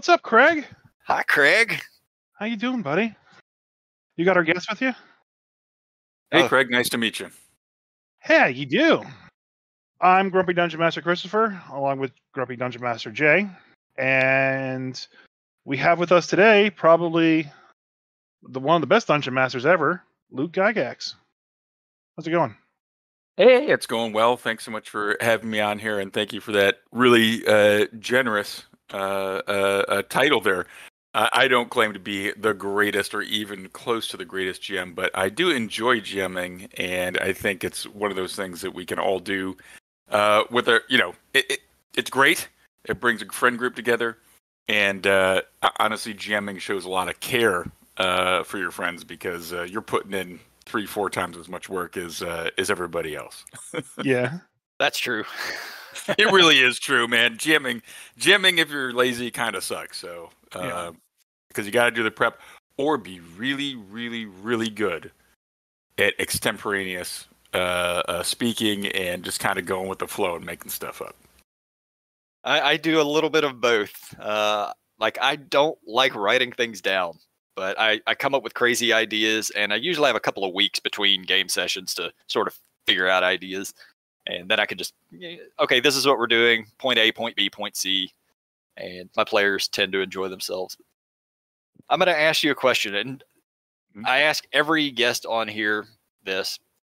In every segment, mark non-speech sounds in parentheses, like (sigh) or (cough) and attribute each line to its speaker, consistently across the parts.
Speaker 1: What's up, Craig?
Speaker 2: Hi, Craig.
Speaker 1: How you doing, buddy? You got our guest with you?
Speaker 3: Hey,
Speaker 2: Oh.
Speaker 3: Craig. Nice to meet you.
Speaker 1: Hey, you do. I'm Grumpy Dungeon Master Christopher, along with Grumpy Dungeon Master Jay, and we have with us today probably the one of the best dungeon masters ever, Luke Gygax. How's it going?
Speaker 3: Hey, it's going well. Thanks so much for having me on here, and thank you for that really uh, generous uh, uh, uh, title there. Uh, I don't claim to be the greatest or even close to the greatest GM, but I do enjoy GMing, and I think it's one of those things that we can all do. Uh, with a, you know, it, it, it's great. It brings a friend group together, and uh, honestly, GMing shows a lot of care uh, for your friends because uh, you're putting in three, four times as much work as uh, as everybody else. (laughs)
Speaker 1: Yeah.
Speaker 2: That's true. (laughs)
Speaker 3: it really is true, man. Jamming, jamming. If you're lazy, kind of sucks. So, uh,
Speaker 1: Yeah.
Speaker 3: because you got to do the prep, or be really, really, really good at extemporaneous uh, uh, speaking and just kind of going with the flow and making stuff up.
Speaker 2: I, I do a little bit of both. Uh, like I don't like writing things down, but I, I come up with crazy ideas, and I usually have a couple of weeks between game sessions to sort of figure out ideas, and then I can just okay, this is what we're doing. Point A, point B, point C, and my players tend to enjoy themselves. I'm going to ask you a question, and
Speaker 3: Mhm.
Speaker 2: I ask every guest on here this,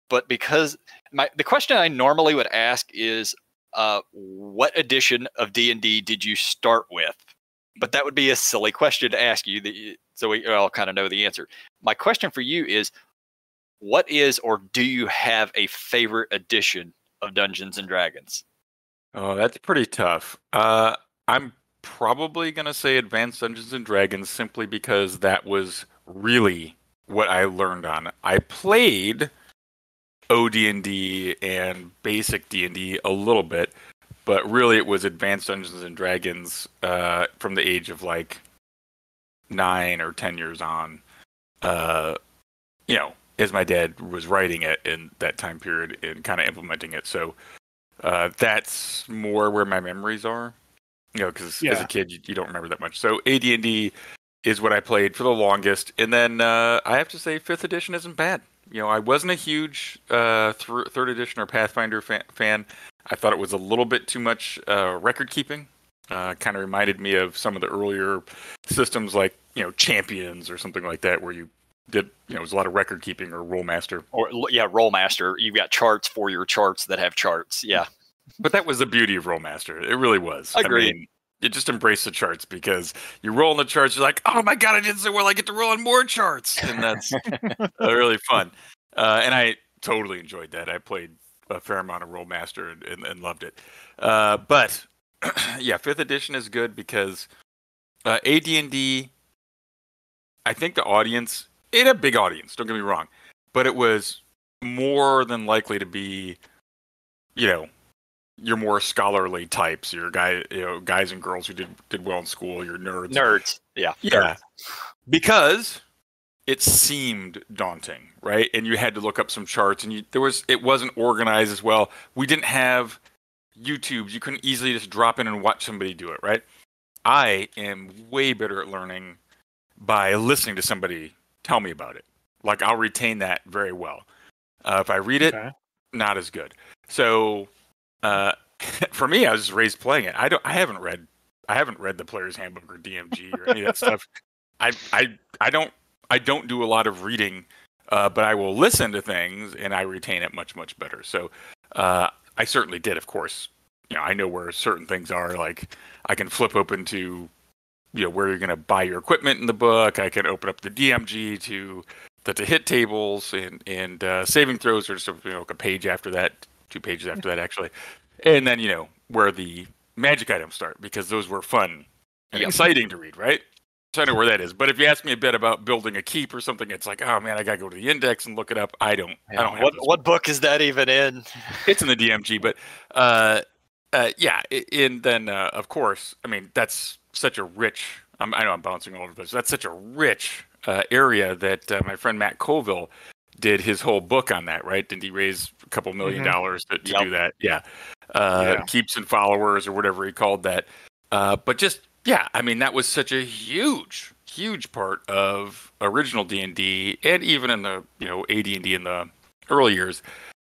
Speaker 2: but because my the question I normally would ask is uh, what edition of D and D did you start with? But that would be a silly question to ask you. The, so we all kind of know the answer. My question for you is, what is or do you have a favorite edition of Dungeons and Dragons?
Speaker 3: Oh, that's pretty tough. Uh, I'm probably gonna say Advanced Dungeons and Dragons simply because that was really what I learned on. I played OD&D and basic D&D a little bit, but really it was Advanced Dungeons and Dragons uh, from the age of like nine or ten years on. Uh, you know, as my dad was writing it in that time period and kind of implementing it. So uh, that's more where my memories are. You know, because as a kid you, you don't remember that much. So AD&D is what I played for the longest, and then uh, I have to say fifth edition isn't bad. You know, I wasn't a huge uh, th- third edition or Pathfinder fa- fan. I thought it was a little bit too much uh, record keeping. Uh, kind of reminded me of some of the earlier systems, like you know Champions or something like that, where you did you know it was a lot of record keeping or Rolemaster.
Speaker 2: Or l- yeah, Rolemaster. You've got charts for your charts that have charts. Yeah, (laughs)
Speaker 3: But that was the beauty of Rolemaster. It really was.
Speaker 2: Agreed.
Speaker 3: I mean, you just embrace the charts because you roll on the charts. You're like, oh my god, I did so well. I get to roll on more charts, and that's (laughs) uh, really fun. Uh, and I totally enjoyed that. I played a fair amount of Rolemaster and, and, and loved it. Uh, but (clears throat) yeah, fifth edition is good because uh, AD&D. I think the audience, it had a big audience. Don't get me wrong, but it was more than likely to be, you know, your more scholarly types, your guy, you know, guys and girls who did did well in school, your nerds.
Speaker 2: nerds. Yeah,
Speaker 3: Yeah. Because it seemed daunting, right? And you had to look up some charts and you there was it wasn't organized as well. We didn't have YouTube. You couldn't easily just drop in and watch somebody do it, right? I am way better at learning by listening to somebody tell me about it. Like I'll retain that very well. Uh, if I read it,
Speaker 1: Okay.
Speaker 3: not as good. So uh, (laughs) for me, I was raised playing it. I don't. I haven't read. I haven't read the Player's Handbook or DMG or any of that stuff. I I I don't I don't do a lot of reading, uh, but I will listen to things and I retain it much much better. So uh, I certainly did. Of course, you know I know where certain things are. Like I can flip open to you know where you're going to buy your equipment in the book. I can open up the DMG to the to hit tables and and uh, saving throws are just you know, like a page after that, two pages after that actually, and then you know where the magic items start because those were fun and
Speaker 2: Yep.
Speaker 3: exciting to read, right? So I know where that is. But if you ask me a bit about building a keep or something, it's like, oh man, I gotta go to the index and look it up. I don't. I don't have
Speaker 2: what what book is that even in? (laughs)
Speaker 3: it's in the DMG, but uh, uh, yeah, and then uh, of course, I mean that's such a rich. I'm, I know I'm bouncing all over the place. That's such a rich uh, area that uh, my friend Matt Colville did his whole book on that. Right? Didn't he raise a couple 1000000
Speaker 1: Mhm.
Speaker 3: dollars to, to
Speaker 2: Yep.
Speaker 3: do that? Yeah. Uh,
Speaker 1: Yeah.
Speaker 3: keeps and followers or whatever he called that. Uh, but just yeah, I mean that was such a huge, huge part of original D and D, and even in the you know AD and D in the early years,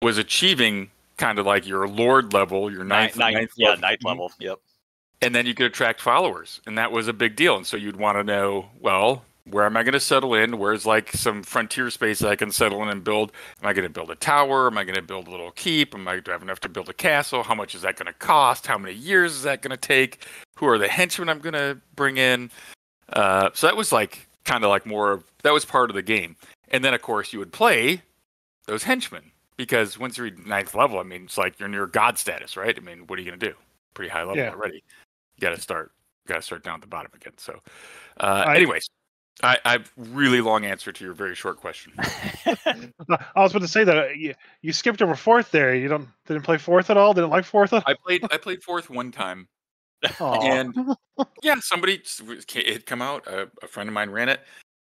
Speaker 3: was achieving kind of like your lord level, your ninth,
Speaker 2: Ninth,
Speaker 3: ninth
Speaker 2: yeah,
Speaker 3: level.
Speaker 2: ninth level. Yep.
Speaker 3: And then you could attract followers and that was a big deal. And so you'd want to know well where am i going to settle in? Where's like some frontier space i can settle in and build? Am i going to build a tower? Am i going to build a little keep? Am i do i have enough to build a castle? How much is that going to cost? How many years is that going to take? Who are the henchmen i'm going to bring in? Uh, so that was like kind of like more of that was part of the game. And then of course you would play those henchmen because once you're ninth level i mean it's like you're near god status right? I mean what are you going to do? Pretty high level
Speaker 1: Yeah.
Speaker 3: already got to start got to start down at the bottom again so uh,
Speaker 1: I-
Speaker 3: anyways I, I've really long answer to your very short question. (laughs)
Speaker 1: I was about to say that uh, you, you skipped over fourth there. You don't didn't play fourth at all. Didn't like fourth at
Speaker 3: I played I (laughs) played fourth one time,
Speaker 1: all.
Speaker 3: and yeah, somebody s- was- ca- it had come out. A, a friend of mine ran it,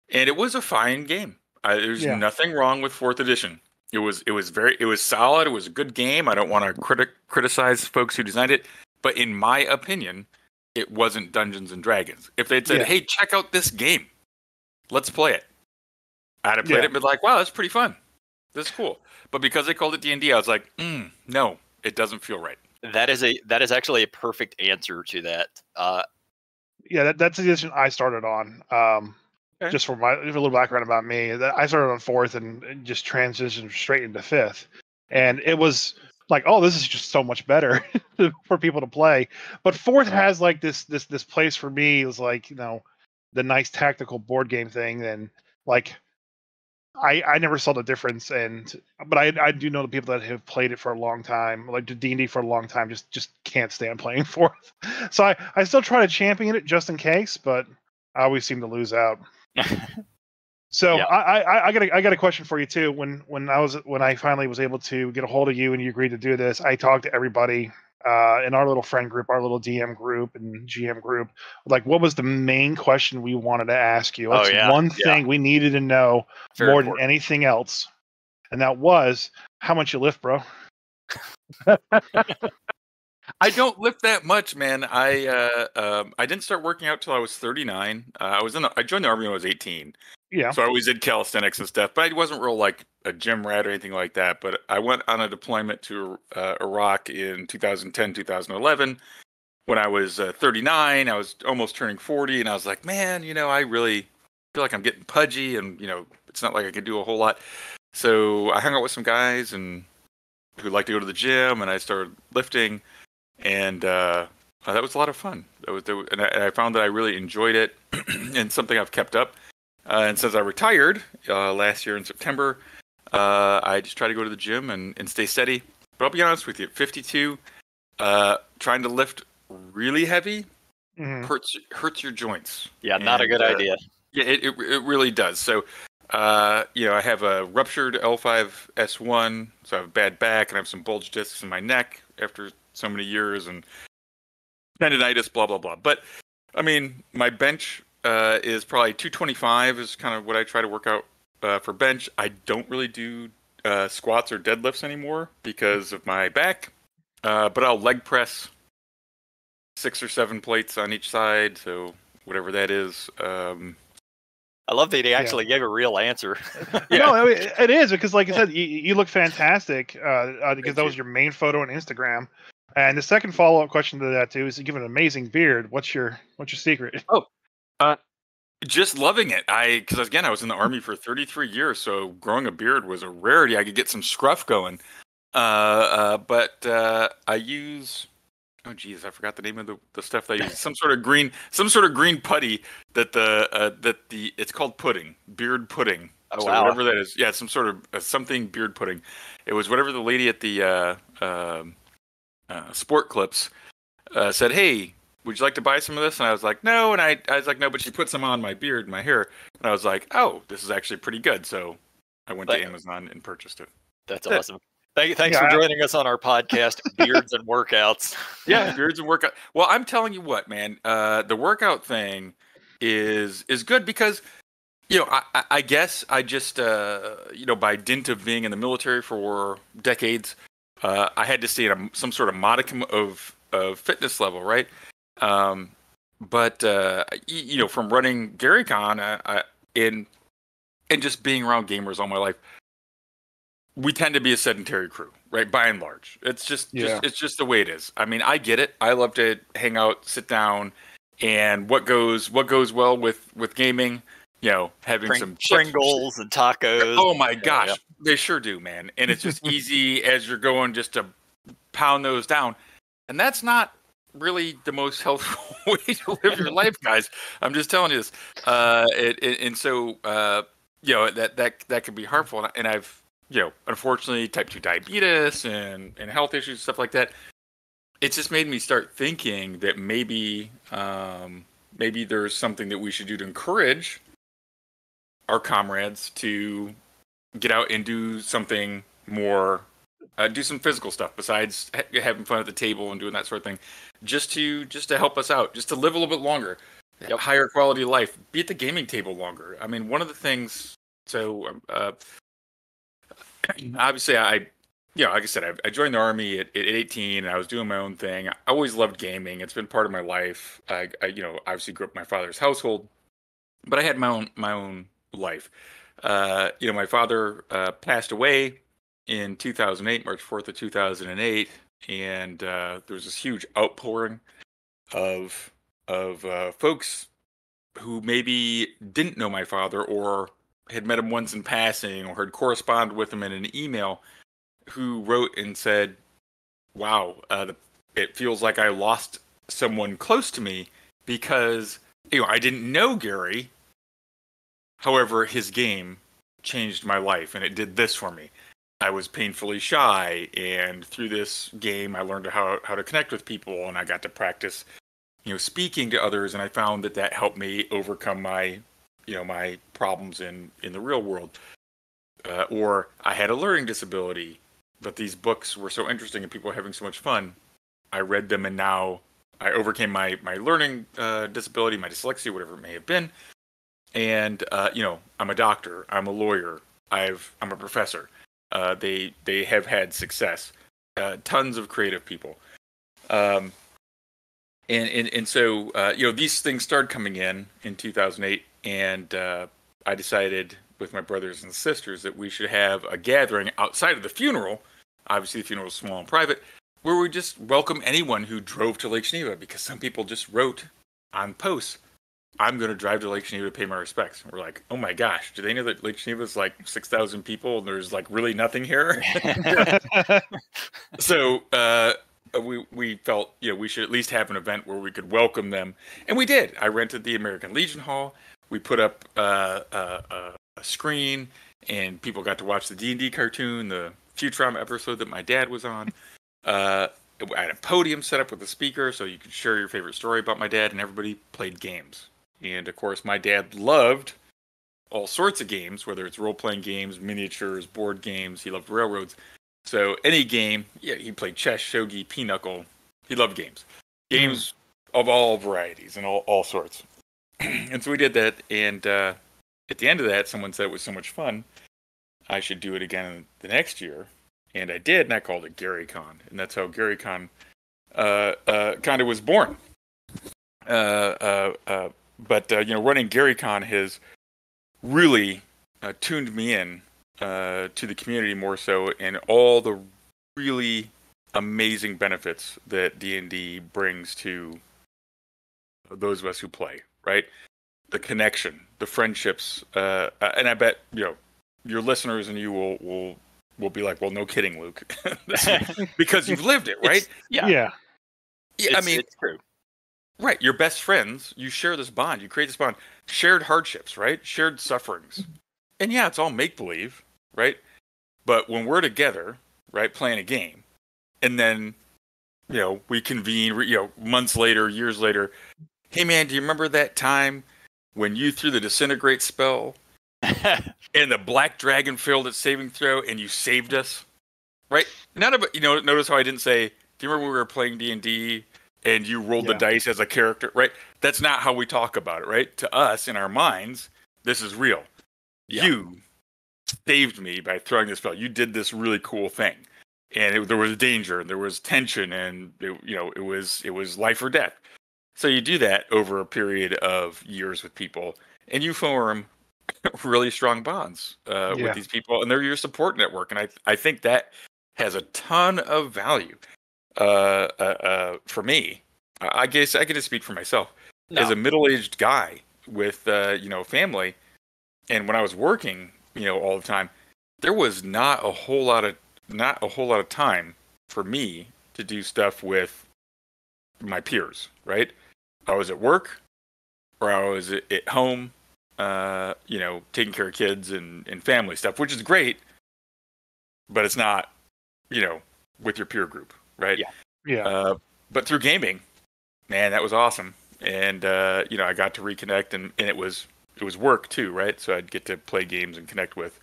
Speaker 3: and it was a fine game. I, there's
Speaker 1: Yeah.
Speaker 3: nothing wrong with fourth edition. It was it was very it was solid. It was a good game. I don't want to critic criticize folks who designed it, but in my opinion, it wasn't Dungeons and Dragons. If they'd said,
Speaker 1: Yeah.
Speaker 3: "Hey, check out this game, let's play it," I'd have played
Speaker 1: Yeah.
Speaker 3: it and been like, "Wow, that's pretty fun. This is cool." But because they called it D and I was like, mm, "No, it doesn't feel right."
Speaker 2: that is a that is actually a perfect answer to that. Uh,
Speaker 1: yeah, that, that's the edition I started on. Um,
Speaker 3: Okay.
Speaker 1: Just for my for a little background about me, I started on fourth and, and just transitioned straight into fifth, and it was like, oh, this is just so much better (laughs) for people to play. But fourth has like this this this place for me is like you know the nice tactical board game thing, and like I I never saw the difference, and but I I do know the people that have played it for a long time, like D and D for a long time, just just can't stand (laughs) playing fourth. So I I still try to champion it just in case, but I always seem to lose out. (laughs) So
Speaker 2: Yeah.
Speaker 1: I, I I got a, I got a question for you too. When when I was when I finally was able to get a hold of you and you agreed to do this, I talked to everybody uh, in our little friend group, our little DM group and GM group. Like, what was the main question we wanted to ask you?
Speaker 2: Oh, yeah,
Speaker 1: one
Speaker 2: yeah.
Speaker 1: thing we needed to know
Speaker 2: very
Speaker 1: more
Speaker 2: important.
Speaker 1: than anything else, and that was how much you lift, bro. (laughs)
Speaker 3: I don't lift that much, man. I uh, um, I didn't start working out till I was 39. Uh, I was in the, I joined the army when I was 18,
Speaker 1: Yeah,
Speaker 3: so I always did calisthenics and stuff. But I wasn't real like a gym rat or anything like that. But I went on a deployment to uh, Iraq in 2010, 2011. When I was uh, 39, I was almost turning 40, and I was like, man, you know, I really feel like I'm getting pudgy, and you know, it's not like I can do a whole lot. So I hung out with some guys and who like to go to the gym, and I started lifting and uh, that was a lot of fun. That was, that was- and, I, and I found that I really enjoyed it, (clears throat) and something I've kept up. Uh, and since I retired uh, last year in September, uh, I just try to go to the gym and, and stay steady. But I'll be honest with you, 52, uh, trying to lift really heavy
Speaker 1: Mhm.
Speaker 3: hurts hurts your joints.
Speaker 2: yeah, not a good
Speaker 3: uh,
Speaker 2: idea.
Speaker 3: Yeah, it, it, it really does. So, uh, you know, I have a ruptured L5S1, so I have a bad back, and I have some bulge discs in my neck after so many years, and tendonitis, blah blah blah. But I mean, my bench uh, is probably 225 is kind of what I try to work out uh, for bench. I don't really do uh, squats or deadlifts anymore because of my back, uh, but I'll leg press six or seven plates on each side, so whatever that is. Um,
Speaker 2: I love that he actually gave a real answer. (laughs)
Speaker 3: Yeah.
Speaker 1: No, I mean, it is because, like I said, you, you look fantastic. Uh, uh, because
Speaker 3: Thank
Speaker 1: that was
Speaker 3: you.
Speaker 1: your main photo on Instagram. And the second follow up question to that too is, you give an amazing beard. What's your what's your secret?
Speaker 3: Just loving it. I because again, I was in the army for 33 years, so growing a beard was a rarity. I could get some scruff going. Uh, uh, but uh, I use oh geez, I forgot the name of the, the stuff that I use. Some sort of green, some sort of green putty that the uh, that the it's called pudding, beard pudding.
Speaker 2: Oh,
Speaker 3: so
Speaker 2: wow.
Speaker 3: whatever that is, yeah, some sort of uh, something beard pudding. It was whatever the lady at the uh, um uh, sport clips uh, said, "Hey, would you like to buy some of this?" And I was like, "No," and I, I was like, "No," but she put some on my beard, and my hair, and I was like, "Oh, this is actually pretty good." So I went
Speaker 2: But-
Speaker 3: to Amazon and purchased it.
Speaker 2: That's (laughs)
Speaker 3: Yeah.
Speaker 2: awesome. Thank, thanks
Speaker 1: Yeah,
Speaker 2: for
Speaker 1: I-
Speaker 2: joining us on our podcast, (laughs) Beards and Workouts. (laughs)
Speaker 3: Yeah, beards and workout. Well, I'm telling you what, man, uh, the workout thing is is good because you know I, I- I guess I just uh, you know by dint of being in the military for decades, uh, I had to stay at a, some sort of modicum of of fitness level, right? Um, but uh, you know, from running GaryCon uh, uh, in and just being around gamers all my life, we tend to be a sedentary crew, right? By and large, it's just,
Speaker 1: Yeah.
Speaker 3: just it's just the way it is. I mean, I get it. I love to hang out, sit down, and what goes what goes well with with gaming. You know, having
Speaker 2: Pring-
Speaker 3: some chips-
Speaker 2: Pringles and tacos.
Speaker 3: Oh my
Speaker 2: Yeah,
Speaker 3: gosh,
Speaker 2: yeah.
Speaker 3: they sure do, man. And it's just (laughs) easy as you're going just to pound those down. And that's not really the most healthful (laughs) way to live your life, guys. I'm just telling you this. Uh, it, it, and so, uh, you know, that that that can be harmful. And I've, you know, unfortunately, type two diabetes and and health issues, stuff like that. It's just made me start thinking that maybe, um, maybe there's something that we should do to encourage our comrades to get out and do something more uh, do some physical stuff besides ha- having fun at the table and doing that sort of thing just to just to help us out just to live a little bit longer
Speaker 2: Yep.
Speaker 3: higher quality life be at the gaming table longer. I mean one of the things so um, uh, (clears throat) obviously i you know like i said i, I joined the army at, at 18 and i was doing my own thing. I always loved gaming. It's been part of my life. I, I you know obviously grew up in my father's household but i had my own my own life. Uh, you know, my father uh, passed away in 2008, March 4th of 2008, and uh, there was this huge outpouring of of uh, folks who maybe didn't know my father or had met him once in passing or had corresponded with him in an email, who wrote and said, "Wow, uh, the, it feels like I lost someone close to me because you know I didn't know Gary." However, his game changed my life and it did this for me. I was painfully shy and through this game I learned how how to connect with people and I got to practice you know speaking to others and I found that that helped me overcome my you know my problems in in the real world. Uh, or I had a learning disability, but these books were so interesting and people were having so much fun. I read them and now I overcame my my learning uh, disability, my dyslexia, whatever it may have been, and uh, you know I'm a doctor, I'm a lawyer, I've I'm a professor. Uh, they they have had success, uh, tons of creative people, um, and and and so uh, you know these things started coming in in 2008, and uh, I decided with my brothers and sisters that we should have a gathering outside of the funeral. Obviously, the funeral was small and private, where we just welcome anyone who drove to Lake Geneva because some people just wrote on posts I'm going to drive to Lake Geneva to pay my respects. And we're like, oh my gosh, do they know that Lake Geneva is like 6,000 people and there's like really nothing here? (laughs) so uh, we, we felt, you know, we should at least have an event where we could welcome them. And we did. I rented the American Legion Hall. We put up uh, uh, uh, a screen and people got to watch the D&D cartoon, the Futurama episode that my dad was on. Uh, I had a podium set up with a speaker so you could share your favorite story about my dad, and everybody played games. And of course, my dad loved all sorts of games, whether it's role playing games, miniatures, board games. He loved railroads. So any game, yeah, he played chess, shogi, pinochle. He loved games, games of all varieties and all, all sorts. (clears throat) and so we did that. And uh, at the end of that, someone said it was so much fun, I should do it again the next year. And I did, and I called it GaryCon, and that's how GaryCon uh, uh, kind of was born. Uh, uh, uh, but uh, you know, running GaryCon has really uh, tuned me in uh, to the community more so, and all the really amazing benefits that D and D brings to those of us who play. Right, the connection, the friendships, uh, uh, and I bet you know your listeners and you will will will be like, well, no kidding, Luke, (laughs) (laughs) because you've lived it, right?
Speaker 2: yeah,
Speaker 1: yeah.
Speaker 3: Yeah, I mean,
Speaker 2: it's true.
Speaker 3: Right, your best friends, you share this bond, you create this bond, shared hardships, right? Shared sufferings. Mm-hmm. And yeah, it's all make believe, right? But when we're together, right, playing a game, and then, you know, we convene, you know, months later, years later, hey man, do you remember that time when you threw the disintegrate spell (laughs) and the black dragon failed its saving throw and you saved us? Right? None of it, you know, notice how I didn't say, do you remember when we were playing D&D and you rolled
Speaker 1: Yeah.
Speaker 3: the dice as a character, right? That's not how we talk about it, right? To us, in our minds, this is real.
Speaker 2: Yeah.
Speaker 3: You saved me by throwing this spell. You did this really cool thing, and it, there was danger, and there was tension, and it, you know it was it was life or death. So you do that over a period of years with people, and you form (laughs) really strong bonds uh,
Speaker 1: Yeah.
Speaker 3: with these people, and they're your support network. And I I think that has a ton of value uh, uh, uh, for me. I guess I can just speak for myself as a middle-aged guy with uh, you know family, and when I was working, you know, all the time, there was not a whole lot of not a whole lot of time for me to do stuff with my peers. Right, I was at work, or I was at at home, uh, you know, taking care of kids and, and family stuff, which is great, but it's not, you know, with your peer group, right?
Speaker 2: Yeah.
Speaker 1: Yeah.
Speaker 3: Uh, but through gaming, man, that was awesome. And uh, you know, I got to reconnect, and, and it was it was work too, right? So I'd get to play games and connect with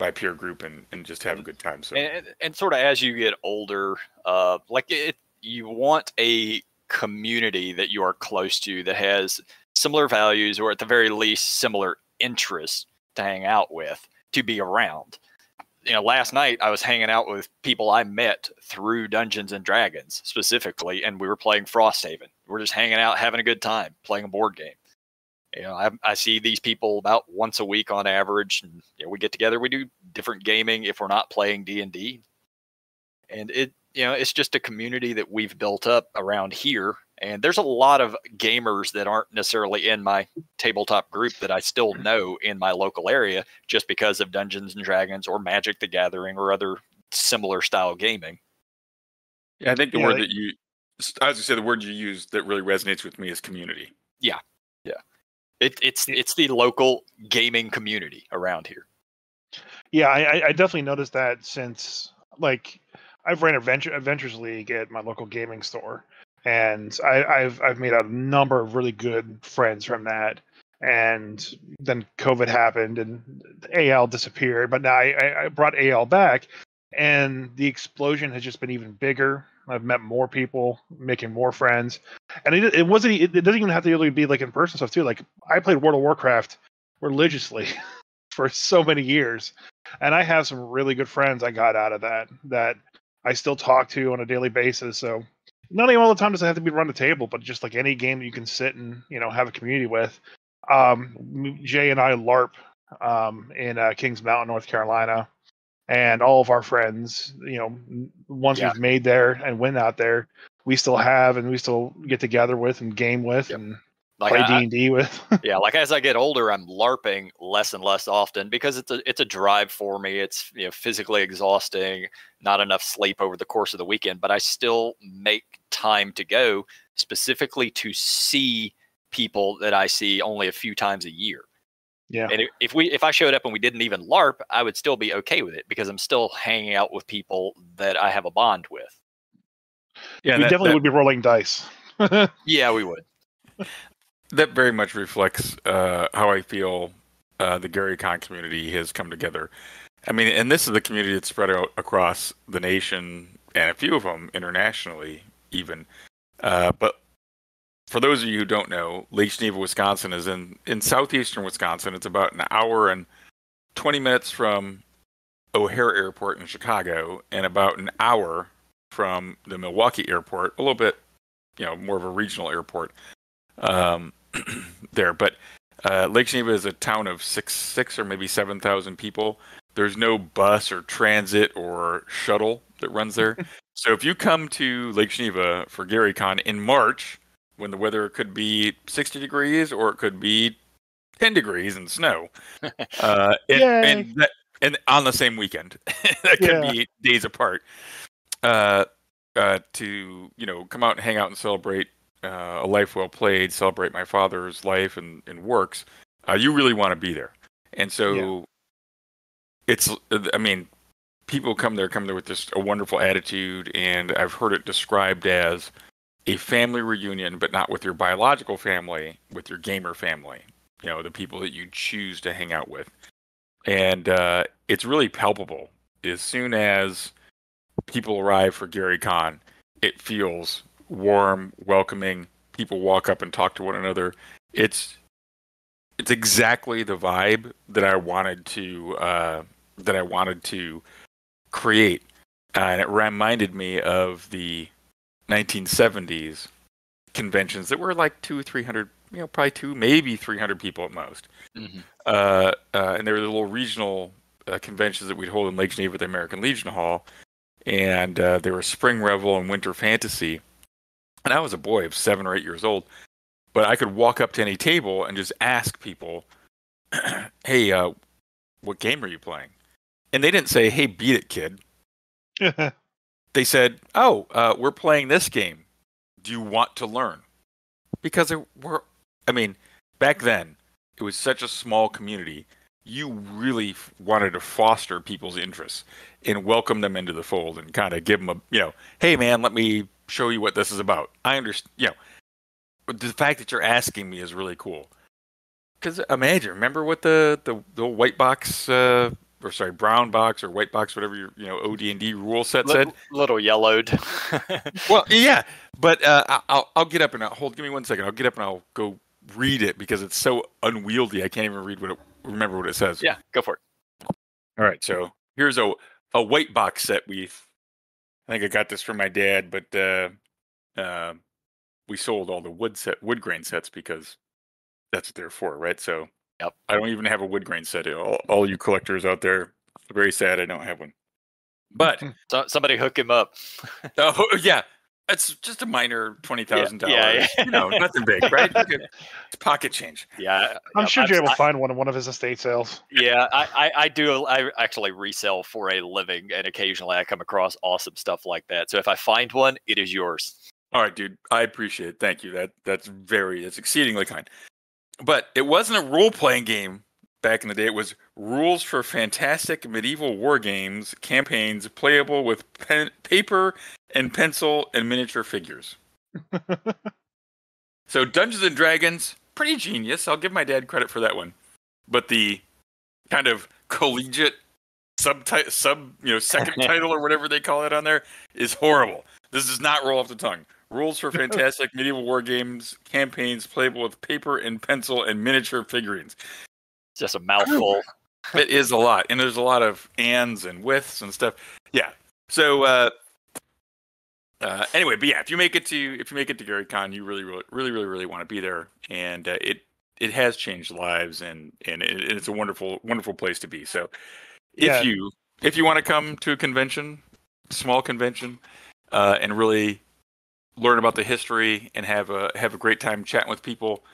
Speaker 3: my peer group and, and just have a good time. So
Speaker 2: and, and sort of as you get older, uh, like it, you want a community that you are close to that has similar values or at the very least similar interests to hang out with to be around. You know, last night I was hanging out with people I met through Dungeons and Dragons specifically, and we were playing Frosthaven. We're just hanging out, having a good time, playing a board game. You know, I, I see these people about once a week on average, and you know, we get together. We do different gaming if we're not playing D and D, and it you know it's just a community that we've built up around here. And there's a lot of gamers that aren't necessarily in my tabletop group that I still mm. know in my local area just because of Dungeons and Dragons or Magic the Gathering or other similar style gaming.
Speaker 3: yeah, I think the
Speaker 1: Yeah,
Speaker 3: word
Speaker 1: like-
Speaker 3: that you, as you say the word you use that really resonates with me is community. Yeah, yeah.
Speaker 2: It, it's it's the local gaming community around here.
Speaker 1: Yeah, I, I- I definitely noticed that since like I've ran Adventure Adventures League at my local gaming store, and I, I've I've made a number of really good friends from that. And then COVID happened, and AL disappeared. But now I, I, brought AL back, and the explosion has just been even bigger. I've met more people, making more friends, and it, it wasn't. It, it doesn't even have to really be like in person stuff too. Like I played World of Warcraft religiously (laughs) for so many years and I have some really good friends I got out of that that I still talk to on a daily basis. So not even all the time does it have to be run the table, but just like any game that you can sit and you know have a community with. Um, Jay and I LARP um, in uh, Kings Mountain, North Carolina, and all of our friends, you know, once
Speaker 2: Yeah.
Speaker 1: we've made there and went out there, we still have and we still get together with and game with
Speaker 2: Yep.
Speaker 1: and
Speaker 2: Like
Speaker 1: play
Speaker 2: I-
Speaker 1: D
Speaker 2: I-
Speaker 1: and D with. (laughs)
Speaker 2: yeah, like as I get older, I'm LARPing less and less often because it's a it's a drive for me. It's you know physically exhausting, not enough sleep over the course of the weekend, but I still make time to go specifically to see people that I see only a few times a year.
Speaker 1: yeah,
Speaker 2: And if- if we if I showed up and we didn't even LARP, I would still be okay with it because I'm still hanging out with people that I have a bond with.
Speaker 3: Yeah,
Speaker 1: we
Speaker 3: that-
Speaker 1: definitely
Speaker 3: that-
Speaker 1: would be rolling dice. (laughs)
Speaker 2: Yeah, we would.
Speaker 3: That very much reflects uh, how I feel uh, the Gary Con community has come together. I mean, and this is the community that's spread out across the nation and a few of them internationally, even. Uh, but for those of you who don't know, Lake Geneva, Wisconsin is in, in southeastern Wisconsin. It's about an hour and 20 minutes from O'Hare Airport in Chicago and about an hour from the Milwaukee Airport, a little bit, you know, more of a regional airport um, (clears throat) there. But uh, Lake Geneva is a town of six, six or maybe seven thousand people. There's no bus or transit or shuttle that runs there. (laughs) so if you come to Lake Geneva for GaryCon in March, when the weather could be 60 degrees or it could be 10 degrees and snow, (laughs) uh, and, and, that, and on the same weekend, (laughs) that could
Speaker 1: Yeah.
Speaker 3: be days apart. Uh, uh, to you know, come out and hang out and celebrate uh, a life well played, celebrate my father's life and, and works, uh, you really want to be there. And so it's, I mean, people come there, come there with just a wonderful attitude, and I've heard it described as a family reunion, but not with your biological family, with your gamer family, you know, the people that you choose to hang out with. And uh, it's really palpable. As soon as people arrive for Gary Con, it feels warm, welcoming. People walk up and talk to one another. It's it's exactly the vibe that I wanted to uh, that I wanted to create, and it reminded me of the 1970s conventions that were like two, three hundred, you know, probably two, maybe three hundred people at most.
Speaker 2: Mhm.
Speaker 3: Uh, uh, and there were the little regional uh, conventions that we'd hold in Lake Geneva at the American Legion Hall, and uh, there were Spring Revel and Winter Fantasy. And I was a boy of seven or eight years old, but I could walk up to any table and just ask people, (clears throat) "Hey, uh, what game are you playing?" And they didn't say, "Hey, beat it, kid." (laughs) they said, "Oh, uh, we're playing this game. Do you want to learn?" Because it were, I mean, back then it was such a small community. You really f- wanted to foster people's interests and welcome them into the fold and kind of give them a, you know, hey man, let me show you what this is about. I understand, you know, the fact that you're asking me is really cool. Because imagine, remember what the the, the white box, uh, or sorry, brown box or white box, whatever your you know OD and D rule set said.
Speaker 2: Lit- little yellowed. (laughs)
Speaker 3: Well, yeah, but uh, I'll I'll get up and I'll hold. Give me one second. I'll get up and I'll go read it because it's so unwieldy. I can't even read what it remember what it says.
Speaker 2: yeah, go for it.
Speaker 3: All right. So here's a a white box set. We I think I got this from my dad, but uh, uh, we sold all the wood set wood grain sets because that's what they're for, right? So
Speaker 2: Yep.
Speaker 3: I don't even have a wood grain set. All, all you collectors out there, very sad I don't have one. But (laughs)
Speaker 2: So, somebody hook him up. (laughs)
Speaker 3: Oh yeah, it's just a minor twenty thousand
Speaker 2: Yeah, yeah,
Speaker 3: dollars.
Speaker 2: yeah.
Speaker 3: You know, nothing big, right? (laughs) It's pocket change.
Speaker 2: Yeah,
Speaker 1: I'm
Speaker 2: yeah,
Speaker 1: sure Jay will
Speaker 2: I-
Speaker 1: find one in one of his estate sales.
Speaker 2: Yeah, I, I, I do. I actually resell for a living, and occasionally I come across awesome stuff like that. So if I find one, it is yours.
Speaker 3: All right, dude. I appreciate it. Thank you. That that's very that's exceedingly kind. But it wasn't a role playing game back in the day. It was rules for fantastic medieval war games campaigns playable with pen, paper and pencil and miniature figures. (laughs) so Dungeons and Dragons, pretty genius. I'll give my dad credit for that one. But the kind of collegiate subtitle, sub, you know, second (laughs) title or whatever they call it on there is horrible. This does not roll off the tongue. Rules for (laughs) fantastic medieval war games campaigns playable with paper and pencil and miniature figurines.
Speaker 2: It's just a mouthful.
Speaker 3: It is a lot, and there's a lot of ands and withs and stuff. Yeah. So uh, uh, anyway, but yeah, if you make it to if you make it to Gary Con, you really, really, really, really, really want to be there, and uh, it it has changed lives, and and it, it's a wonderful, wonderful place to be. So if
Speaker 1: Yeah.
Speaker 3: you if you want to come to a convention, small convention, uh, and really learn about the history and have a have a great time chatting with people.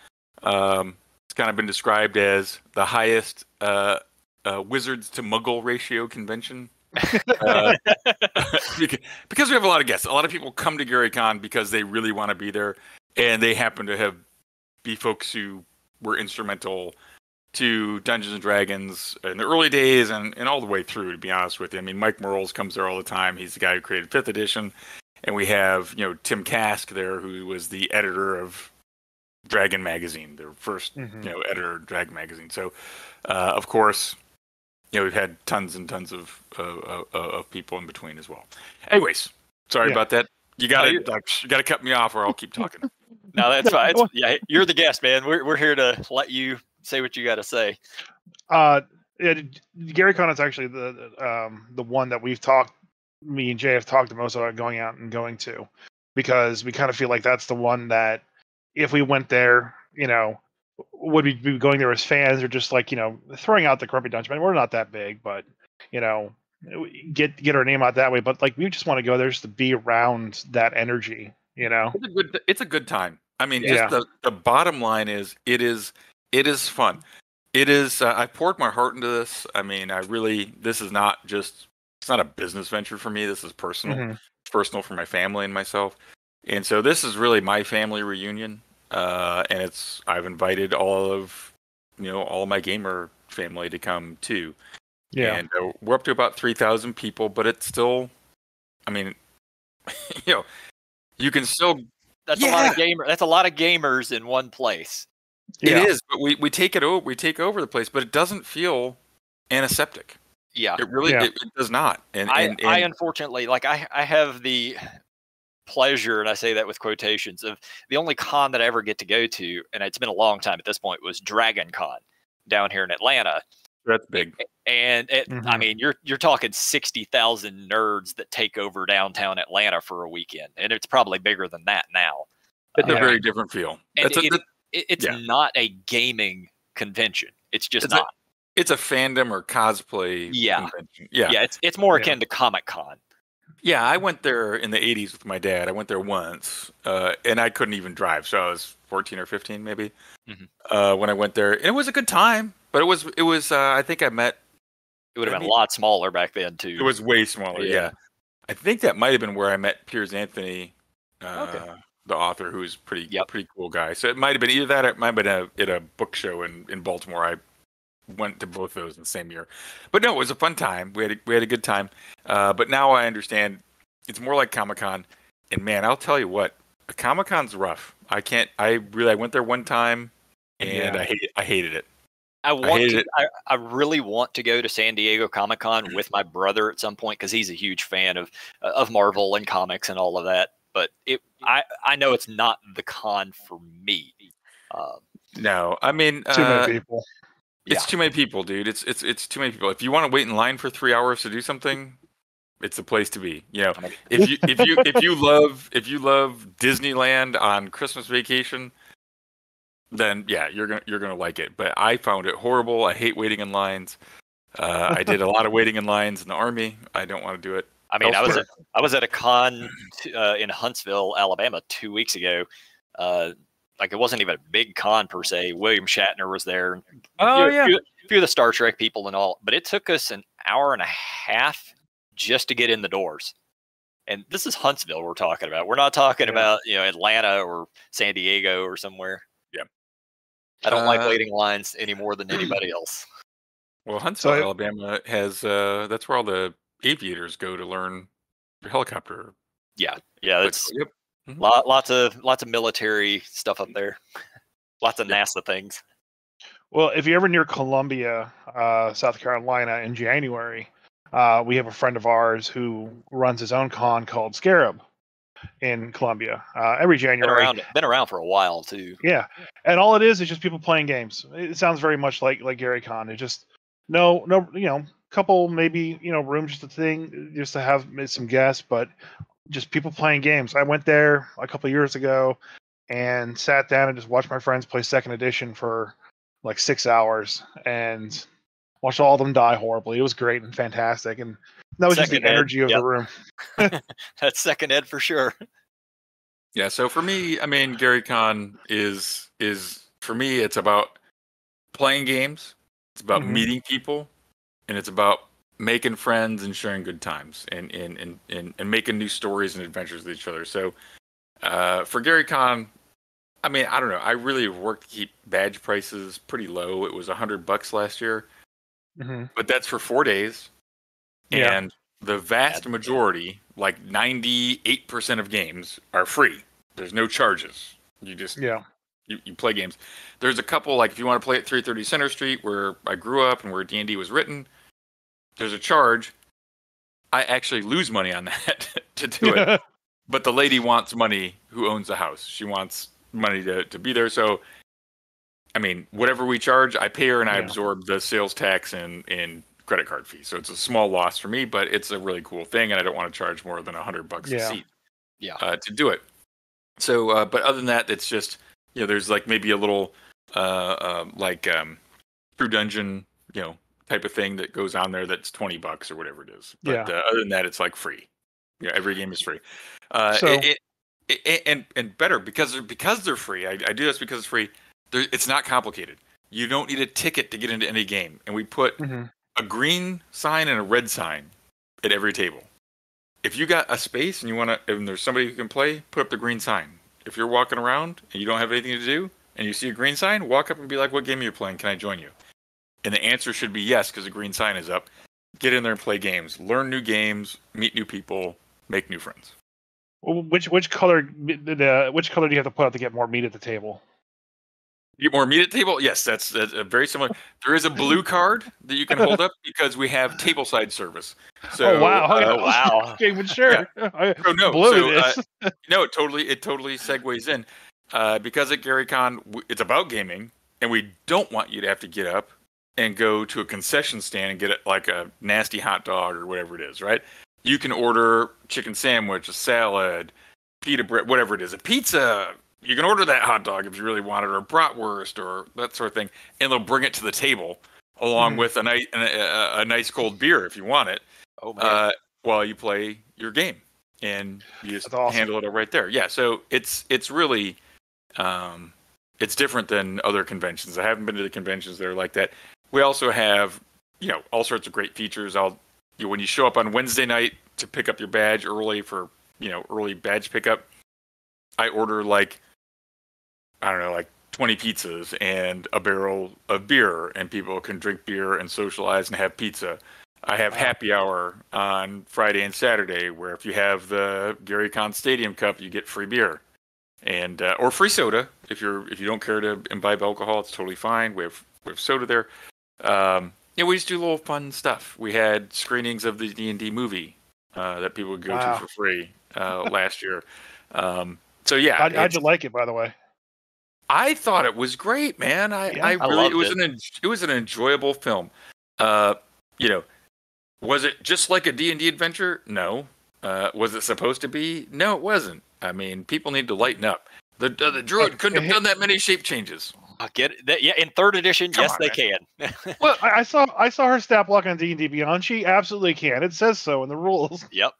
Speaker 3: Um, it's kind of been described as the highest uh, uh, wizards to muggle ratio convention. (laughs) Uh, (laughs) because we have a lot of guests. A lot of people come to GaryCon because they really want to be there, and they happen to have be folks who were instrumental to Dungeons and Dragons in the early days and, and all the way through. To be honest with you, I mean, Mike Mearls comes there all the time. He's the guy who created Fifth Edition, and we have you know Tim Kask there, who was the editor of Dragon Magazine, their 1st
Speaker 1: Mhm.
Speaker 3: you know editor Dragon Magazine. So, uh, of course, you know we've had tons and tons of uh, uh, uh, of people in between as well. Anyways, sorry
Speaker 1: Yeah.
Speaker 3: about that. You got
Speaker 2: you-
Speaker 3: to you got to cut me off, or I'll keep talking. (laughs)
Speaker 2: no, that's fine. It's- yeah, you're the guest, man. We're we're here to let you say what you got to say.
Speaker 1: Uh, yeah, Gary Con is actually the the, um the one that we've talked. Me and Jay have talked the most about going out and going to, because we kind of feel like that's the one that if we went there, you know, would we be going there as fans or just like you know throwing out the Grumpy Dungeon? We're not that big, but you know, get get our name out that way. But like we just want to go there just to be around that energy, you know.
Speaker 3: It's a good it's a good time. I mean, just
Speaker 1: Yeah.
Speaker 3: the, the bottom line is it is it is fun. It is uh, I poured my heart into this. I mean, I really this is not just it's not a business venture for me. This is personal.
Speaker 1: Mhm.
Speaker 3: Personal for my family and myself. And so this is really my family reunion. Uh, and it's I've invited all of you know all my gamer family to come too.
Speaker 1: Yeah.
Speaker 3: And uh, we're up to about 3,000 people, but it's still, I mean, (laughs) you know, you can still,
Speaker 2: That's a lot of gamer. That's a lot of gamers in one place.
Speaker 1: yeah.
Speaker 3: it is, but we, we take it over, we take over the place, but it doesn't feel antiseptic.
Speaker 2: Yeah,
Speaker 3: It really,
Speaker 1: Yeah.
Speaker 3: it, it does not. And,
Speaker 2: I,
Speaker 3: and,
Speaker 2: I unfortunately like I I have the pleasure, and I say that with quotations, of the only con that I ever get to go to, and it's been a long time at this point, was Dragon Con down here in Atlanta.
Speaker 3: that's big.
Speaker 2: And it, I
Speaker 1: Mhm.
Speaker 2: mean, you're you're talking sixty thousand nerds that take over downtown Atlanta for a weekend, and it's probably bigger than that now.
Speaker 3: It's a
Speaker 1: Yeah.
Speaker 3: very different feel. It's a,
Speaker 2: it- It, it's
Speaker 3: Yeah.
Speaker 2: not a gaming convention. It's just
Speaker 3: It's a-
Speaker 2: not.
Speaker 3: it's a fandom or cosplay
Speaker 2: Yeah.
Speaker 3: convention. Yeah.
Speaker 2: yeah. it's it's more
Speaker 1: Yeah.
Speaker 2: akin to Comic Con.
Speaker 3: Yeah, I went there in the 80s with my dad. I went there once, uh, and I couldn't even drive. So I was 14 or 15, maybe,
Speaker 2: Mhm.
Speaker 3: uh, when I went there. And it was a good time, but it was, it was. Uh, I think I met.
Speaker 2: It would have been
Speaker 3: mean-
Speaker 2: a lot smaller back then too.
Speaker 3: It was way smaller. Yeah.
Speaker 2: Yeah.
Speaker 3: I think that might have been where I met Piers Anthony, uh,
Speaker 2: Okay.
Speaker 3: the author, who's pretty,
Speaker 2: Yep.
Speaker 3: pretty cool guy. So it might have been either that, or it might have been a, at a book show in, in Baltimore. I went to both those in the same year, but no, it was a fun time. We had a, we had a good time. Uh, but now I understand it's more like Comic Con. And man, I'll tell you what, Comic Con's rough. I can't. I really. I went there one time, and
Speaker 1: Yeah.
Speaker 3: I hate. I hated it.
Speaker 2: I want
Speaker 3: hated
Speaker 2: to.
Speaker 3: it.
Speaker 2: I, I really want to go to San Diego Comic Con with my brother at some point because he's a huge fan of of Marvel and comics and all of that. But it, I, I know it's not the con for me. Um,
Speaker 3: No, I mean,
Speaker 1: Too
Speaker 3: uh,
Speaker 1: many people.
Speaker 3: It's
Speaker 2: Yeah.
Speaker 3: too many people, dude. It's it's it's too many people. If you want to wait in line for three hours to do something, it's the place to be. You know, if you if you if you love if you love Disneyland on Christmas vacation, then yeah, you're gonna you're gonna like it. But I found it horrible. I hate waiting in lines. Uh, I did a lot of waiting in lines in the army. I don't want to do it.
Speaker 2: I mean, I was at, I was at a con t- uh, in Huntsville, Alabama, two weeks ago. Uh, like it wasn't even a big con per se. William Shatner was there.
Speaker 3: Oh
Speaker 2: few, few, few of the Star Trek people and all, but it took us an hour and a half just to get in the doors. And this is Huntsville we're talking about. We're not talking
Speaker 1: Yeah.
Speaker 2: about you know Atlanta or San Diego or somewhere.
Speaker 3: Yeah.
Speaker 2: I don't like
Speaker 3: Uh,
Speaker 2: waiting lines any more than anybody (clears throat) else.
Speaker 3: Well, Huntsville,
Speaker 1: So-
Speaker 3: Alabama has uh, that's where all the aviators go to learn helicopter.
Speaker 2: Yeah, yeah, that's
Speaker 3: yep.
Speaker 2: Lot, lots of lots of military stuff up there. (laughs) Lots of NASA things.
Speaker 1: Well, if you're ever near Columbia, uh, South Carolina in January, uh, we have a friend of ours who runs his own con called Scarab in Columbia uh, every
Speaker 2: Been
Speaker 1: January.
Speaker 2: around, been around for a while too.
Speaker 1: Yeah, and all it is is just people playing games. It sounds very much like like Gary Con. It just no no you know couple maybe you know rooms just a thing just to have some guests, but just people playing games. I went there a couple years ago and sat down and just watched my friends play Second Edition for like six hours and watched all of them die horribly. It was great and fantastic, and that was just the
Speaker 2: Ed,
Speaker 1: energy of
Speaker 2: yep.
Speaker 1: the room. (laughs) (laughs)
Speaker 2: That's second ed for sure.
Speaker 3: Yeah, so for me, I mean, Gary Con is is for me, it's about playing games, it's about
Speaker 1: Mhm.
Speaker 3: meeting people, and it's about making friends and sharing good times and and and and, and making new stories and adventures with each other. So uh, for Gary Con, I mean, I don't know. I really worked to keep badge prices pretty low. It was a hundred bucks last year,
Speaker 1: hmm
Speaker 3: but that's for four days.
Speaker 1: Yeah.
Speaker 3: And the vast majority, like 98% of games, are free. There's no charges. You just
Speaker 1: Yeah,
Speaker 3: you, you play games. There's a couple like if you want to play at 330 Center Street where I grew up and where D&D was written, there's a charge. I actually lose money on that (laughs) to do it. But the lady wants money who owns the house. She wants money to, to be there. So I mean, whatever we charge, I pay her and I
Speaker 1: Yeah.
Speaker 3: absorb the sales tax and, and credit card fee. So it's a small loss for me, but it's a really cool thing and I don't want to charge more than a hundred bucks a seat
Speaker 2: Yeah.
Speaker 3: uh, to do it. So, uh, but other than that, it's just you know, there's like maybe a little uh, uh, like um, True Dungeon, you know, type of thing that goes on there that's twenty bucks or whatever it is. But
Speaker 1: Yeah.
Speaker 3: uh, other than that, it's like free. Know, every game is free. Uh,
Speaker 1: So-
Speaker 3: it, it, it, and and better because they're, because they're free. I, I do this because it's free. There, it's not complicated. You don't need a ticket to get into any game, and we put
Speaker 1: hmm
Speaker 3: a green sign and a red sign at every table. If you got a space and you want to, and there's somebody who can play, put up the green sign. If you're walking around and you don't have anything to do, and you see a green sign, walk up and be like, "What game are you playing? Can I join you?" And the answer should be yes, because the green sign is up. Get in there and play games, learn new games, meet new people, make new friends.
Speaker 1: Which which color the which color do you have to put out to get more meat at the table?
Speaker 3: Get more meat at the table? Yes, that's, that's very similar. There is a blue (laughs) card that you can hold up because we have tableside service. So,
Speaker 1: oh wow!
Speaker 3: uh,
Speaker 2: Oh, (laughs) wow.
Speaker 1: okay, but sure. (laughs) I
Speaker 3: So no,
Speaker 1: blue
Speaker 3: so, uh, no, it totally, it totally segues in, uh, because at Gary Con, it's about gaming, and we don't want you to have to get up and go to a concession stand and get it like a nasty hot dog or whatever it is, right? You can order chicken sandwich, a salad, pita bread, whatever it is, a pizza, you can order that hot dog if you really want it, or bratwurst, or that sort of thing, and they'll bring it to the table along
Speaker 1: Mhm.
Speaker 3: with a nice a, a, a nice cold beer if you want it,
Speaker 2: Oh man.
Speaker 3: uh, while you play your game, and you just
Speaker 1: awesome.
Speaker 3: handle it right there. Yeah, so it's it's really um, it's different than other conventions. I haven't been to the conventions that are like that. We also have you know all sorts of great features. I'll you when you show up on Wednesday night to pick up your badge early for you know early badge pickup, I order like I don't know like 20 pizzas and a barrel of beer, and people can drink beer and socialize and have pizza. I have happy hour on Friday and Saturday, where if you have the Gary Con Stadium Cup, you get free beer, and uh, or free soda if you're if you don't care to imbibe alcohol, it's totally fine. We have we have soda there. Um, yeah, we just do little fun stuff. We had screenings of the D and D movie uh, that people would go
Speaker 1: Wow.
Speaker 3: to for free uh, last year. Um, so yeah,
Speaker 1: How'd, how'd you like it, by the way?
Speaker 3: I thought it was great, man. I,
Speaker 1: Yeah,
Speaker 3: I
Speaker 2: I
Speaker 3: really
Speaker 2: loved
Speaker 3: it was
Speaker 2: it.
Speaker 3: an it was an enjoyable film. Uh, you know, was it just like a D and D adventure? No. Uh, was it supposed to be? No, it wasn't. I mean, people need to lighten up. The uh, the druid couldn't have done that many shape changes.
Speaker 2: I get it. That- Yeah, in third edition,
Speaker 3: Come
Speaker 2: yes,
Speaker 3: on,
Speaker 2: they
Speaker 3: man.
Speaker 2: can. (laughs)
Speaker 1: Well, I, I saw I saw her stat block on D and D Beyond. She absolutely can. It says so in the rules. (laughs)
Speaker 2: yep.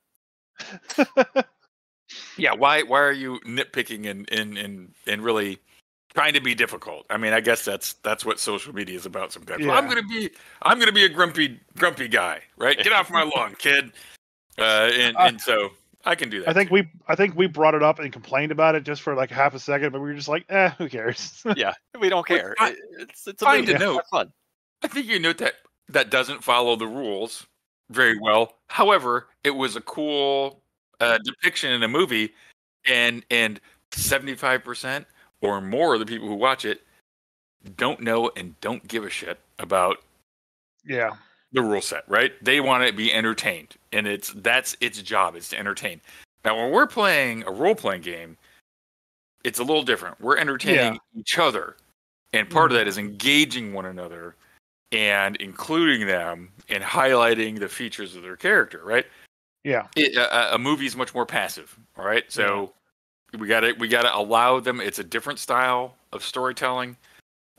Speaker 3: Yeah, why why are you nitpicking and and and and really trying to be difficult? I mean, I guess that's that's what social media is about sometimes. Well, I'm gonna be I'm gonna be a grumpy grumpy guy, right? Get off my lawn, kid. Uh, and (laughs) and so I can do that.
Speaker 1: I think we I think we brought it up and complained about it just for like half a second, but we were just like, eh, who cares? (laughs)
Speaker 2: Yeah, we don't care.
Speaker 3: I-
Speaker 2: It- it's it's a
Speaker 3: fine
Speaker 2: movie.
Speaker 3: to note.
Speaker 2: Fun.
Speaker 3: I think you note that that doesn't follow the rules very well. However, it was a cool uh, depiction in a movie, and and seventy five percent or more of the people who watch it don't know and don't give a shit about
Speaker 1: yeah.
Speaker 3: The rule set. Right? They want to be entertained, and it's that's its job is to entertain. Now, when we're playing a role playing game, it's a little different. We're entertaining each other, and part of that is engaging one another and including them and highlighting the features of their character. Right?
Speaker 1: Yeah.
Speaker 3: It, a, a movie is much more passive. All right, so we got to we got to allow them. It's a different style of storytelling.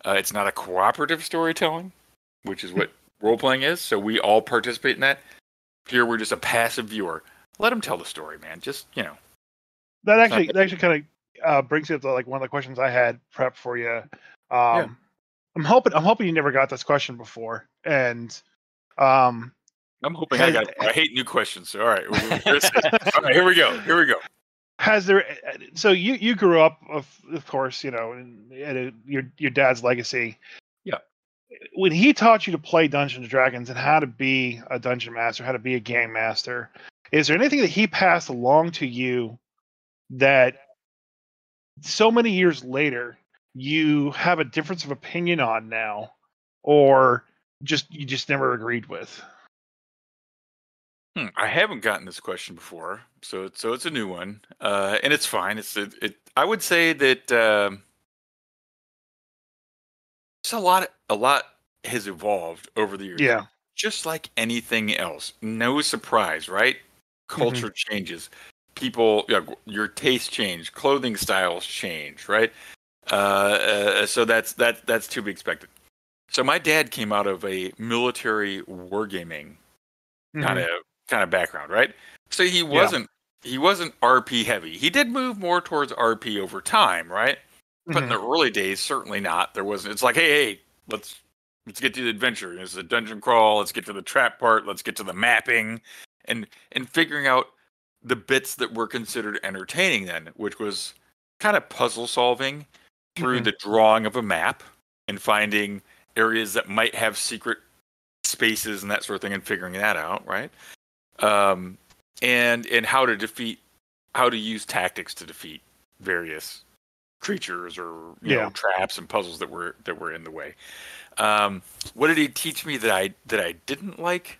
Speaker 3: Uh, it's not a cooperative storytelling, which is what role playing is. So we all participate in that. Here we're just a passive viewer. Let them tell the story, man. Just you know.
Speaker 1: That actually that actually kind of uh, brings it to like one of the questions I had prepped for you. Um, I'm hoping I'm hoping you never got this question before, and um,
Speaker 3: I'm hoping I got. I hate new questions. So all right, (laughs) all right, here we go. Here we go.
Speaker 1: has there so you you grew up of of course you know in, in a, your your dad's legacy
Speaker 3: Yeah.
Speaker 1: When he taught you to play dungeons and dragons and how to be a dungeon master how to be a game master is there anything that he passed along to you that so many years later you have a difference of opinion on now or just you just never agreed with
Speaker 3: Hmm, I haven't gotten this question before, so so it's a new one, uh, and it's fine. It's it, it. I would say that um, just a lot. A lot has evolved over the years.
Speaker 1: yeah
Speaker 3: just like anything else. No surprise, right? Culture changes. People, you know, your taste change, clothing styles change, right? Uh, uh, so that's that that's to be expected. So my dad came out of a military wargaming kind of kind of background, right? So he wasn't he wasn't RP heavy. He did move more towards RP over time, right? But in the early days, certainly not. There wasn't. It's like, hey, hey, let's let's get to the adventure. It's a dungeon crawl. Let's get to the trap part. Let's get to the mapping, and and figuring out the bits that were considered entertaining then, which was kind of puzzle solving through
Speaker 1: Mhm.
Speaker 3: the drawing of a map and finding areas that might have secret spaces and that sort of thing, and figuring that out, right? Um, and and how to defeat, how to use tactics to defeat various creatures or you
Speaker 1: Yeah.
Speaker 3: know traps and puzzles that were that were in the way. Um, what did he teach me that I that I didn't like?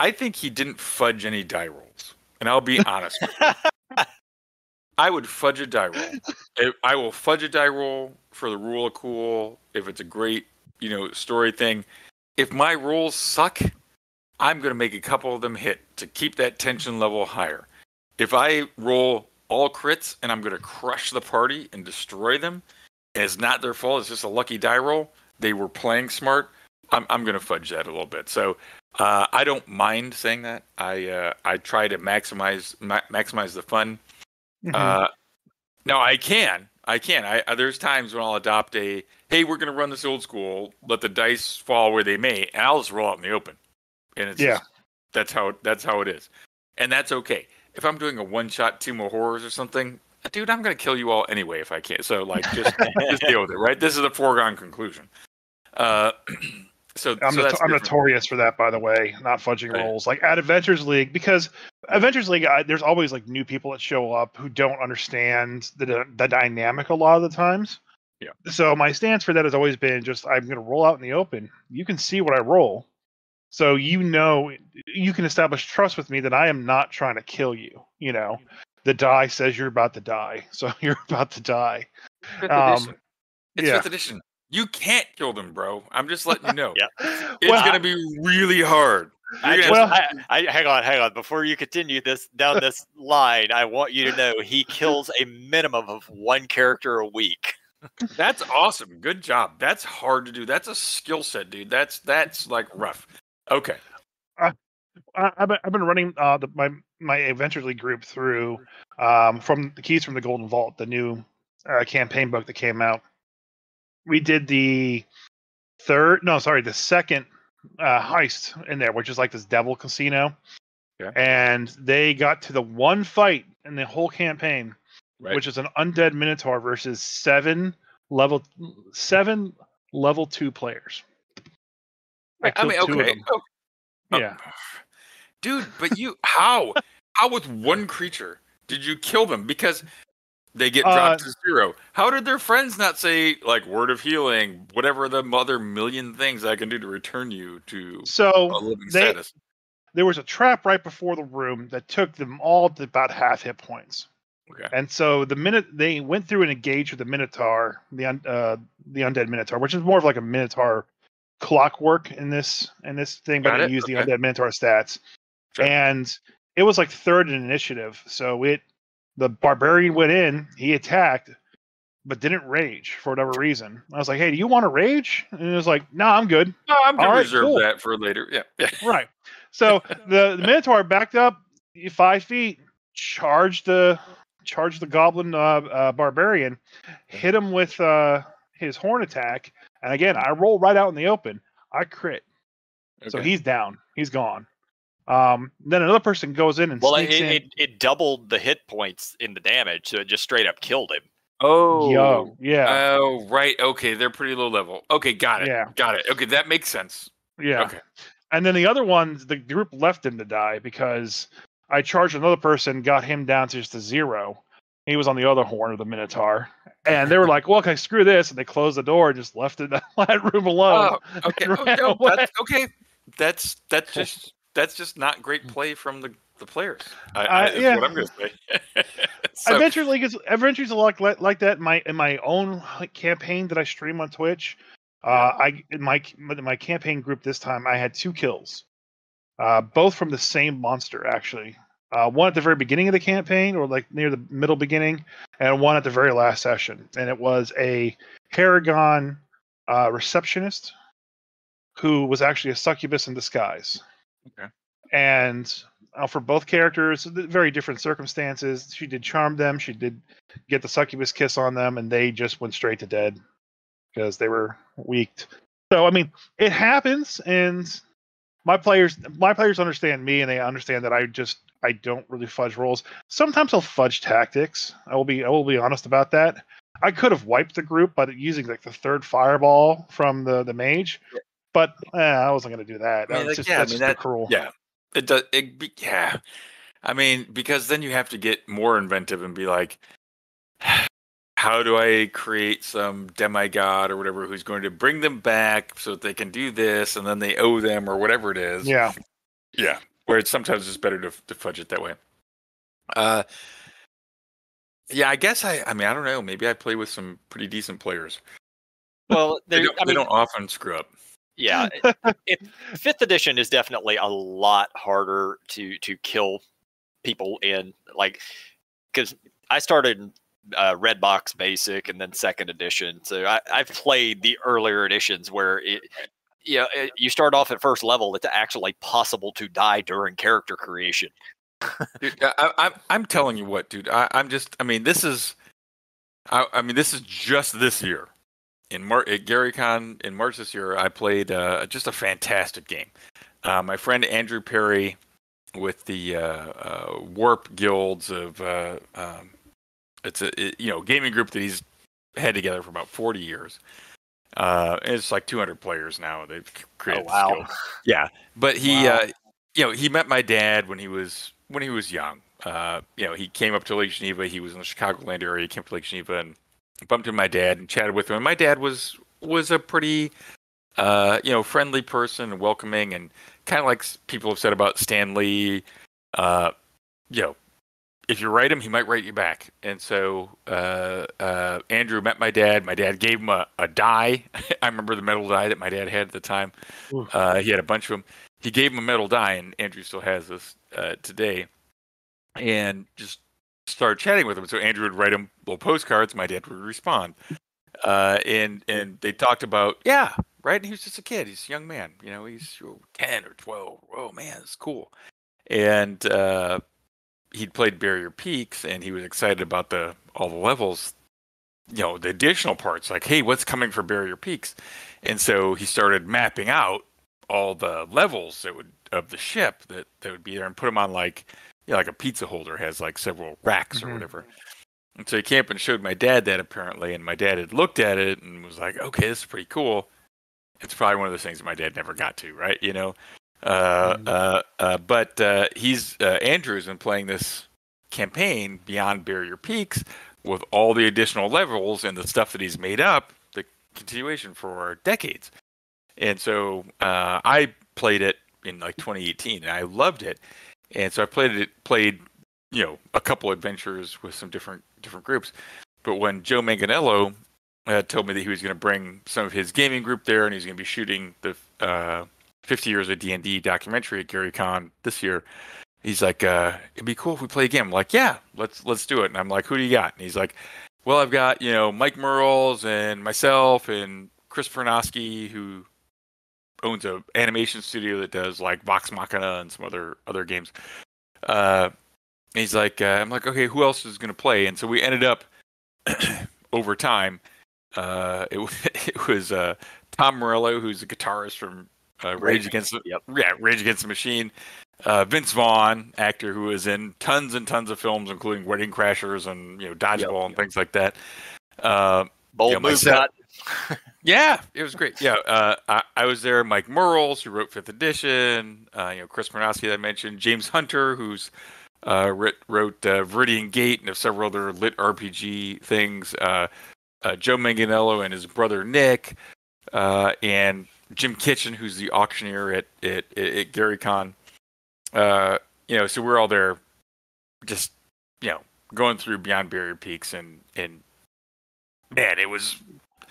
Speaker 3: I think he didn't fudge any die rolls, and I'll be honest. with you. (laughs) I would fudge a die roll. I will fudge a die roll for the rule of cool if it's a great you know story thing. If my rolls suck, I'm going to make a couple of them hit to keep that tension level higher. If I roll all crits and I'm going to crush the party and destroy them. And it's not their fault. It's just a lucky die roll. They were playing smart. I'm I'm going to fudge that a little bit. So uh, I don't mind saying that. I uh, I try to maximize ma- maximize the fun.
Speaker 1: Mhm.
Speaker 3: Uh, no, I can. I can. I, I there's times when I'll adopt a hey, we're going to run this old school. Let the dice fall where they may, and I'll just roll out in the open. And it's
Speaker 1: Yeah.
Speaker 3: just, that's how that's how it is, and that's okay. If I'm doing a one shot Tomb of Horrors or something, dude, I'm going to kill you all anyway if I can't, So like, just (laughs) just deal with it, right? This is a foregone conclusion. Uh, (clears throat) so
Speaker 1: I'm,
Speaker 3: so that's
Speaker 1: I'm notorious for that, by the way, not fudging
Speaker 3: Right.
Speaker 1: rolls. Like at Adventures League, because Adventures League, I, there's always like new people that show up who don't understand the the dynamic a lot of the times.
Speaker 3: Yeah.
Speaker 1: So my stance for that has always been just I'm going to roll out in the open. You can see what I roll, so you know you can establish trust with me that I am not trying to kill you. You know, the die says you're about to die, (laughs) so you're about to die.
Speaker 3: Fifth
Speaker 1: Um,
Speaker 3: edition. It's
Speaker 1: yeah.
Speaker 3: fifth edition. You can't kill them, bro. I'm just letting you (laughs) know.
Speaker 2: Yeah.
Speaker 3: It's
Speaker 1: Well,
Speaker 3: gonna be really hard.
Speaker 2: I just,
Speaker 1: Well-
Speaker 2: I, I, hang on, hang on. Before you continue this down this (laughs) line, I want you to know he kills a minimum of one character a week.
Speaker 3: That's awesome. Good job. That's hard to do. That's a skill set, dude. That's that's like rough. Okay.
Speaker 1: I, I've been, I've been running uh, the, my my Adventures League group through um, from the keys from the Golden Vault, the new uh, campaign book that came out. We did the third, no, sorry, the second uh, heist in there, which is like this devil casino,
Speaker 3: Yeah.
Speaker 1: and they got to the one fight in the whole campaign,
Speaker 3: Right.
Speaker 1: which is an undead minotaur versus seven level seven level two players.
Speaker 3: I
Speaker 1: killed
Speaker 3: mean, okay. Oh, oh,
Speaker 1: Yeah. (sighs)
Speaker 3: Dude, but you how? how with one creature did you kill them? Because they get
Speaker 1: Uh,
Speaker 3: dropped to zero. How did their friends not say like word of healing, whatever the other million things I can do to return you to a
Speaker 1: So
Speaker 3: living
Speaker 1: they-
Speaker 3: status?
Speaker 1: there was a trap right before the room that took them all to about half hit points.
Speaker 3: Okay.
Speaker 1: And so the minute they went through and engaged with the Minotaur, the un, uh, the undead Minotaur, which is more of like a Minotaur clockwork in this in this thing, but
Speaker 3: Got
Speaker 1: it
Speaker 3: it,
Speaker 1: used the
Speaker 3: okay.
Speaker 1: undead Minotaur stats.
Speaker 3: Sure.
Speaker 1: And it was like third in initiative. So it the barbarian went in, he attacked, but didn't rage for whatever reason. I was like, "Hey, do you want to rage?" And it was like, "No, I'm good."
Speaker 3: No, I'm gonna
Speaker 1: right,
Speaker 3: reserve
Speaker 1: cool.
Speaker 3: that for later. Yeah. yeah. (laughs)
Speaker 1: Right. So the, the Minotaur backed up five feet, charged the charged the Goblin uh, uh, Barbarian, hit him with uh, his horn attack, and again I roll right out in the open. I crit, so he's down. He's gone. Um, then another person goes in and
Speaker 2: Well, it,
Speaker 1: sneaks in.
Speaker 2: it, it doubled the hit points in the damage, so it just straight up killed him.
Speaker 3: Oh.
Speaker 1: Yo, yeah,
Speaker 3: Oh, right. Okay, they're pretty low level. Okay, got it.
Speaker 1: Yeah.
Speaker 3: Got it. Okay, that makes sense.
Speaker 1: yeah.
Speaker 3: Okay.
Speaker 1: And then the other ones, the group left him to die because I charged another person, got him down to just a zero. He was on the other horn of the Minotaur. And they were like, well, okay, screw this. And they closed the door and just left it (laughs) that room alone.
Speaker 3: Oh, okay. (laughs) Oh, no, that's, okay. That's that's (laughs) just that's just not great play from the the players. I, I,
Speaker 1: yeah.
Speaker 3: what I'm gonna say. So-
Speaker 1: Adventure League is Adventures a lot like, like that in my in my own like, campaign that I stream on Twitch. Uh, I in my in my campaign group this time I had two kills, uh, both from the same monster actually. Uh, one at the very beginning of the campaign, or like near the middle beginning, and one at the very last session. And it was a Paragon uh, receptionist who was actually a succubus in disguise.
Speaker 3: Okay.
Speaker 1: And uh, for both characters, very different circumstances. She did charm them. She did get the succubus kiss on them, and they just went straight to dead because they were weaked. So I mean, it happens, and my players, my players understand me, and they understand that I just I don't really fudge rolls. Sometimes I'll fudge tactics. I will be I will be honest about that. I could have wiped the group by using like the third fireball from the the mage, but eh, I wasn't going to do that.
Speaker 3: I mean,
Speaker 1: That's
Speaker 3: like,
Speaker 1: just,
Speaker 3: yeah, I mean,
Speaker 1: just
Speaker 3: that-
Speaker 1: cruel.
Speaker 3: yeah, it does. It be, yeah, I mean, because then you have to get more inventive and be like, how do I create some demigod or whatever who's going to bring them back so that they can do this, and then they owe them or whatever it is.
Speaker 1: Yeah.
Speaker 3: Yeah, where it's sometimes it's better to, to fudge it that way. Uh, yeah, I guess I. I mean, I don't know. Maybe I play with some pretty decent players.
Speaker 2: Well,
Speaker 3: They don't,
Speaker 2: I
Speaker 3: they don't often screw up.
Speaker 2: yeah, it, it, fifth edition is definitely a lot harder to to kill people in, like, because I started uh, Red Box Basic and then Second Edition. So I, I've played the earlier editions where it, you know, it, you start off at first level. It's actually possible to die during character creation.
Speaker 3: dude, I, I'm I'm telling you what, dude. I, I'm just. I mean, this is. I, I mean, this is just this year. In Mar- at Gary Con in March this year, I played uh, just a fantastic game. Uh, my friend Andrew Perry, with the uh, uh, Warp Guilds of, uh, um, it's a it, you know gaming group that he's had together for about 40 years. Uh, and it's like 200 players now. They've created.
Speaker 2: Oh, wow.
Speaker 3: Yeah, but he,
Speaker 1: Wow.
Speaker 3: uh, you know, he met my dad when he was when he was young. Uh, you know, he came up to Lake Geneva. He was in the Chicagoland area. He came to Lake Geneva and bumped into my dad and chatted with him. And my dad was was a pretty, uh, you know, friendly person and welcoming, and kind of like people have said about Stan Lee. Uh, you know, if you write him, he might write you back. And so uh, uh, Andrew met my dad. My dad gave him a, a die. (laughs) I remember the metal die that my dad had at the time. Uh, he had a bunch of them. He gave him a metal die, and Andrew still has this uh, today. And just started chatting with him. So Andrew would write him little postcards. My dad would respond. Uh, and and they talked about yeah, right. And he was just a kid. He's a young man. You know, he's ten or twelve. Oh man, it's cool. And uh, he'd played Barrier Peaks, and he was excited about the all the levels. You know, the additional parts. Like, hey, what's coming for Barrier Peaks? And so he started mapping out all the levels that would of the ship that that would be there, and put them on like you know, like a pizza holder has like several racks or
Speaker 1: Mhm.
Speaker 3: whatever. And so he came up and showed my dad that apparently, and my dad had looked at it and was like, "Okay, this is pretty cool." It's probably one of those things my dad never got to, right? You know, uh,
Speaker 1: Mhm.
Speaker 3: uh, uh, but uh, he's uh, Andrew's been playing this campaign beyond Barrier Peaks with all the additional levels and the stuff that he's made up, the continuation for decades. And so uh, I played it in like 2018, and I loved it. And so I played it, played you know a couple adventures with some different different groups. But when Joe Manganiello uh, told me that he was going to bring some of his gaming group there, and he's going to be shooting the uh, 50 years of D and D documentary at Gary Con this year, he's like, uh, "It'd be cool if we play a game." I'm like, "Yeah, let's let's do it." And I'm like, "Who do you got?" And he's like, "Well, I've got you know Mike Mearls and myself and Chris Fernosky, who owns a animation studio that does like Vox Machina and some other other games." Uh, he's like, uh, I'm like, okay, who else is going to play? And so we ended up (clears throat) over time. Uh, it, (laughs) it was uh, Tom Morello, who's a guitarist from uh, Rage. Against the
Speaker 2: Yep.
Speaker 3: yeah Rage Against the Machine. Uh, Vince Vaughn, actor who is in tons and tons of films, including Wedding Crashers and you know Dodgeball and things like that. Uh,
Speaker 2: Bold
Speaker 3: Yeah,
Speaker 2: move,
Speaker 3: myself- (laughs) yeah, it was great. Yeah, uh, I, I was there. Mike Mearls, who wrote Fifth Edition. Uh, you know, Chris that I mentioned. James Hunter, who's uh, writ, wrote uh, Viridian Gate and several other lit RPG things. Uh, uh, Joe Manganiello and his brother Nick, uh, and Jim Kitchen, who's the auctioneer at at, at, Gary Con. Uh, you know, so we're all there, just you know, going through Beyond Barrier Peaks, and and man, it was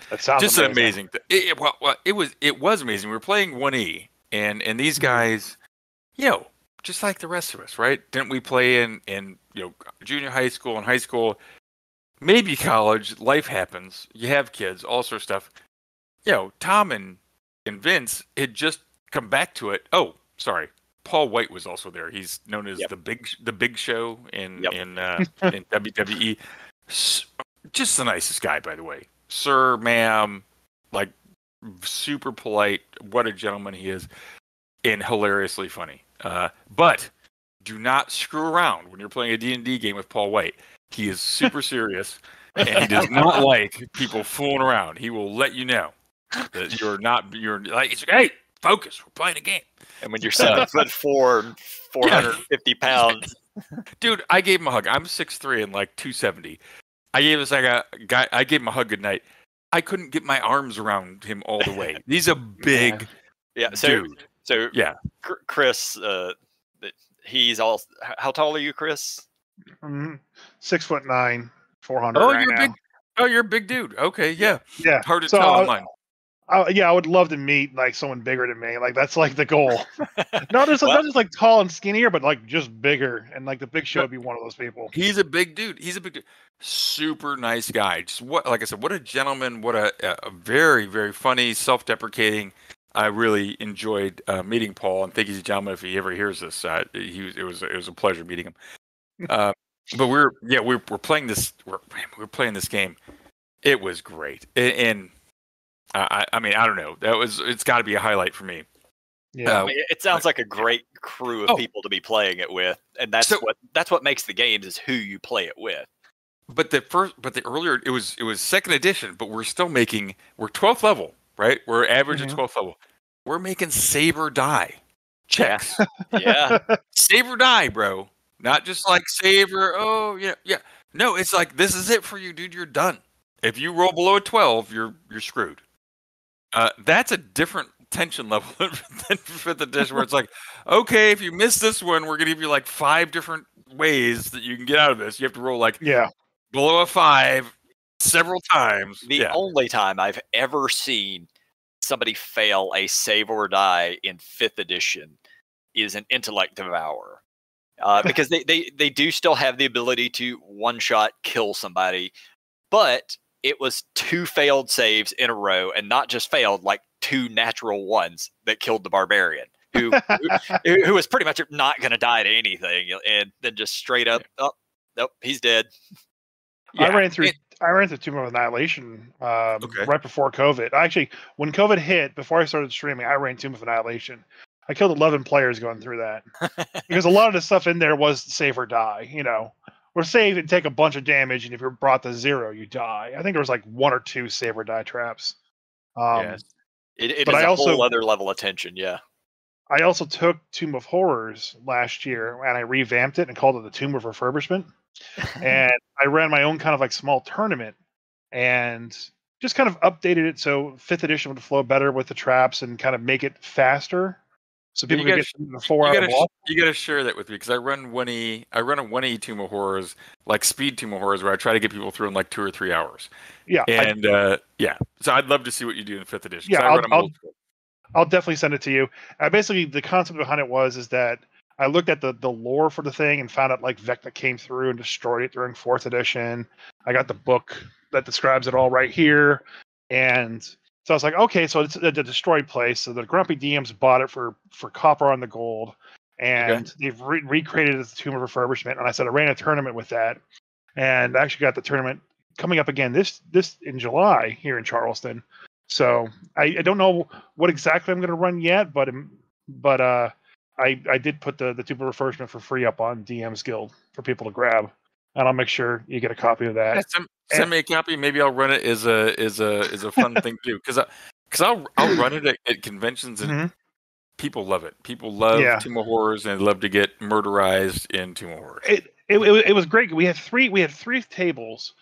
Speaker 1: That sounds
Speaker 3: just an
Speaker 1: amazing.
Speaker 3: amazing. Th- it, it- well, well, it was it was amazing. We were playing one E, and and these guys, you know, just like the rest of us, right? Didn't we play in in you know junior high school and high school, maybe college? Life happens. You have kids, all sort of stuff. You know, Tom and and Vince had just come back to it. Oh, sorry. Paul White was also there. He's known as
Speaker 2: Yep.
Speaker 3: the big the Big Show in
Speaker 2: Yep.
Speaker 3: in uh, (laughs) in WWE. Just the nicest guy, by the way sir, ma'am, like super polite. What a gentleman he is, and hilariously funny. Uh, but do not screw around when you're playing a D&D game with Paul White. He is super serious, and he does not (laughs) like people fooling around. He will let you know that you're not. You're like, he's like, hey, focus. We're playing a game.
Speaker 2: And when you're seven (laughs) foot four, and 450 (laughs) pounds,
Speaker 3: dude i gave him a hug i'm 6'3 and like 270 i gave this like a guy i gave him a hug good night i couldn't get my arms around him all the way (laughs) he's a big
Speaker 2: yeah. So,
Speaker 3: dude
Speaker 2: so
Speaker 3: Yeah.
Speaker 2: Chris, uh, he's all. How tall are you, Chris?
Speaker 1: Mhm. Six foot nine, four hundred.
Speaker 3: oh
Speaker 1: right
Speaker 3: you're
Speaker 1: now.
Speaker 3: big oh you're a big dude okay yeah
Speaker 1: Yeah.
Speaker 3: hard to
Speaker 1: So
Speaker 3: tell online
Speaker 1: Uh, yeah, I would love to meet like someone bigger than me. Like that's like the goal. (laughs) not just
Speaker 2: Well-
Speaker 1: not just like tall and skinnier, but like just bigger. And like the Big Show would be one of those people.
Speaker 3: He's a big dude. He's a big dude. Super nice guy. Just what, like I said, what a gentleman. What a, a very, very funny, self-deprecating. I really enjoyed uh, meeting Paul, and think he's a gentleman if he ever hears this. Uh, he was, it was it was a pleasure meeting him. (laughs) Uh, but we're yeah we're we're playing this we're we're playing this game. It was great, and, and I I mean I don't know that was it's got to be a highlight for me.
Speaker 1: Yeah.
Speaker 3: Uh,
Speaker 2: I mean, it sounds like a great crew of
Speaker 3: Oh.
Speaker 2: people to be playing it with, and that's
Speaker 3: So-
Speaker 2: what that's what makes the games is who you play it with.
Speaker 3: But the first, but the earlier it was it was second edition, but we're still making we're twelfth level, right? We're average
Speaker 1: Mhm.
Speaker 3: at twelfth level. We're making save or die checks, (laughs)
Speaker 2: Yeah,
Speaker 3: save or die, bro. Not just like saber. Oh yeah, yeah. No, it's like this is it for you, dude. You're done. If you roll below a twelve, you're you're screwed. Uh, that's a different tension level (laughs) than fifth edition, where it's like, okay, if you miss this one, we're gonna give you like five different ways that you can get out of this. You have to roll like
Speaker 1: yeah.
Speaker 3: below a five several times.
Speaker 2: the
Speaker 3: yeah.
Speaker 2: only time I've ever seen somebody fail a save or die in fifth edition is an intellect devourer. Uh, (laughs) because they, they, they do still have the ability to one shot kill somebody, but it was two failed saves in a row, and not just failed, like two natural ones that killed the barbarian, who who, (laughs) who was pretty much not going to die to anything, and then just straight up, oh, nope, he's dead.
Speaker 1: I ran through
Speaker 3: it-
Speaker 1: I ran through Tomb of Annihilation um,
Speaker 3: Okay.
Speaker 1: right before COVID. Actually, when COVID hit, before I started streaming, I ran Tomb of Annihilation. I killed 11 players going through that because a lot of the stuff in there was save or die. You know, or save and take a bunch of damage, and if you're brought to zero, you die. I think there was like one or two save or die traps. Um,
Speaker 3: Yes.
Speaker 2: It, it
Speaker 1: But
Speaker 2: is
Speaker 1: I
Speaker 2: a
Speaker 1: also-
Speaker 2: whole other level of tension, yeah.
Speaker 1: I also took Tomb of Horrors last year and I revamped it and called it the Tomb of Refurbishment. (laughs) and I ran my own kind of like small tournament and just kind of updated it so fifth edition would flow better with the traps and kind of make it faster. So people
Speaker 3: you
Speaker 1: could
Speaker 3: gotta
Speaker 1: get the four
Speaker 3: you
Speaker 1: hour
Speaker 3: gotta, you gotta share that with me because I run one e I run a one e Tomb of Horrors like speed Tomb of Horrors where I try to get people through in like two or three hours.
Speaker 1: Yeah, I,
Speaker 3: And uh, yeah, so I'd love to see what you do in fifth edition.
Speaker 1: Yeah,
Speaker 3: I
Speaker 1: I'll- I'll- I'll definitely send it to you. Uh, basically, the concept behind it was is that I looked at the the lore for the thing and found out like Vecna came through and destroyed it during fourth edition. I got the book that describes it all right here, and so I was like, okay, so it's a, destroyed place. So the Grumpy DMs bought it for for copper on the gold, and they've re- recreated it as a Tomb of Refurbishment. And I said I ran a tournament with that, and I actually got the tournament coming up again this this in July here in Charleston. So I, I don't know what exactly I'm going to run yet, but um, but uh, I I did put the the Tomb of Refurbishment for free up on DM's Guild for people to grab, and I'll make sure you get a copy of that.
Speaker 3: Yeah, send, send me a copy. Maybe I'll run it as a as a as a fun thing to do because because I'll I'll (laughs) run it at, at conventions and
Speaker 1: Mhm.
Speaker 3: people love it. People love
Speaker 1: Yeah.
Speaker 3: Tomb of Horrors and love to get murderized in Tomb of Horrors.
Speaker 1: it, it, it, it was great. We had three we had three tables,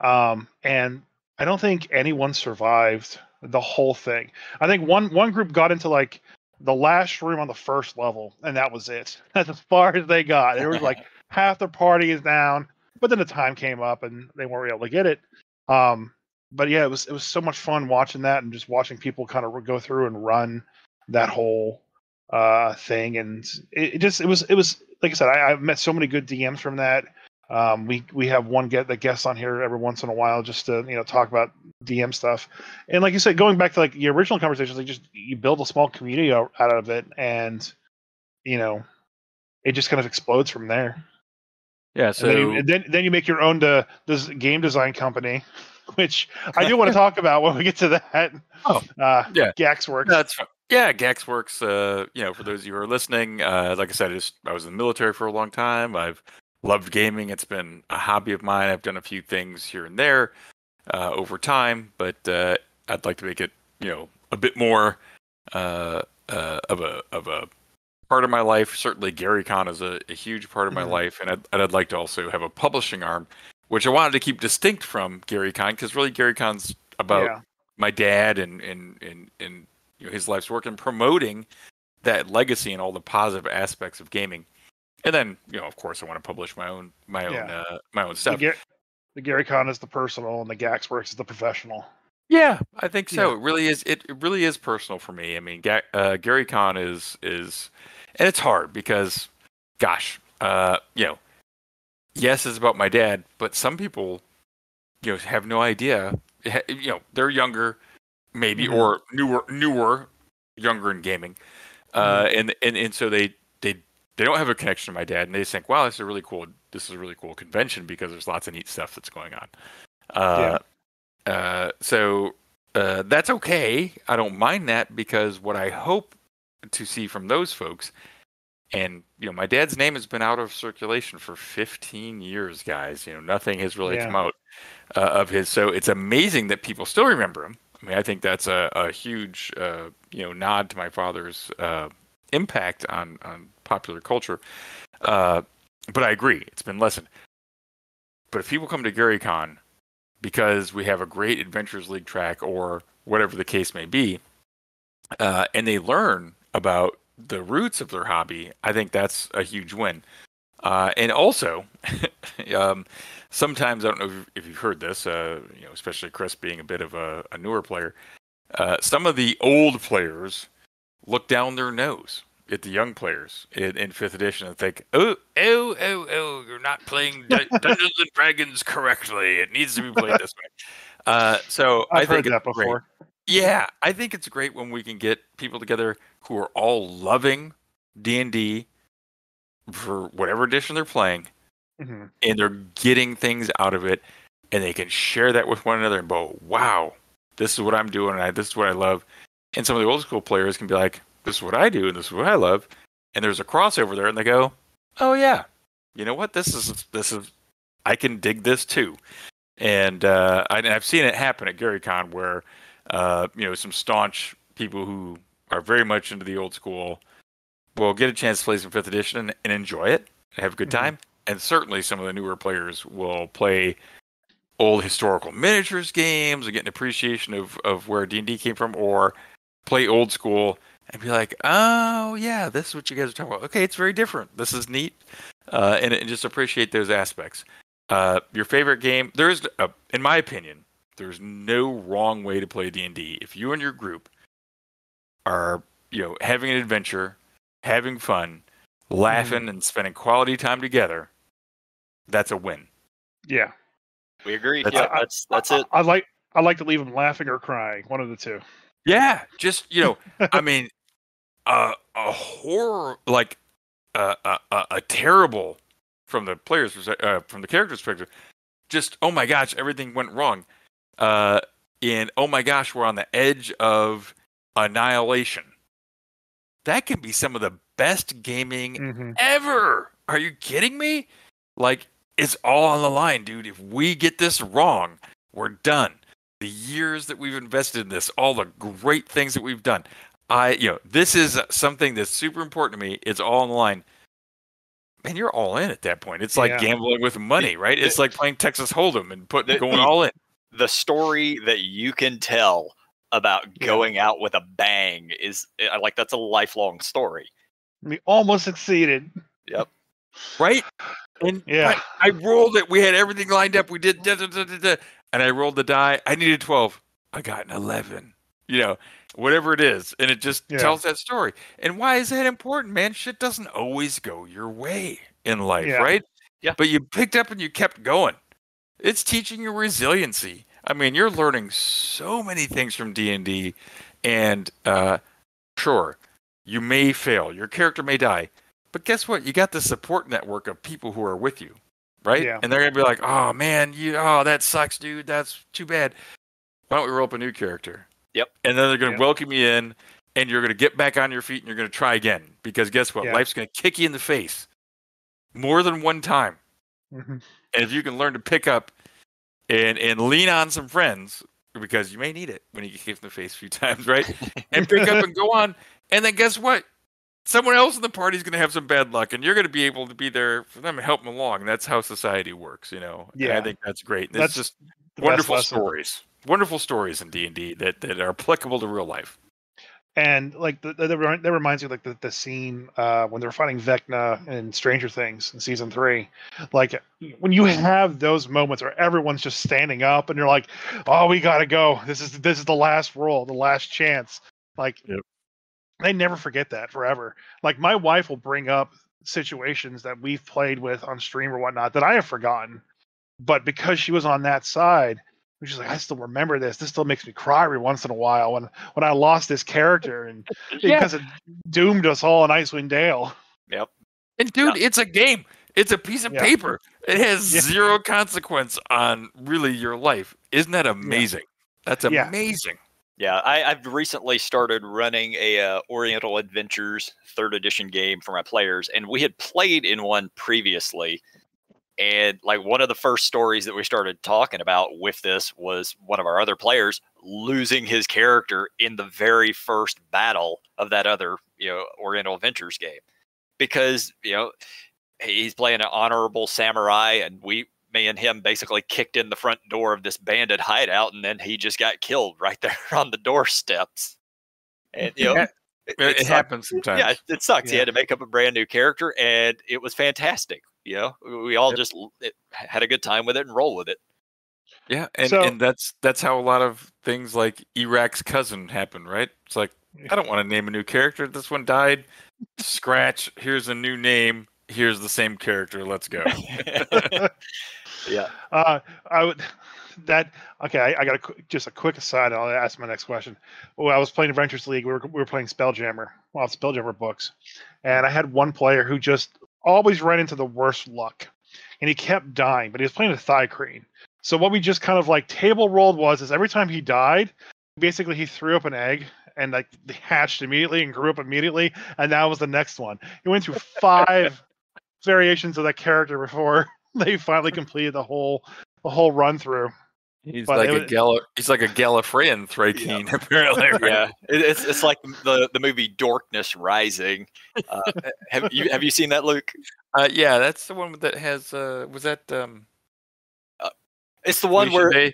Speaker 1: um, and I don't think anyone survived the whole thing. I think one one group got into like the last room on the first level, and that was it. (laughs) That's as far as they got. It was like (laughs) half the party is down, but then the time came up and they weren't able to get it. Um, but yeah, it was it was so much fun watching that and just watching people kind of go through and run that whole uh thing. And it, it just it was it was like i said I, i've met so many good dms from that. Um we we have one get that guests on here every once in a while just to you know talk about dm stuff. And like you said going back to like your original conversations like just you build a small community out of it and you know it just kind of explodes from there
Speaker 3: Yeah.
Speaker 1: and
Speaker 3: So
Speaker 1: then, you, and then then you make your own de, this game design company (laughs) which i do want to talk about when we get to that
Speaker 3: Oh,
Speaker 1: uh
Speaker 3: yeah.
Speaker 1: Gaxxworx
Speaker 3: That's. Yeah, Gaxxworx. Uh, you know, for those of you who are listening, uh, like I said, I, just, I was in the military for a long time. I've loved gaming. It's been a hobby of mine. I've done a few things here and there uh, over time, but uh, I'd like to make it, you know, a bit more uh, uh, of a of a part of my life. Certainly, Gary Con is a, a huge part of my
Speaker 1: Mhm.
Speaker 3: life, and I'd, and I'd like to also have a publishing arm, which I wanted to keep distinct from Gary Con, because really Gary Con's about
Speaker 1: yeah
Speaker 3: my dad and and and and you know, his life's work and promoting that legacy and all the positive aspects of gaming. And then, you know, of course, I want to publish my own my own uh, my own
Speaker 1: the,
Speaker 3: stuff.
Speaker 1: The Gary Con is the personal and the Gaxxworx is the professional.
Speaker 3: Yeah, I think so. It really is. It, it really is personal for me. I mean, Ga- uh, Gary Con is is, and it's hard because, gosh, uh, you know, yes, it's about my dad, but some people, you know, have no idea. You know, they're younger, maybe,
Speaker 1: Mhm.
Speaker 3: or newer, newer, younger in gaming, uh, and and and so they they they don't have a connection to my dad, and they think, wow, this is a really cool. This is a really cool convention because there's lots of neat stuff that's going on. Uh, uh, so uh, that's okay. I don't mind that because what I hope to see from those folks, and you know, my dad's name has been out of circulation for 15 years, guys. You know, nothing has really
Speaker 1: Yeah.
Speaker 3: come out uh, of his. So it's amazing that people still remember him. I mean, I think that's a, a huge, uh, you know, nod to my father's uh, impact on on popular culture. Uh, but I agree, it's been lessened. But if people come to GaryCon because we have a great Adventures League track or whatever the case may be, uh, and they learn about the roots of their hobby, I think that's a huge win. Uh, and also, (laughs) um, sometimes I don't know if, you've heard this, uh, you know, especially Chris being a bit of a, a newer player. Uh, some of the old players look down their nose at the young players in, in fifth edition and think, "Oh, oh, oh, oh, you're not playing Dun- (laughs) Dungeons and Dragons correctly. It needs to be played this way." Uh, so I
Speaker 1: I've
Speaker 3: think
Speaker 1: heard that
Speaker 3: before. great. Yeah, I think it's great when we can get people together who are all loving D and D for whatever edition they're playing,
Speaker 1: Mhm.
Speaker 3: and they're getting things out of it, and they can share that with one another and go, "Wow, this is what I'm doing, and I, this is what I love." And some of the old school players can be like, "This is what I do, and this is what I love," and there's a crossover there, and they go, "Oh yeah, you know what? This is this is I can dig this too." And uh, I, and I've seen it happen at GaryCon where uh, you know some staunch people who are very much into the old school will get a chance to play some fifth edition and, and enjoy it and have a good
Speaker 1: Mhm.
Speaker 3: time. And certainly some of the newer players will play old historical miniatures games and get an appreciation of, of where D and D came from, or play old school and be like, oh yeah, this is what you guys are talking about. Okay, it's very different. This is neat, uh, and, and just appreciate those aspects. Uh, your favorite game? There's, uh, in my opinion, there's no wrong way to play D and D. If you and your group are, you know, having an adventure, having fun, laughing, and spending quality time together, that's a win.
Speaker 1: Yeah,
Speaker 2: We agree.
Speaker 3: That's-
Speaker 2: yeah, that's that's it.
Speaker 1: I, I like I like to leave them laughing or crying, one of the two.
Speaker 3: Yeah, just you know, (laughs) I mean, uh, a horror like uh, a, a a terrible from the players' uh, from the character's perspective. Just oh my gosh, everything went wrong. Uh, and oh my gosh, we're on the edge of annihilation. That can be some of the best gaming
Speaker 1: hmm
Speaker 3: ever. Are you kidding me? Like, it's all on the line, dude. If we get this wrong, we're done. The years that we've invested in this, all the great things that we've done. I, you know, this is something that's super important to me. It's all on the line. Man, you're all in at that point. It's like
Speaker 1: Yeah.
Speaker 3: gambling with money, right? It's like playing Texas Hold'em and putting going all in.
Speaker 2: The story that you can tell about
Speaker 1: Yeah.
Speaker 2: going out with a bang is uh, like that's a lifelong story.
Speaker 1: We almost succeeded. Yep. (sighs)
Speaker 3: Right? And
Speaker 1: Yeah.
Speaker 3: I, I rolled it. We had everything lined up. We did, da, da, da, da, da, and I rolled the die. I needed twelve. I got an eleven. You know, whatever it is, and it just
Speaker 1: Yeah.
Speaker 3: tells that story. And why is that important, man? Shit doesn't always go your way in life,
Speaker 1: Yeah.
Speaker 3: right?
Speaker 2: Yeah.
Speaker 3: But you picked up and you kept going. It's teaching you resiliency. I mean, you're learning so many things from D and D, and uh, sure, you may fail. Your character may die. But guess what? You got the support network of people who are with you, right?
Speaker 1: Yeah.
Speaker 3: And they're gonna be like, "Oh man, you, oh that sucks, dude. That's too bad. Why don't we roll up a new character?"
Speaker 2: Yep.
Speaker 3: And then they're gonna
Speaker 1: Yep.
Speaker 3: welcome you in, and you're gonna get back on your feet, and you're gonna try again because guess what?
Speaker 1: Yeah.
Speaker 3: Life's gonna kick you in the face more than one time.
Speaker 1: Mhm.
Speaker 3: And if you can learn to pick up and and lean on some friends, because you may need it when you get kicked in the face a few (laughs) times, right? and pick up and go on. And then guess what? Someone else in the party is going to have some bad luck, and you're going to be able to be there for them and help them along. That's how society works, you know. And
Speaker 1: Yeah.
Speaker 3: I think that's great. And
Speaker 1: That's
Speaker 3: it's just wonderful stories, wonderful stories in D and D that that are applicable to real life.
Speaker 1: And like the, the, the, that reminds me of like the, the scene uh, when they were fighting Vecna in Stranger Things in season three. Like when you have those moments where everyone's just standing up and you're like, "Oh, we gotta go. This is this is the last roll, the last chance." Like
Speaker 3: Yep.
Speaker 1: they never forget that forever. Like my wife will bring up situations that we've played with on stream or whatnot that I have forgotten, but because she was on that side, she's like, I still remember this. This still makes me cry every once in a while when when I lost this character and (laughs)
Speaker 4: Yeah.
Speaker 1: because it doomed us all in Icewind Dale.
Speaker 2: Yep.
Speaker 3: And dude, it's a game. It's a piece of
Speaker 1: Yeah.
Speaker 3: paper. It has
Speaker 1: Yeah.
Speaker 3: zero consequence on really your life. Isn't that amazing? That's
Speaker 1: Yeah.
Speaker 3: amazing.
Speaker 2: Yeah, I, I've recently started running a uh, Oriental Adventures third edition game for my players, and we had played in one previously. And like one of the first stories that we started talking about with this was one of our other players losing his character in the very first battle of that other, you know, Oriental Adventures game, because you know he's playing an honorable samurai, and we me and him basically kicked in the front door of this bandit hideout, and then he just got killed (laughs) right there on the doorsteps. And you know, it,
Speaker 3: It,
Speaker 2: it
Speaker 3: happens sometimes.
Speaker 2: Yeah, it, it sucks. He had to make up a brand new character, and it was fantastic. You know, we- we all
Speaker 3: Yep.
Speaker 2: just it, had a good time with it and roll with it.
Speaker 3: Yeah, and,
Speaker 1: So-
Speaker 3: and that's that's how a lot of things like Iraq's cousin happen, right? It's like I don't want to name a new character. This one died. Scratch. Here's a new name. Here's the same character. Let's go. (laughs)
Speaker 2: yeah. (laughs)
Speaker 1: Uh, I would (laughs) that okay. I, I got a, just a quick aside. I'll ask my next question. Well, I was playing Adventures League. We were we were playing Spelljammer, well, Spelljammer books, and I had one player who just always ran into the worst luck, and he kept dying. But he was playing a Thri-kreen. So what we just kind of like table rolled was is every time he died, basically he threw up an egg and like (laughs) hatched immediately and grew up immediately, and that was the next one. He went through (laughs) five variations of that character before (laughs) they finally completed the whole the whole run through.
Speaker 3: He's
Speaker 1: But
Speaker 3: like a
Speaker 1: was-
Speaker 3: Gala, he's like a Gallifreyan (laughs) Thri-kreen, (laughs) apparently. right?
Speaker 2: Yeah, it, it's it's like the the movie Dorkness Rising. Uh, have you have you seen that, Luke?
Speaker 3: Uh, yeah, that's the one that has. Uh, was that um?
Speaker 2: It's the one
Speaker 3: Felicia
Speaker 2: where
Speaker 3: Day?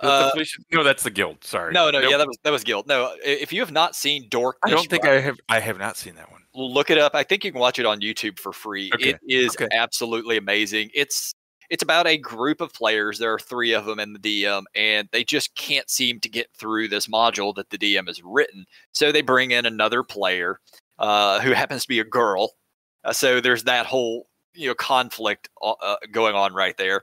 Speaker 3: The- the
Speaker 2: uh,
Speaker 3: no, that's the Guild. Sorry.
Speaker 2: no, no,
Speaker 3: Nope.
Speaker 2: yeah, that was that was Guild. No, if you have not seen Dorkness,
Speaker 3: I don't think
Speaker 2: Rising,
Speaker 3: I have. I have not seen that one.
Speaker 2: look it up. I think you can watch it on YouTube for free.
Speaker 3: Okay,
Speaker 2: It is
Speaker 3: okay.
Speaker 2: absolutely amazing. It's it's about a group of players. There are three of them in the DM, and they just can't seem to get through this module that the DM has written. So they bring in another player uh, who happens to be a girl. Uh, so there's that whole you know conflict uh, uh, going on right there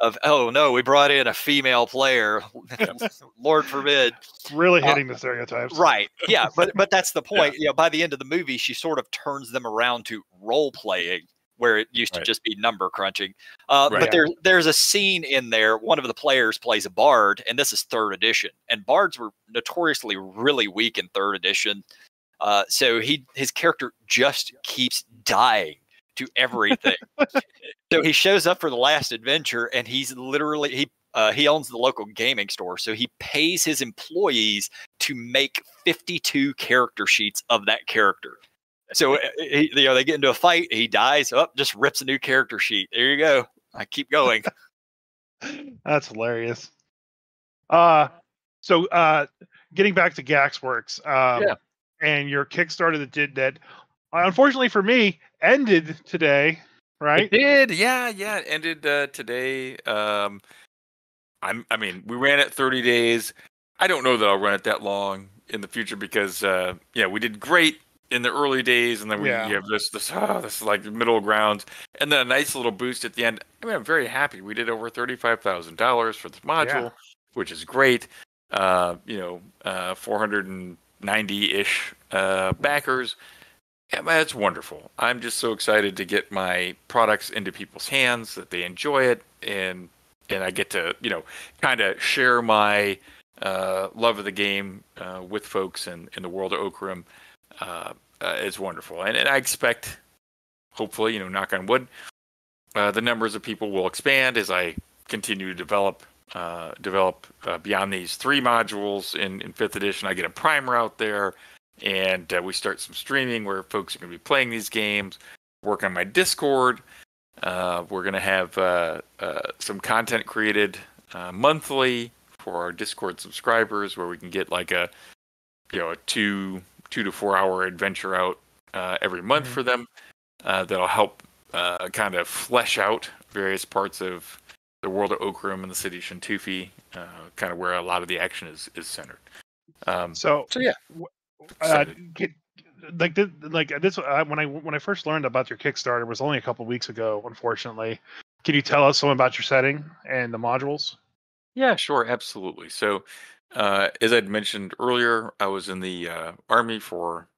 Speaker 2: of oh no we brought in a female player (laughs) (laughs) lord forbid
Speaker 1: Really
Speaker 2: Uh,
Speaker 1: hitting the stereotypes.
Speaker 2: Right. Yeah, but but that's the (laughs) point. You know, by the end of the movie, she sort of turns them around to role playing, where it used to just be number crunching. Uh,
Speaker 3: Right.
Speaker 2: But there there's a scene in there. One of the players plays a bard, and this is third edition. And bards were notoriously really weak in third edition. Uh, so he his character just keeps dying to everything. (laughs) so he shows up for the last adventure, and he's literally he. Uh, he owns the local gaming store, so he pays his employees to make 52 character sheets of that character. So uh, he, you know they get into a fight, he dies, up just rips a new character sheet. There you go. I keep going. (laughs)
Speaker 1: That's hilarious. Uh so uh getting back to Gaxxworx, um
Speaker 3: Yeah.
Speaker 1: and your Kickstarter that did that unfortunately for me ended today, right?
Speaker 3: It did. Yeah, yeah. It ended uh, today. Um, I'm. I mean, we ran it 30 days. I don't know that I'll run it that long in the future because, uh, yeah, we did great in the early days, and then we
Speaker 1: Yeah.
Speaker 3: have this, this, oh, this like middle ground, and then a nice little boost at the end. I mean, I'm very happy. We did over thirty-five thousand dollars for this module, which is great. Uh, you know, uh, 490-ish uh, backers. Yeah, it's wonderful. I'm just so excited to get my products into people's hands that they enjoy it, and and I get to you know kind of share my uh, love of the game uh, with folks in, in the world of Okkorim. Uh, uh, it's wonderful, and, and I expect, hopefully, you know, knock on wood, uh, the numbers of people will expand as I continue to develop uh, develop uh, beyond these three modules in, in fifth edition. I get a primer out there, and uh, we start some streaming where folks are going to be playing these games. Work on my Discord. Uh, we're going to have some content created monthly for our Discord subscribers, where we can get like a you know a two two to four hour adventure out uh, every month
Speaker 1: Mhm.
Speaker 3: for them uh, that'll help uh, kind of flesh out various parts of the world of Okkorim and the city of Chentoufi, uh, kind of where a lot of the action is is centered. Um,
Speaker 1: So,
Speaker 3: so yeah,
Speaker 1: uh,
Speaker 3: excited.
Speaker 1: get, like this, like this, uh, when I when I first learned about your Kickstarter it was only a couple weeks ago. Unfortunately, can you tell us some about your setting and the modules?
Speaker 3: Yeah, sure, absolutely. So, uh, as I'd mentioned earlier, I was in the uh, army for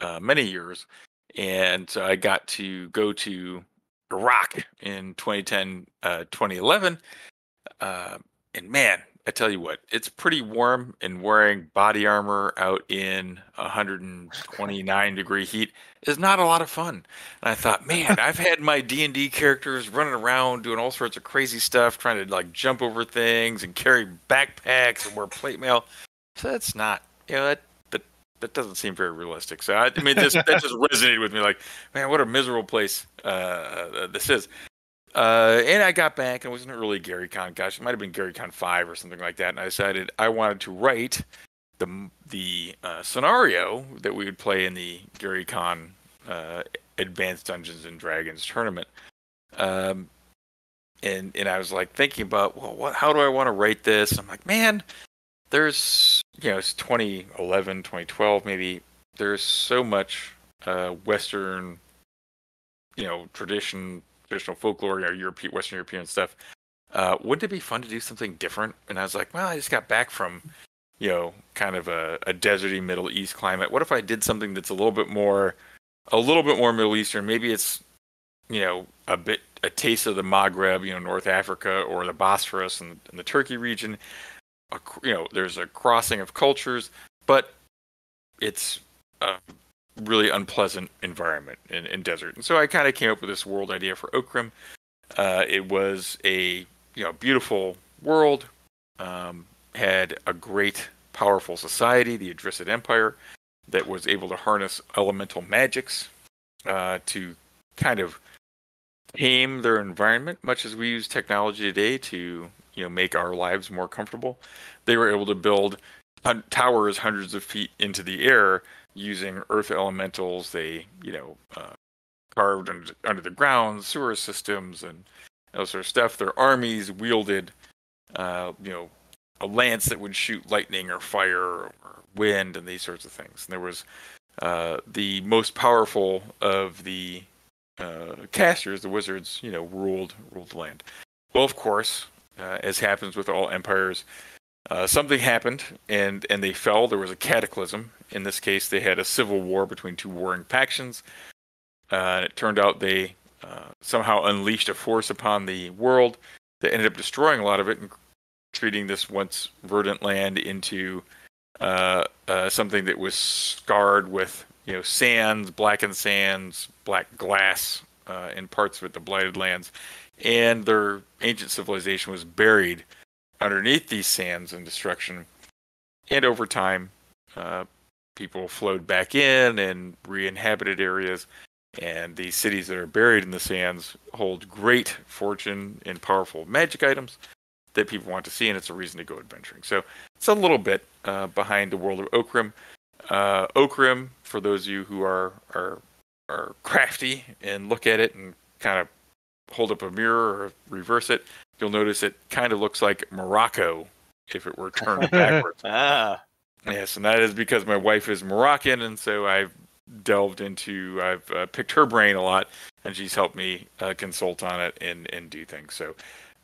Speaker 3: uh, many years, and so I got to go to Iraq in 2010, uh, 2011. Uh, and man, I tell you what, it's pretty warm, and wearing body armor out in (laughs) 129 degree heat is not a lot of fun. And I thought, man, (laughs) I've had my D and D characters running around doing all sorts of crazy stuff, trying to like jump over things and carry backpacks and wear plate mail. So that's not, you know, that that that doesn't seem very realistic. So I, I mean, this that just (laughs) resonated with me. Like, man, what a miserable place uh, this is. Uh, and I got back and it was an early Gary Con. Gosh, it might have been Gary Con five or something like that. And I decided I wanted to write the the uh, scenario that we would play in the Gary Con uh, Advanced Dungeons and Dragons tournament. Um, and and I was like thinking about well, what how do I want to write this? I'm like, man, there's you know it's 2011, 2012 maybe. There's so much uh, Western, you know, tradition, traditional folklore, or European, Western European stuff. Uh, wouldn't it be fun to do something different? And I was like, well, I just got back from you know, kind of a, a deserty Middle East climate. What if I did something that's a little bit more, a little bit more Middle Eastern? Maybe it's, you know, a bit a taste of the Maghreb, you know, North Africa or the Bosphorus and, and the Turkey region. A, you know, there's a crossing of cultures, but it's a really unpleasant environment in, in desert. And so I kind of came up with this world idea for Okkorim. Uh, it was a you know beautiful world. Um, had a great, powerful society, the Adrissid Empire, that was able to harness elemental magics uh, to kind of tame their environment, much as we use technology today to you know make our lives more comfortable. They were able to build towers hundreds of feet into the air using earth elementals. They you know uh, carved under, under the ground sewer systems and that sort of stuff. Their armies wielded uh, you know a lance that would shoot lightning or fire or wind and these sorts of things. And there was uh, the most powerful of the uh, casters, the wizards, you know, ruled ruled the land. Well, of course, uh, as happens with all empires, uh, something happened and and they fell. There was a cataclysm. In this case, they had a civil war between two warring factions. Uh, it turned out they uh, somehow unleashed a force upon the world that ended up destroying a lot of it and treating this once verdant land into uh, uh, something that was scarred with you know sands, blackened sands, black glass in parts of it, the blighted lands, and their ancient civilization was buried underneath these sands and destruction. And over time, uh, people flowed back in and re-inhabited areas. And these cities that are buried in the sands hold great fortune in powerful magic items that people want to see, and it's a reason to go adventuring. So it's a little bit uh, behind the world of Okkorim. Uh, Okkorim, for those of you who are are are crafty and look at it and kind of hold up a mirror or reverse it, you'll notice it kind of looks like Morocco if it were turned (laughs) backwards.
Speaker 2: Ah,
Speaker 3: Yes, and that is because my wife is Moroccan, and so I've delved into, I've uh, picked her brain a lot, and she's helped me uh, consult on it and, and do things. So,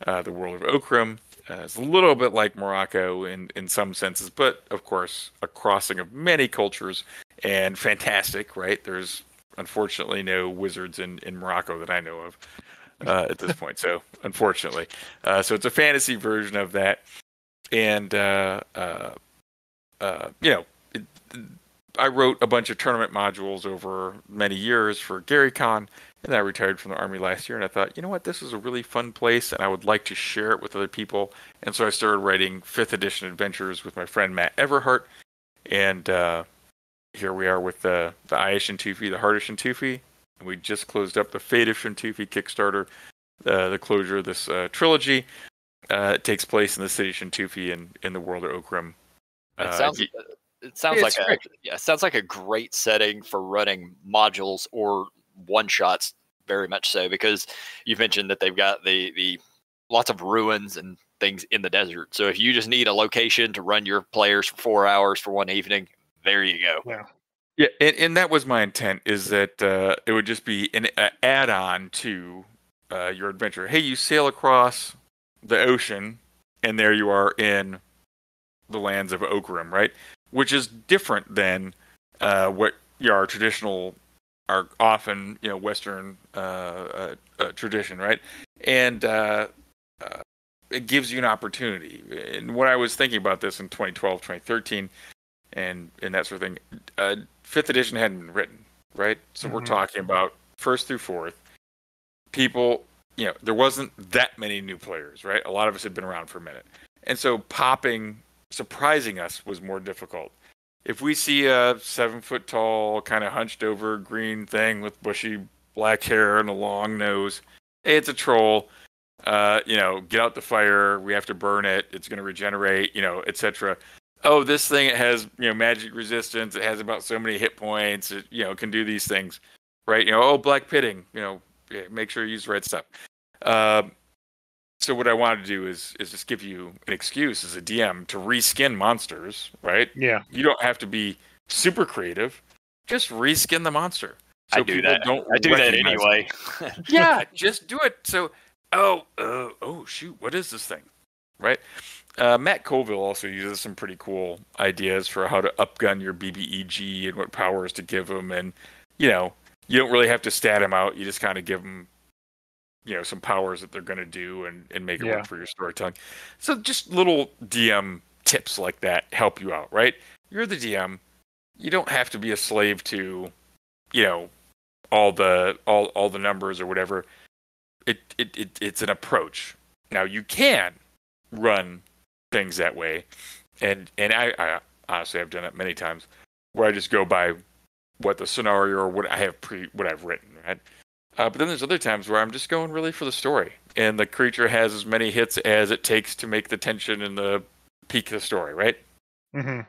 Speaker 3: uh, the world of Okkorim uh, is a little bit like Morocco in, in some senses, but of course, a crossing of many cultures and fantastic, right? There's unfortunately no wizards in, in Morocco that I know of uh, at this point. So, unfortunately, uh, so it's a fantasy version of that. And, uh, uh, uh, you know, it, I wrote a bunch of tournament modules over many years for Gary Con, and I retired from the army last year. And I thought, you know what, this is a really fun place, and I would like to share it with other people. And so I started writing fifth edition adventures with my friend Matt Everhart, and uh, here we are with the the Eye of Chentoufi, the Heart of Chentoufi. And we just closed up the Fate of Chentoufi Kickstarter, uh, the closure of this uh, trilogy. Uh, it takes place in the city of Chentoufi and in the world of Okkorim.
Speaker 2: it
Speaker 3: Uh,
Speaker 2: sounds it sounds
Speaker 3: It's
Speaker 2: like a
Speaker 3: great.
Speaker 2: yeah, it sounds like a great setting for running modules or one shots. Very much so because you've mentioned that they've got the the lots of ruins and things in the desert. So if you just need a location to run your players for four hours for one evening, there you go.
Speaker 3: Yeah, and, and that was my intent is that uh, it would just be an a add-on to uh, your adventure. Hey, you sail across the ocean, and there you are in the lands of Okkorim, right? Which is different than uh, what you know, our traditional, our often you know Western uh, uh, uh, tradition, right? And uh, uh, it gives you an opportunity. And when I was thinking about this in 2012, 2013, and and that sort of thing, uh, fifth edition hadn't been written, right? So we're
Speaker 1: Mhm.
Speaker 3: talking about first through fourth. People, you know, there wasn't that many new players, right? A lot of us had been around for a minute, and so popping, surprising us was more difficult. If we see a seven foot tall, kind of hunched over green thing with bushy black hair and a long nose, hey, it's a troll. Uh, you know, get out the fire. We have to burn it. It's going to regenerate. You know, etc oh, this thing it has you know magic resistance. It has about so many hit points. It you know can do these things, right? You know, oh, black pitting. You know, yeah, make sure you use the right stuff. Um, so what I wanted to do is is just give you an excuse as a DM to reskin monsters, right?
Speaker 1: Yeah.
Speaker 3: You don't have to be super creative. Just reskin the monster.
Speaker 2: I do that.
Speaker 3: Don't
Speaker 2: I do that anyway.
Speaker 3: yeah, (laughs) just do it. So, oh, uh, oh, shoot, what is this thing? Right? Uh, Matt Colville also uses some pretty cool ideas for how to upgun your BBEG and what powers to give them, and you know, you don't really have to stat them out. You just kind of give them, you know, some powers that they're going to do and and make it
Speaker 1: Yeah.
Speaker 3: work for your storytelling. So just little DM tips like that help you out, right? You're the DM. You don't have to be a slave to, you know, all the all all the numbers or whatever. It it, it it's an approach. Now you can run things that way, and and I, I honestly I've done it many times where I just go by what the scenario or what I have pre what I've written, right? Uh, but then there's other times where I'm just going really for the story, and the creature has as many hits as it takes to make the tension and the peak of the story, right?
Speaker 1: hmm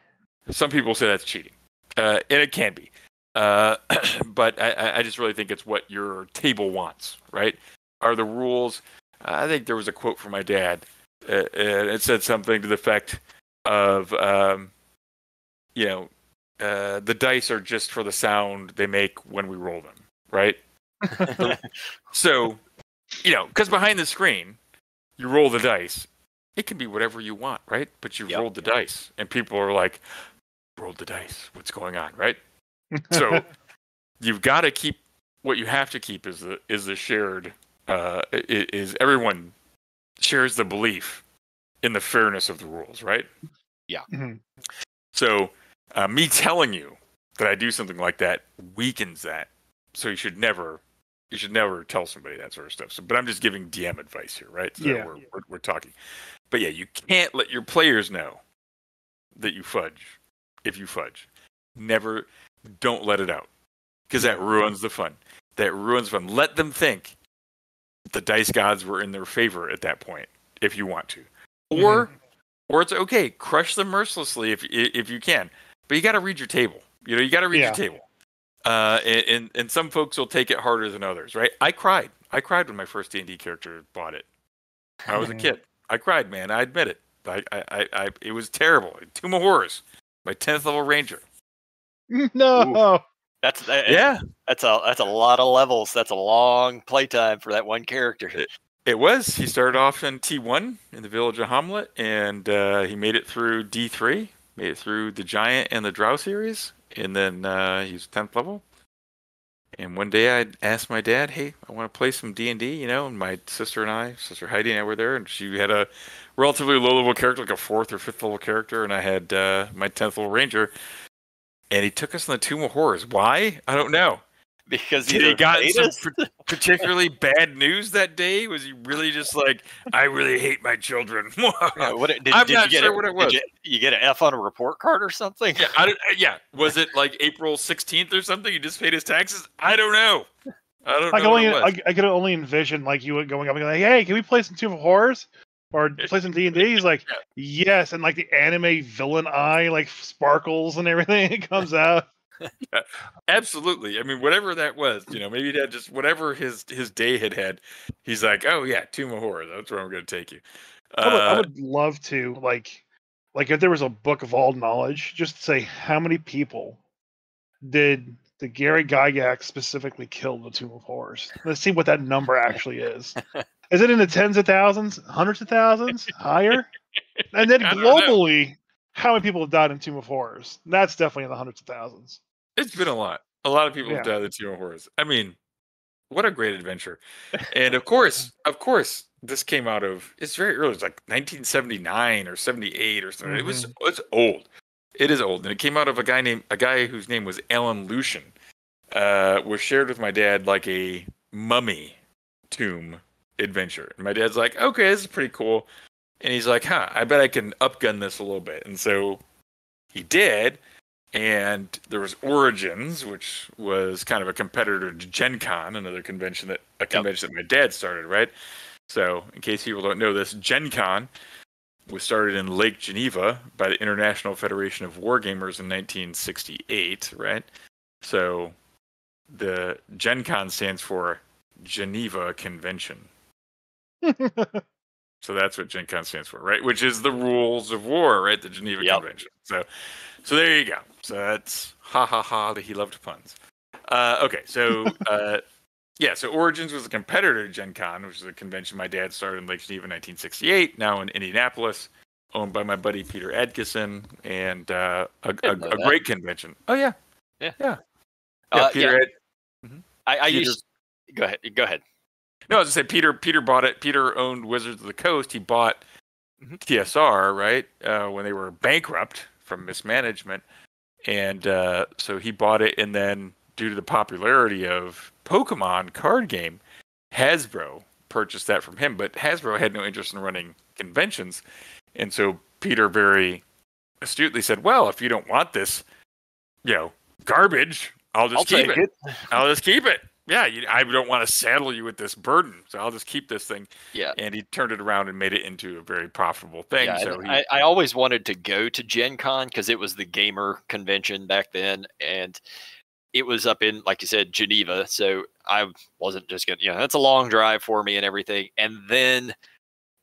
Speaker 3: Some people say that's cheating, uh, and it can be. Uh, (clears throat) but I- I, I just really think it's what your table wants, right? Are the rules? I think there was a quote from my dad, uh, and it said something to the effect of, um, you know, uh, the dice are just for the sound they make when we roll them, right? (laughs) So, you know, because behind the screen, you roll the dice. It can be whatever you want, right? But you
Speaker 2: Yep.
Speaker 3: rolled the dice, and people are like, "Rolled the dice. What's going on?" Right? So, (laughs) you've got to keep what you have to keep is the is the shared uh, is everyone shares the belief in the fairness of the rules, right?
Speaker 1: Mhm.
Speaker 3: So, uh, me telling you that I do something like that weakens that. So you should never, you should never tell somebody that sort of stuff. So, but I'm just giving DM advice here, right? So
Speaker 1: Yeah.
Speaker 3: We're, we're, we're talking. But yeah, you can't let your players know that you fudge. If you fudge, never, don't let it out because that ruins the fun. That ruins fun. Let them think the dice gods were in their favor at that point, if you want to, or or it's okay. Crush them mercilessly if if you can, but you got to read your table. You know, you got to read
Speaker 1: Yeah.
Speaker 3: your table. Uh, and, and and some folks will take it harder than others, right? I cried. I cried when my first D and D character bought it. I was a
Speaker 1: Mhm.
Speaker 3: kid. I cried, man. I admit it. I, I, I, I it was terrible. Tomb of Horrors, my tenth level ranger. (laughs)
Speaker 1: no.
Speaker 2: That's that,
Speaker 3: Yeah,
Speaker 2: That's a that's a lot of levels. That's a long playtime for that one character.
Speaker 3: it was. He started off in T one in the village of Hommlet, and uh, he made it through D three, made it through the Giant and the Drow series, and then uh, he was tenth level. And one day I asked my dad, "Hey, I want to play some D and D," you know. And my sister and I, sister Heidi and I, were there, and she had a relatively low level character, like a fourth or fifth level character, and I had uh, my tenth level ranger. And he took us on the Tomb of Horrors. Why? I don't know.
Speaker 2: Because
Speaker 3: he got some
Speaker 2: Vedas-
Speaker 3: particularly (laughs) bad news that day? Was he really just like, I really hate my children? (laughs)
Speaker 2: Yeah, what, did,
Speaker 3: I'm
Speaker 2: did
Speaker 3: not
Speaker 2: you get
Speaker 3: sure
Speaker 2: a-
Speaker 3: what it
Speaker 2: did
Speaker 3: was.
Speaker 2: You, you get an F on a report card or something?
Speaker 3: yeah, I yeah. Was it like April 16th or something? He just paid his taxes? I don't know. I don't
Speaker 1: I
Speaker 3: know. what
Speaker 1: only. I, I could only envision like you going up and like, hey, can we play some Tomb of Horrors? Or plays in D and D. He's like, yes, and like the anime villain eye like sparkles and everything. (laughs) It comes out. (laughs)
Speaker 3: Absolutely. I mean, whatever that was, you know, maybe that just whatever his his day had had. He's like, oh yeah, Tomb of Horror. That's where I'm going to take you.
Speaker 1: I would, I
Speaker 3: Uh,
Speaker 1: would love to like, like if there was a book of all knowledge, just say how many people did the Gary Gygax specifically kill the Tomb of Horrors? Let's see what that number actually is. (laughs) Is it in the tens of thousands, hundreds of thousands, higher? And then (laughs)
Speaker 3: I know.
Speaker 1: globally, how many people have died in Tomb of Horrors? That's definitely in the hundreds of thousands.
Speaker 3: It's been a lot. A lot of people have died in Tomb of Horrors. I mean, what a great adventure! (laughs) And of course, of course, this came out of it's very early. It's like 1979 or 78 or something. It was mm-hmm. it's old. It is old, and it came out of a guy named a guy whose name was Alan Lucien. Uh, was shared with my dad like a mummy tomb adventure. And my dad's like, okay, this is pretty cool. And he's like, huh, I bet I can upgun this a little bit. And so he did. And there was Origins, which was kind of a competitor to Gen Con, another convention that a convention that my dad started, right? So, in case people don't know this, Gen Con was started in Lake Geneva by the International Federation of Wargamers in 1968, right? So, the Gen Con stands for Geneva Convention. (laughs) So that's what Gen Con stands for, right? Which is the rules of war, right? The Geneva
Speaker 2: Yep.
Speaker 3: Convention. So, so there you go. So that's ha ha ha. That he loved puns. Uh, okay, so (laughs) uh, yeah, so Origins was a competitor to Gen Con, which is a convention my dad started in Lake Geneva in 1968. Now in Indianapolis, owned by my buddy Peter Adkison, and uh, a, a, a great convention. Oh yeah,
Speaker 2: Yeah.
Speaker 3: yeah.
Speaker 2: Uh,
Speaker 3: yeah Peter
Speaker 2: yeah.
Speaker 3: Ad-
Speaker 2: I, I
Speaker 3: Peter-
Speaker 2: used. Go ahead. Go ahead.
Speaker 3: No, I was gonna say Peter. Peter bought it. Peter owned Wizards of the Coast. He bought
Speaker 2: Mhm.
Speaker 3: TSR right uh, when they were bankrupt from mismanagement, and uh, so he bought it. And then, due to the popularity of Pokemon card game, Hasbro purchased that from him. But Hasbro had no interest in running conventions, and so Peter very astutely said, "Well, if you don't want this, you know, garbage, I'll just
Speaker 2: I'll
Speaker 3: keep it.
Speaker 2: it. (laughs)
Speaker 3: I'll just keep it. Yeah, you, I don't want to saddle you with this burden, so I'll just keep this thing.
Speaker 2: Yeah.
Speaker 3: And he turned it around and made it into a very profitable thing.
Speaker 2: Yeah,
Speaker 3: so he,
Speaker 2: I, I always wanted to go to Gen Con because it was the gamer convention back then, and it was up in, like you said, Geneva. So I wasn't just gonna, you know, that's a long drive for me and everything. And then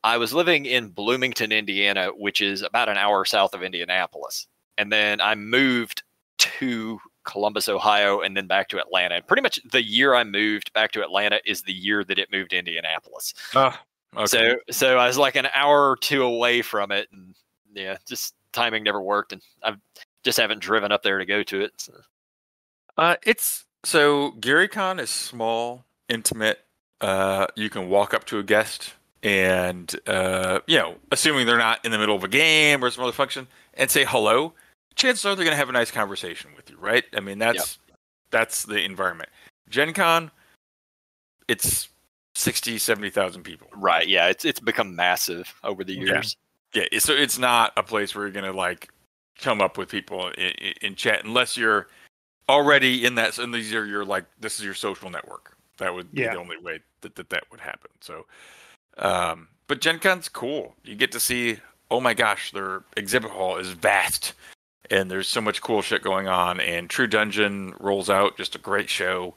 Speaker 2: I was living in Bloomington, Indiana, which is about an hour south of Indianapolis. And then I moved to Columbus, Ohio, and then back to Atlanta. And pretty much the year I moved back to Atlanta is the year that it moved to Indianapolis.
Speaker 3: Ah, okay.
Speaker 2: So so I was like an hour or two away from it, and yeah, just timing never worked, and I just haven't driven up there to go to it. So.
Speaker 3: Uh, it's so Gary Con is small, intimate. Uh, you can walk up to a guest and uh, you know, assuming they're not in the middle of a game or some other function, and say hello. Chances are they're going to have a nice conversation with you, right? I mean, that's that's the environment. Gen Con, it's 60, 70,000 people.
Speaker 2: Right? Yeah, it's it's become massive over the
Speaker 3: Yeah.
Speaker 2: years.
Speaker 3: Yeah, so it's not a place where you're gonna like come up with people in, in chat unless you're already in that. And these are your like this is your social network. That would be
Speaker 1: Yeah.
Speaker 3: the only way that that, that would happen. So, um, but Gen Con's cool. You get to see. Oh my gosh, their exhibit hall is vast, and there's so much cool shit going on. And True Dungeon rolls out, just a great show.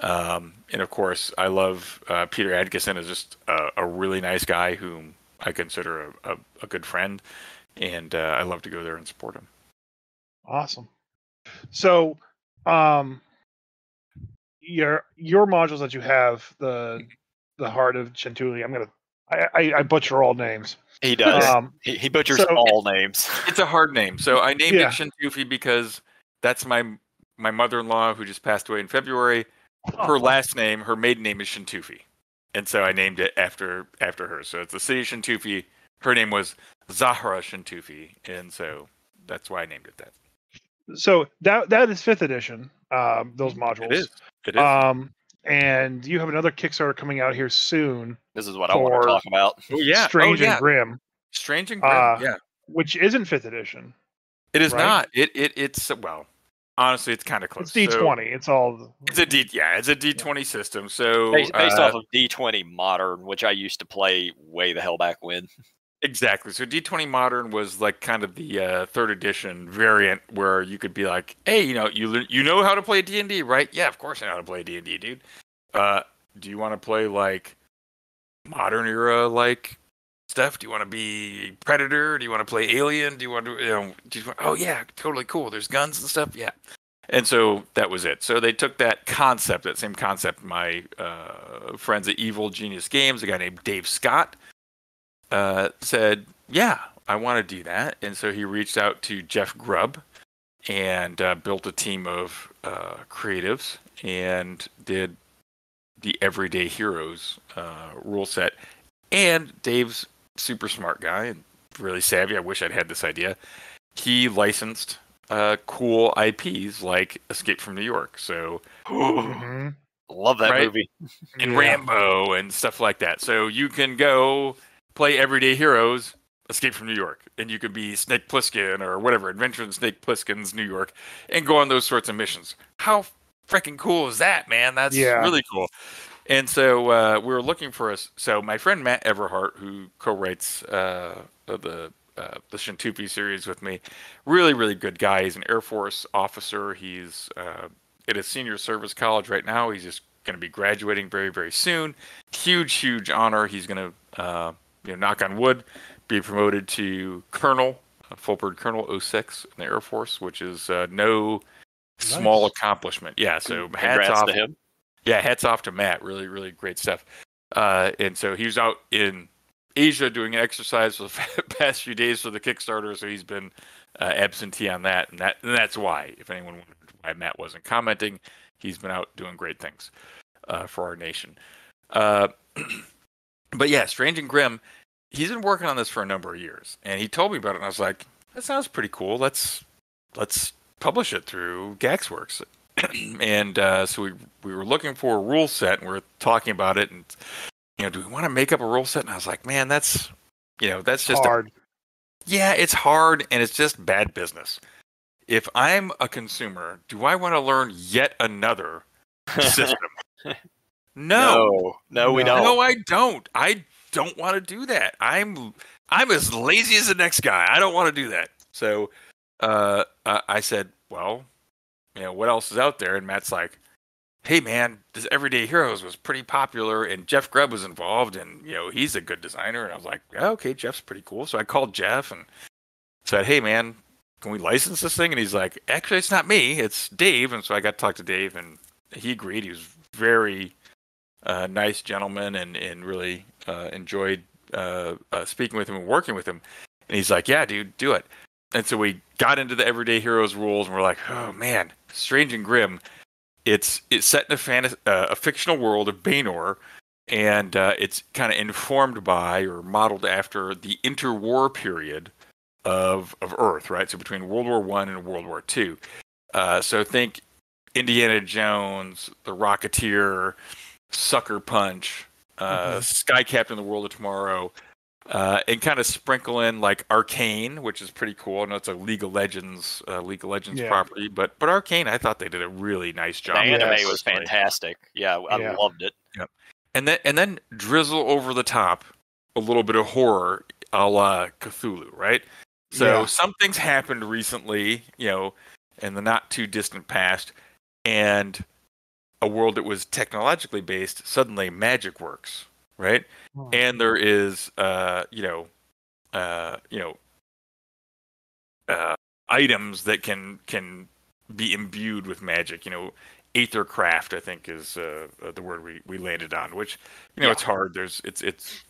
Speaker 3: Um, and of course, I love uh, Peter Adkison is just a, a really nice guy whom I consider a, a, a good friend, and uh, I love to go there and support him.
Speaker 1: Awesome. So, um, your your modules that you have the the heart of Chentuli. I'm gonna I, I, I butcher all names.
Speaker 2: He does.
Speaker 1: Um,
Speaker 2: he, he butchers
Speaker 1: so-
Speaker 2: all names.
Speaker 3: It's a hard name, so I named
Speaker 1: Yeah.
Speaker 3: it Chentoufi because that's my my mother-in-law who just passed away in February. Her
Speaker 1: oh,
Speaker 3: last name, her maiden name is Chentoufi, and so I named it after after her. So it's the city of Chentoufi. Her name was Zahra Chentoufi, and so that's why I named it that.
Speaker 1: So that that is fifth edition. Um, those modules.
Speaker 3: It is. It is.
Speaker 1: Um, and you have another Kickstarter coming out here soon.
Speaker 2: This is what I want
Speaker 1: for-
Speaker 2: to talk about.
Speaker 3: oh yeah.
Speaker 1: Strange
Speaker 3: oh, yeah.
Speaker 1: and Grim,
Speaker 3: Strange and Grim.
Speaker 1: Uh,
Speaker 3: yeah.
Speaker 1: which isn't fifth edition.
Speaker 3: It is
Speaker 1: right?
Speaker 3: not. It it it's well. honestly, it's kind of close.
Speaker 1: It's D
Speaker 3: So,
Speaker 1: twenty. it's all.
Speaker 3: it's a D. Yeah, it's a D twenty system. So
Speaker 2: Based, based
Speaker 3: uh,
Speaker 2: off of D20 Modern, which I used to play way the hell back when. (laughs)
Speaker 3: Exactly. So D20 Modern was like kind of the uh, third edition variant where you could be like, "Hey, you know, you you know how to play D&D, right? Yeah, of course I know how to play D&D, dude. Uh, do you want to play like modern era like stuff? Do you want to be Predator? Do you want to play Alien? Do you want to you know, do you Oh yeah, totally cool. There's guns and stuff. Yeah. And so that was it. So they took that concept, that same concept. My uh, friends at Evil Genius Games, a guy named Dave Scott, uh, said, "Yeah, I want to do that." And so he reached out to Jeff Grubb and uh, built a team of uh, creatives and did the Everyday Heroes uh, rule set. And Dave's super smart guy and really savvy. I wish I'd had this idea. He licensed uh, cool IPs like Escape from New York. So
Speaker 1: Mhm.
Speaker 2: Love that
Speaker 3: Right.
Speaker 2: movie.
Speaker 3: and
Speaker 1: Yeah.
Speaker 3: Rambo and stuff like that. So you can go play Everyday Heroes, Escape from New York, and you could be Snake Plissken or whatever, Adventure in Snake Plissken's New York, and go on those sorts of missions. How freaking cool is that, man? That's
Speaker 1: Yeah.
Speaker 3: really cool. And so uh, we were looking for us. So my friend Matt Everhart, who co-writes uh, the uh, the Chentoufi series with me, really really good guy. He's an Air Force officer. He's uh, at a senior service college right now. He's just going to be graduating very very soon. Huge huge honor. He's going to uh, you know knock on wood be promoted to colonel, full bird colonel 06 in the Air Force, which is uh, no small accomplishment. Yeah, so hats
Speaker 2: Congrats
Speaker 3: off
Speaker 2: to him.
Speaker 3: yeah, hats off to Matt. Really, really great stuff. Uh, and so he was out in Asia doing an exercise for the (laughs) past few days for the Kickstarter. So he's been uh, absentee on that, and that and that's why. If anyone wondered why Matt wasn't commenting, he's been out doing great things uh, for our nation. Uh, (clears throat) but yeah, Strange and Grim. He's been working on this for a number of years, and he told me about it, and I was like, "That sounds pretty cool. Let's let's publish it through Gaxxworx." (clears throat) and uh, so we we were looking for a rule set, and we are talking about it, and you know, do we want to make up a rule set? And I was like, man, that's you know, that's just a-
Speaker 1: hard.
Speaker 3: yeah, it's hard, and it's just bad business. If I'm a consumer, do I want to learn yet another (laughs) system? (laughs) no.
Speaker 2: no, no, we don't.
Speaker 3: No, I don't. I don't want to do that. I'm I'm as lazy as the next guy. I don't want to do that. So uh, I I said, well, you know, what else is out there? And Matt's like, hey man, this Everyday Heroes was pretty popular, and Jeff Grubb was involved, and you know, he's a good designer. And I was like, okay, Jeff's pretty cool. So I called Jeff and said, hey man, can we license this thing? And he's like, actually, it's not me, it's Dave. And so I got to talk to Dave, and he agreed. He was very uh, nice gentleman and, and really uh, enjoyed uh, uh, speaking with him and working with him. And he's like, yeah, dude, do it. And so we got into the Everyday Heroes rules, and we're like, oh man, Strange and Grim. It's it's set in a fantasy, uh, a fictional world of Baynor, and uh, it's kind of informed by or modeled after the interwar period of of Earth, right? So between World War One and World War Two. So think Indiana Jones, The Rocketeer, Sucker Punch, uh,
Speaker 1: Mhm.
Speaker 3: Sky Captain, The World of Tomorrow, uh, and kind of sprinkle in like Arcane, which is pretty cool. I know it's a League of Legends, uh, League of Legends
Speaker 1: Yeah.
Speaker 3: property, but but Arcane, I thought they did a really nice job.
Speaker 2: The anime
Speaker 1: Yes.
Speaker 2: was fantastic. Yeah, I
Speaker 1: Yeah.
Speaker 2: loved it. Yep.
Speaker 3: and then and then drizzle over the top a little bit of horror a la Cthulhu, right? So
Speaker 1: Yeah.
Speaker 3: some things happened recently, you know, in the not too distant past, and a world that was technologically based suddenly magic works, right?
Speaker 1: Hmm.
Speaker 3: And there is, uh, you know, uh, you know, uh, items that can can be imbued with magic. You know, aethercraft, I think, is uh, uh, the word we, we landed on. Which you know,
Speaker 2: Yeah.
Speaker 3: it's hard. There's it's it's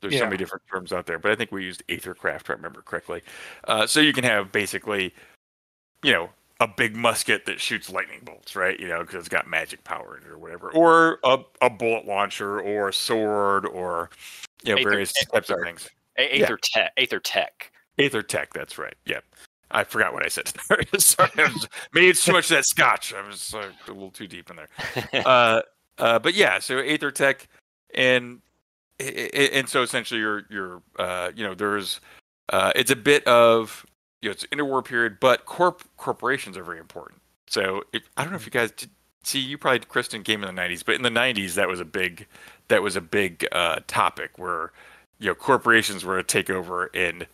Speaker 3: there's
Speaker 1: Yeah.
Speaker 3: so many different terms out there, but I think we used aethercraft, if I remember correctly. Uh, so you can have basically, you know, a big musket that shoots lightning bolts, right? You know, because it's got magic power in it or whatever, or a, a bullet launcher, or a sword, or you know,
Speaker 2: Aether-
Speaker 3: various
Speaker 2: Aether-
Speaker 3: types of things.
Speaker 2: A-
Speaker 3: Yeah.
Speaker 2: Aether Tech. Aether Tech.
Speaker 3: Aether Tech, that's right. Yeah. I forgot what I said. (laughs) Sorry, I was, maybe it's too much of that scotch. I was uh, a little too deep in there. (laughs) Uh, uh, but yeah, so Aether Tech, and and so essentially, you're you're uh, you know, there's uh, it's a bit of you know it's interwar period, but corp corporations are very important. So if, I don't know if you guys did, see you probably Kristen game in the '90s, but in the '90s that was a big that was a big uh, topic where you know corporations were to take over and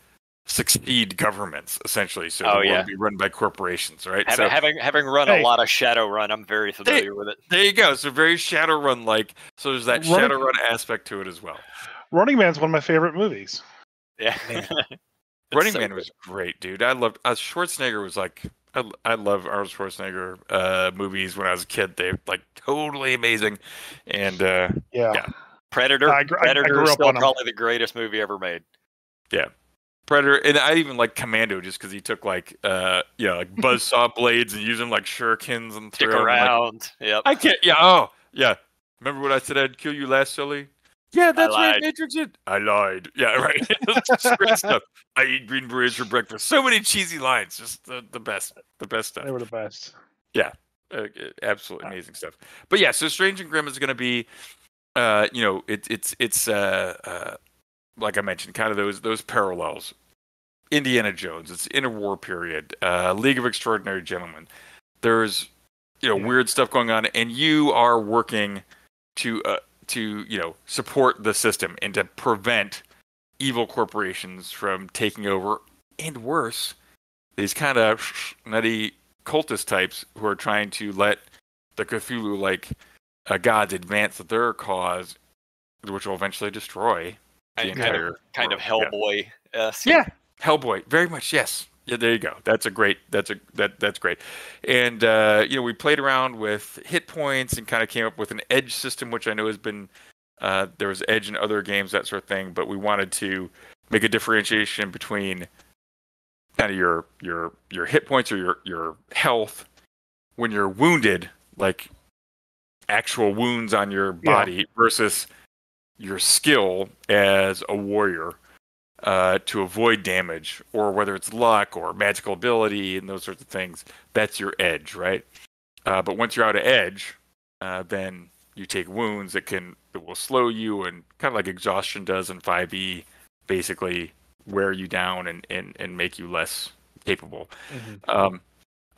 Speaker 3: succeed governments essentially. So
Speaker 2: Oh, yeah.
Speaker 3: would be run by corporations, right?
Speaker 2: Having,
Speaker 3: so
Speaker 2: having having run
Speaker 1: Hey.
Speaker 2: a lot of Shadowrun, I'm very familiar with it.
Speaker 3: there you go. So very Shadowrun like. So there's that
Speaker 1: Running-
Speaker 3: Shadowrun aspect to it as well.
Speaker 1: Running Man's one of my favorite movies.
Speaker 2: Yeah. (laughs)
Speaker 3: Man. Running
Speaker 2: so
Speaker 3: Man
Speaker 2: good.
Speaker 3: was great, dude. I loved. Uh, Schwarzenegger was like. I, I love Arnold Schwarzenegger uh, movies when I was a kid. They like totally amazing, and uh,
Speaker 1: Yeah.
Speaker 3: Yeah.
Speaker 2: Predator.
Speaker 1: I gr- I- I
Speaker 2: Predator
Speaker 1: grew
Speaker 2: is
Speaker 1: up
Speaker 2: still
Speaker 1: on 'em.
Speaker 2: probably the greatest movie ever made.
Speaker 3: Yeah, Predator, and I even like Commando just because he took like uh you know like (laughs) buzzsaw blades and used them like shurikens and
Speaker 2: Stick
Speaker 3: threw 'em, like-
Speaker 2: around. Yep.
Speaker 3: I can't. Yeah. Oh, yeah. Remember what I said? I'd kill you last, Sully. Yeah, that's right,
Speaker 2: lied.
Speaker 3: Matrix. Did. I lied. Yeah, (laughs) right. (laughs) Great stuff. I eat green berets for breakfast. So many cheesy lines. Just the, the best. The best stuff.
Speaker 1: They were the best.
Speaker 3: Yeah, uh, absolutely amazing stuff. But yeah, so Strange and Grim is going to be, uh, you know, it, it's it's uh, uh, like I mentioned, kind of those those parallels. Indiana Jones. It's interwar period. Uh, League of Extraordinary Gentlemen. There's you know
Speaker 1: Yeah.
Speaker 3: weird stuff going on, and you are working to uh, to you know support the system and to prevent evil corporations from taking over, and worse, these kind of nutty cultist types who are trying to let the Cthulhu like uh, gods advance their cause, which will eventually destroy the
Speaker 2: And kind
Speaker 3: entire
Speaker 2: of kind of. Hellboy. Uh,
Speaker 3: Yeah. Hellboy, very much yes. Yeah, there you go. That's a great. That's a that that's great. And uh, you know, we played around with hit points and kind of came up with an edge system, which I know has been uh, there was edge in other games, that sort of thing. But we wanted to make a differentiation between kind of your your your hit points or your your health when you're wounded, like actual wounds on your
Speaker 1: Yeah.
Speaker 3: body, versus your skill as a warrior uh, to avoid damage, or whether it's luck or magical ability and those sorts of things. That's your edge, right? Uh, but once you're out of edge, uh, then you take wounds that can that will slow you and kind of like exhaustion does in 5e, basically wear you down and, and, and make you less capable. Um,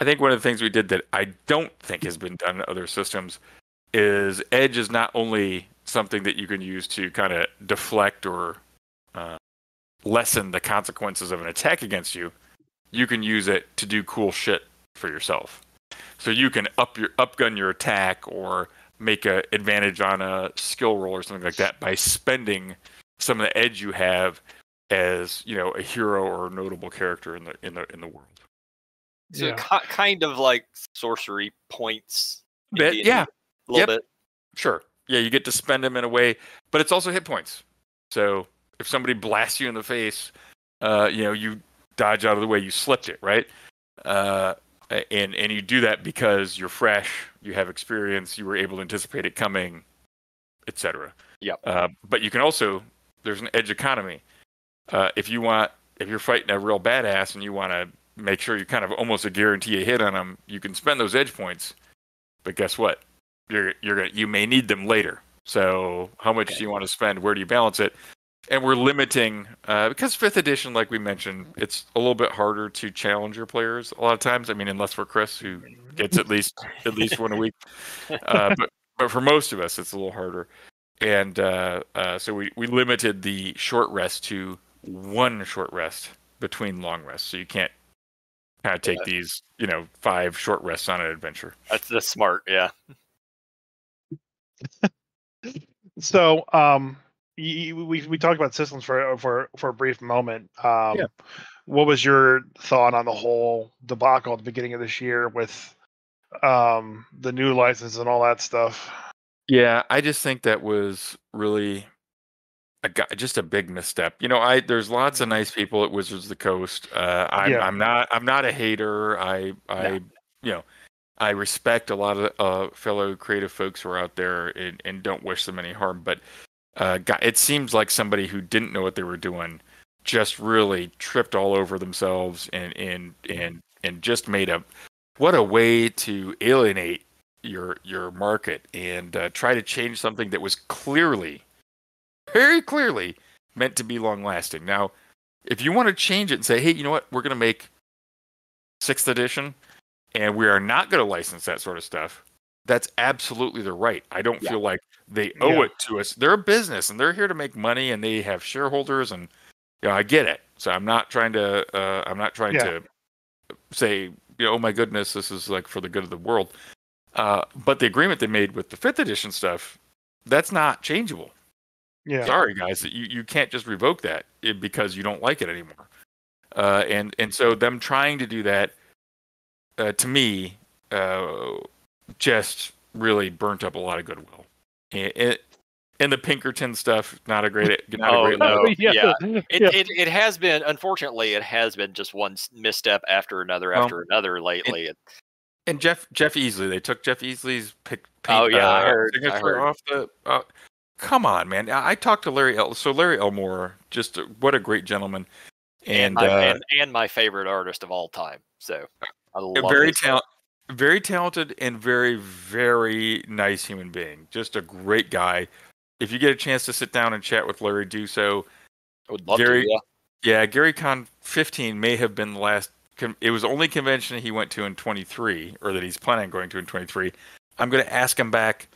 Speaker 3: I think one of the things we did that I don't think has been done in other systems is edge is not only something that you can use to kind of deflect or lessen the consequences of an attack against you. You can use it to do cool shit for yourself. So you can up your upgun your attack or make a advantage on a skill roll or something like that by spending some of the edge you have as you know a hero or a notable character in the in the in the world.
Speaker 2: So
Speaker 1: Yeah.
Speaker 2: ki- kind of like sorcery points. in
Speaker 3: Bit,
Speaker 2: D&D,
Speaker 3: yeah,
Speaker 2: A little
Speaker 3: Yep.
Speaker 2: bit.
Speaker 3: Sure. Yeah, you get to spend them in a way, but it's also hit points. So if somebody blasts you in the face, uh, you know, you dodge out of the way, you slipped it, right? Uh, and and you do that because you're fresh, you have experience, you were able to anticipate it coming, etc.
Speaker 2: Yep.
Speaker 3: Uh, but you can also there's an edge economy. Uh, if you want, if you're fighting a real badass and you want to make sure you kind of almost a guarantee a hit on them, you can spend those edge points. But guess what? You're you're gonna you may need them later. So how much do you want to spend? Where do you balance it? And we're limiting uh, because fifth edition, like we mentioned, it's a little bit harder to challenge your players a lot of times. I mean, unless for Chris, who gets at least at least one a week. (laughs) Uh, but but for most of us, it's a little harder. And uh, uh, so we, we limited the short rest to one short rest between long rests. So you can't kind of take
Speaker 2: Yeah.
Speaker 3: these, you know, five short rests on an adventure.
Speaker 2: That's that's smart. Yeah. (laughs)
Speaker 1: So, um, we we talked about systems for for for a brief moment. Um,
Speaker 3: Yeah.
Speaker 1: What was your thought on the whole debacle at the beginning of this year with um the new license and all that stuff?
Speaker 3: Yeah, I just think that was really a just a big misstep. You know, I there's lots of nice people at Wizards of the Coast. Uh, I'm
Speaker 1: Yeah.
Speaker 3: I'm not I'm not a hater. I I you know I respect a lot of uh, fellow creative folks who are out there and, and don't wish them any harm. But uh, gu- it seems like somebody who didn't know what they were doing just really tripped all over themselves and and and and just made a what a way to alienate your your market and uh, try to change something that was clearly, very clearly meant to be long lasting. Now, if you want to change it and say, hey, you know what, we're going to make sixth edition, and we are not going to license that sort of stuff. That's absolutely the right. I don't
Speaker 2: Yeah.
Speaker 3: feel like they owe
Speaker 1: Yeah.
Speaker 3: it to us. They're a business and they're here to make money and they have shareholders and you know, I get it. So I'm not trying to uh, I'm not trying
Speaker 1: Yeah.
Speaker 3: to say, you know, oh my goodness, this is like for the good of the world. Uh, but the agreement they made with the fifth edition stuff, that's not changeable.
Speaker 1: Yeah.
Speaker 3: Sorry, guys, you, you can't just revoke that because you don't like it anymore. Uh, and and so them trying to do that, uh, to me, uh, just really burnt up a lot of goodwill. And, and, and the Pinkerton stuff, not a great, (laughs) not
Speaker 2: Oh,
Speaker 3: a great.
Speaker 2: no. (laughs) yeah.
Speaker 1: yeah.
Speaker 2: It, it it has been unfortunately it has been just one misstep after another
Speaker 3: Well,
Speaker 2: after another lately. It,
Speaker 3: And Jeff Jeff Easley, they took Jeff Easley's pick.
Speaker 2: Oh, yeah, I
Speaker 3: uh,
Speaker 2: heard, I heard.
Speaker 3: off the. Uh, come on, man! I, I talked to Larry. El, so Larry Elmore, just a- what a great gentleman, and
Speaker 2: my,
Speaker 3: uh,
Speaker 2: and and my favorite artist of all time. So I
Speaker 3: a
Speaker 2: love
Speaker 3: very
Speaker 2: his
Speaker 3: talent, very talented, and very very nice human being. Just a great guy. If you get a chance to sit down and chat with Larry, do so.
Speaker 2: I would love
Speaker 3: Gary-
Speaker 2: to. Yeah.
Speaker 3: Yeah, Gary Con 15 may have been the last. It was the only convention he went to in 23, or that he's planning on going to in 23. I'm going to ask him back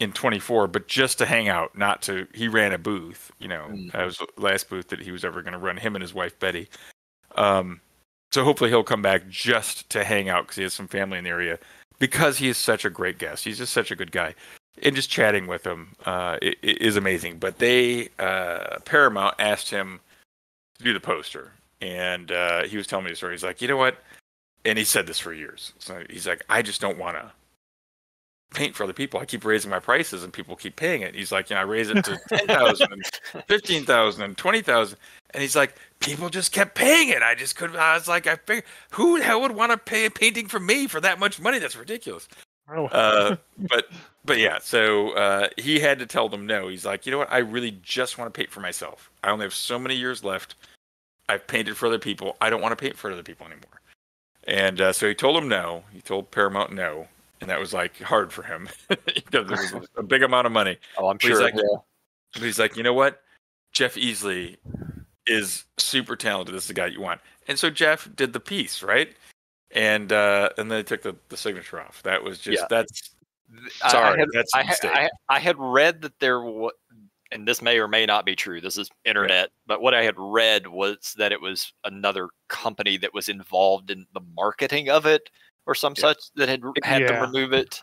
Speaker 3: in 24, but just to hang out, not to. He ran a booth, you know.
Speaker 2: Mm.
Speaker 3: That was the last booth that he was ever going to run. Him and his wife Betty. Um, so hopefully he'll come back just to hang out because he has some family in the area. Because he is such a great guest, he's just such a good guy, and just chatting with him uh, amazing. But they uh, Paramount asked him to do the poster, and uh, he was telling me the story. He's like, you know what? And he said this for years. So he's like, I just don't want to paint for other people. I keep raising my prices, and people keep paying it. He's like, you know, I raise it to (laughs) ten thousand and fifteen thousand and twenty thousand, and he's like, people just kept paying it. I just couldn't. I was like, I figured, who the hell would want to pay a painting for me for that much money? That's ridiculous.
Speaker 1: Oh.
Speaker 3: Uh, but but yeah, so uh, he had to tell them no. He's like, you know what? I really just want to paint for myself. I only have so many years left. I've painted for other people. I don't want to paint for other people anymore. And uh, so he told them no. He told Paramount no, and that was like hard for him (laughs) because it was a big amount of money.
Speaker 2: Oh, I'm
Speaker 3: But he's
Speaker 2: sure.
Speaker 3: like-
Speaker 2: yeah.
Speaker 3: But he's like, you know what? Jeff Easley is super talented. This is the guy you want. And so Jeff did the piece, right? And uh, and then they took the, the signature off. That was just
Speaker 2: Yeah.
Speaker 3: that's
Speaker 2: I- I
Speaker 3: sorry,
Speaker 2: had-
Speaker 3: that's a
Speaker 2: I, ha-
Speaker 3: mistake.
Speaker 2: I, I had read that there was, and this may or may not be true. This is internet, but what I had read was that it was another company that was involved in the marketing of it or some
Speaker 3: Yeah.
Speaker 2: such that had had
Speaker 1: Yeah.
Speaker 2: to remove it.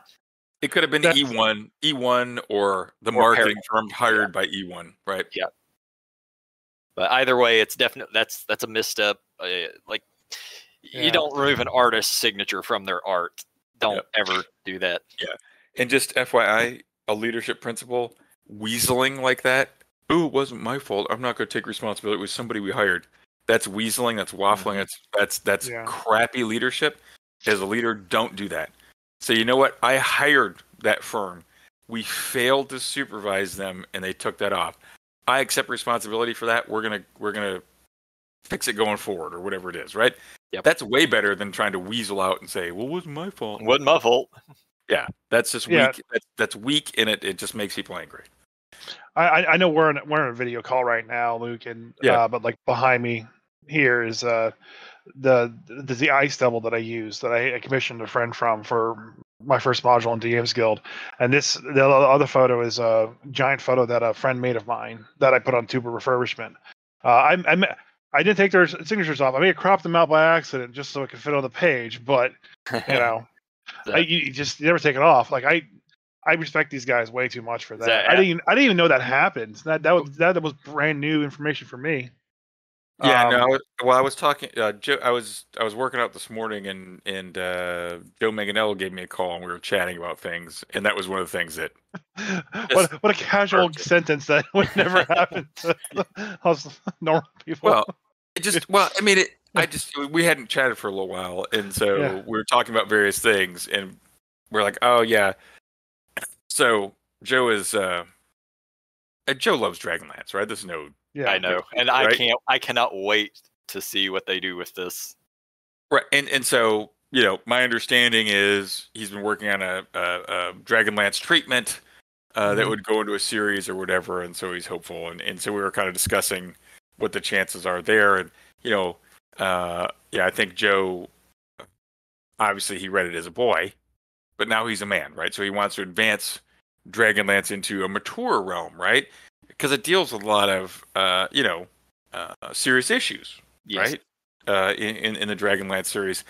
Speaker 3: It could have been
Speaker 1: That's-
Speaker 3: E1, E1, or the
Speaker 2: Or
Speaker 3: marketing
Speaker 2: Paramount.
Speaker 3: firm hired by E1, right? Yeah.
Speaker 2: But either way, it's definitely that's that's a misstep. Uh, like
Speaker 1: Yeah.
Speaker 2: you don't remove an artist's signature from their art. Don't ever do that. Yeah.
Speaker 3: And just FYI, a leadership principle, weaseling like that. Ooh, it wasn't my fault. I'm not going to take responsibility. It was somebody we hired. That's weaseling. That's waffling. That's that's that's
Speaker 1: Yeah.
Speaker 3: crappy leadership. As a leader, don't do that. So you know what? I hired that firm. We failed to supervise them, and they took that off. I accept responsibility for that. We're gonna we're gonna fix it going forward, or whatever it is, right?
Speaker 2: Yep.
Speaker 3: That's way better than trying to weasel out and say, "Well, it wasn't my fault."
Speaker 2: Wasn't my fault.
Speaker 3: Yeah, that's just
Speaker 1: Yeah.
Speaker 3: weak. That's, that's weak, and it, it just makes people angry.
Speaker 1: I, I I know we're in we're in a video call right now, Luke, and
Speaker 3: Yeah.
Speaker 1: uh, but like behind me here is uh the the, the ice double that I used that I, I commissioned a friend from for my first module in DM's Guild, and this the other photo is a giant photo that a friend made of mine that I put on Tuber refurbishment. Uh, I I I didn't take their signatures off. I may have cropped them out by accident just so it could fit on the page, but you (laughs) know, I, you you just never take it off. Like I, I respect these guys way too much for that.
Speaker 2: that-
Speaker 1: I didn't, even, I didn't even know that (laughs) happened. That that was that, that was brand new information for me.
Speaker 3: Yeah,
Speaker 1: Um,
Speaker 3: no. Well, I was talking. Uh, Joe, I was I was working out this morning, and and uh, Joe Manganiello gave me a call, and we were chatting about things, and that was one of the things that (laughs)
Speaker 1: what what a casual sentence that (laughs) would never happen (laughs) to us normal people.
Speaker 3: Well, it just well, I mean, it. I just we hadn't chatted for a little while, and so
Speaker 1: Yeah.
Speaker 3: we were talking about various things, and we're like, oh yeah. So Joe is uh, uh, Joe loves Dragonlance, right? There's no
Speaker 1: yeah,
Speaker 2: I know, and I can't. I cannot wait to see what they do with this.
Speaker 3: Right, and and so you know, my understanding is he's been working on a, a, a Dragonlance treatment uh, that
Speaker 1: Mhm.
Speaker 3: would go into a series or whatever, and so he's hopeful, and and so we were kind of discussing what the chances are there, and you know, uh, yeah, I think Joe, obviously he read it as a boy, but now he's a man, right? So he wants to advance Dragonlance into a mature realm, right? Because it deals with a lot of, uh, you know, uh, serious issues,
Speaker 2: Yes.
Speaker 3: right? Uh, in, in the Dragonlance series,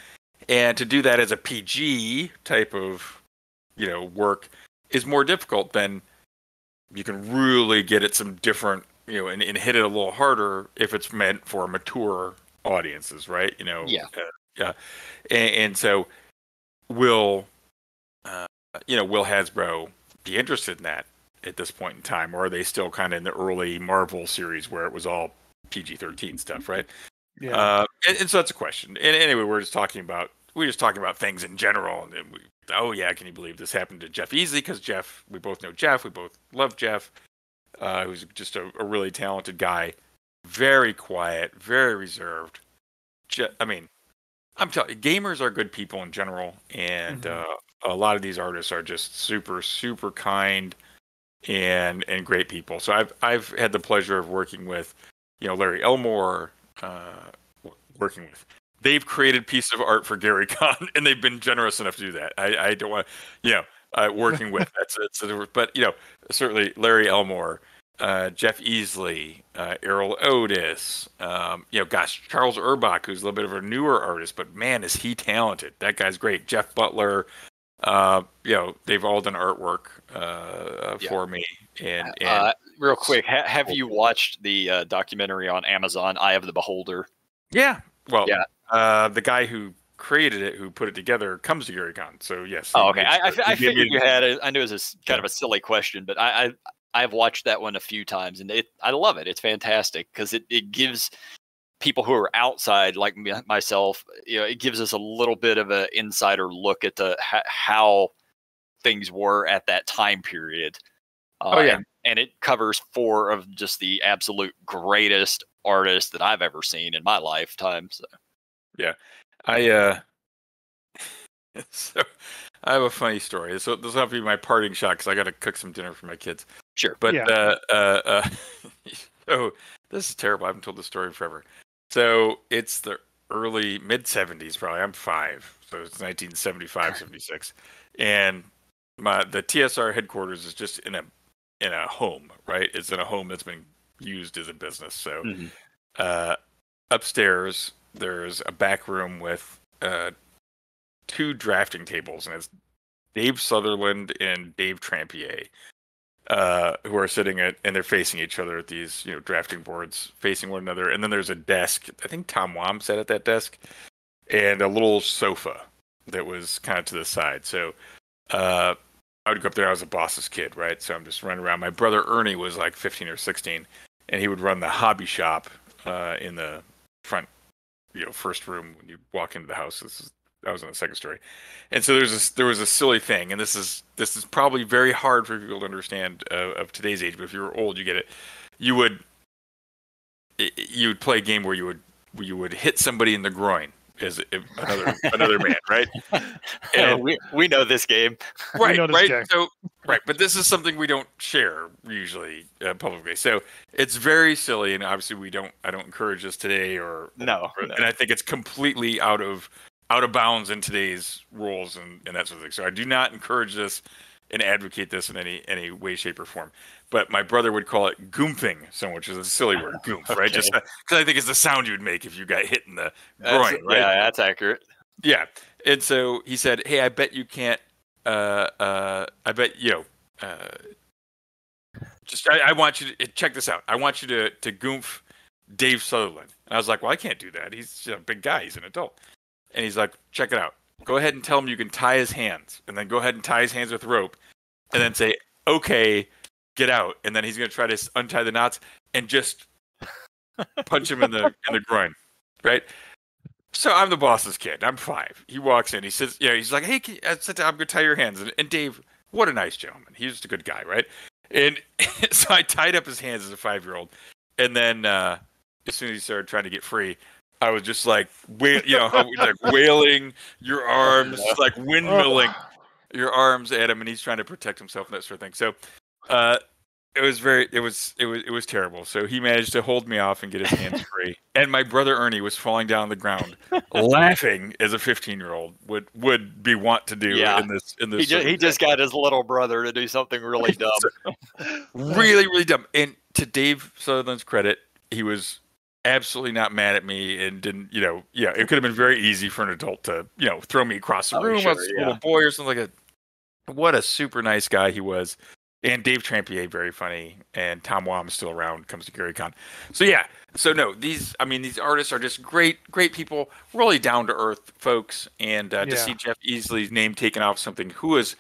Speaker 3: and to do that as a PG type of, you know, work is more difficult than you can really get at some different, you know, and, and hit it a little harder if it's meant for mature audiences, right? You know,
Speaker 2: Yeah.
Speaker 3: uh, yeah, and, and so will, uh, you know, will Hasbro be interested in that at this point in time, or are they still kind of in the early Marvel series where it was all PG-13 stuff, right?
Speaker 1: Yeah.
Speaker 3: Uh, and, and so that's a question. And anyway, we're just talking about we're just talking about things in general. And then we, oh yeah, can you believe this happened to Jeff Easley? Because Jeff, we both know Jeff. We both love Jeff. Uh, who's just a, a really talented guy, very quiet, very reserved. Je- I mean, I'm telling you, gamers are good people in general, and
Speaker 1: Mhm.
Speaker 3: uh, a lot of these artists are just super, super kind and and great people. So I've I've had the pleasure of working with, you know, Larry Elmore, uh, working with. They've created pieces of art for Gary (laughs) Con, and they've been generous enough to do that. I, I don't want, you know, uh, working with that's it's, but you know, certainly Larry Elmore, uh, Jeff Easley, uh, Erol Otus, um, you know, gosh, Charles Urbach, who's a little bit of a newer artist, but man, is he talented! That guy's great. Jeff Butler, uh, you know, they've all done artwork uh,
Speaker 2: Yeah.
Speaker 3: for me, and, and
Speaker 2: Uh, real quick, ha- have you watched the uh, documentary on Amazon, Eye of the Beholder?
Speaker 3: yeah, well,
Speaker 2: Yeah.
Speaker 3: uh, the guy who created it, who put it together, comes to Gary Con. So yes.
Speaker 2: Oh, okay. I, I, I figured you had it. I knew it was a kind of a silly question, but I, I I've watched that one a few times, and it I love it. It's fantastic because it, it gives people who are outside, like me, myself, you know, it gives us a little bit of an insider look at the ho- how things were at that time period. Uh,
Speaker 3: Oh, yeah.
Speaker 2: and, and it covers four of just the absolute greatest artists that I've ever seen in my lifetime. So. Yeah.
Speaker 3: I uh (laughs) so I have a funny story. So this will have to be my parting shot because I got to cook some dinner for my kids.
Speaker 2: Sure.
Speaker 3: But
Speaker 1: Yeah.
Speaker 3: uh, uh, uh, (laughs) so this is terrible. I haven't told this story in forever. So it's the early mid '70s, probably. I'm five, so it's 1975, 76, and my the TSR headquarters is just in a in a home, right? It's in a home that's been used as a business. So
Speaker 2: Mhm.
Speaker 3: uh, upstairs there's a back room with uh, two drafting tables, and it's Dave Sutherland and Dave Trampier, uh, who are sitting at and they're facing each other at these you know drafting boards, facing one another. And then there's a desk. I think Tom Wham sat at that desk, and a little sofa that was kind of to the side. So. Uh, I would go up there. I was a boss's kid, right? So I'm just running around. My brother Ernie was like 15 or 16, and he would run the hobby shop uh, in the front, you know, first room when you walk into the house. This is I was on the second story, and so there's this there was a silly thing, and this is this is probably very hard for people to understand uh, of today's age. But if you were old, you get it. You would you would play a game where you would you would hit somebody in the groin as if another another man, right? (laughs) And-
Speaker 2: we we know this game. (laughs)
Speaker 3: right,
Speaker 1: this
Speaker 3: right.
Speaker 1: guy.
Speaker 3: So, right, but this is something we don't share usually uh, publicly. So it's very silly, and obviously we don't. I don't encourage this today, or
Speaker 2: No,
Speaker 3: or-
Speaker 2: no.
Speaker 3: and I think it's completely out of out of bounds in today's rules and, and that sort of thing. So I do not encourage this and advocate this in any any way, shape, or form. But my brother would call it goomphing, so which is a silly word, (laughs) goomph, right? Just because I think it's the sound you'd make if you got hit in the
Speaker 2: That's-
Speaker 3: groin, right?
Speaker 2: Yeah, that's accurate.
Speaker 3: Yeah. And so he said, "Hey, I bet you can't. Uh, uh, I bet you know. Uh, just I, I want you to check this out. I want you to to goomph Dave Sutherland." And I was like, "Well, I can't do that. He's a big guy. He's an adult." And he's like, "Check it out. Go ahead and tell him you can tie his hands, and then go ahead and tie his hands with rope, and then say, okay, get out.' And then he's gonna try to untie the knots and just (laughs) punch him in the in the groin, right?" So I'm the boss's kid. I'm five. He walks in. He says, "Yeah." He's like, "Hey, can, I said, I'm gonna tie your hands." And, and Dave, what a nice gentleman. He's just a good guy, right? And (laughs) so I tied up his hands as a five year old, and then uh, as soon as he started trying to get free, I was just like, wail, you know, like wailing your arms, like windmilling (laughs) your arms at him, and he's trying to protect himself and that sort of thing. So, uh, it was very it was it was it was terrible. So he managed to hold me off and get his hands (laughs) free. And my brother Ernie was falling down the ground, laughing as a 15 year old would would be want to do
Speaker 2: Yeah.
Speaker 3: in this in this.
Speaker 2: He just, he just got his little brother to do something really (laughs) dumb.
Speaker 3: really really dumb. And to Dave Sutherland's credit, he was absolutely not mad at me and didn't you know yeah it could have been very easy for an adult to you know throw me across the
Speaker 2: Oh,
Speaker 3: room
Speaker 2: sure,
Speaker 3: as a
Speaker 2: yeah.
Speaker 3: little boy or something like that. What a super nice guy he was. And Dave Trampier, very funny, and Tom Wham is still around. Comes to Gary Con, so yeah. So no, these I mean these artists are just great, great people, really down to earth folks. And uh, to see Jeff Easley's name taken off something who is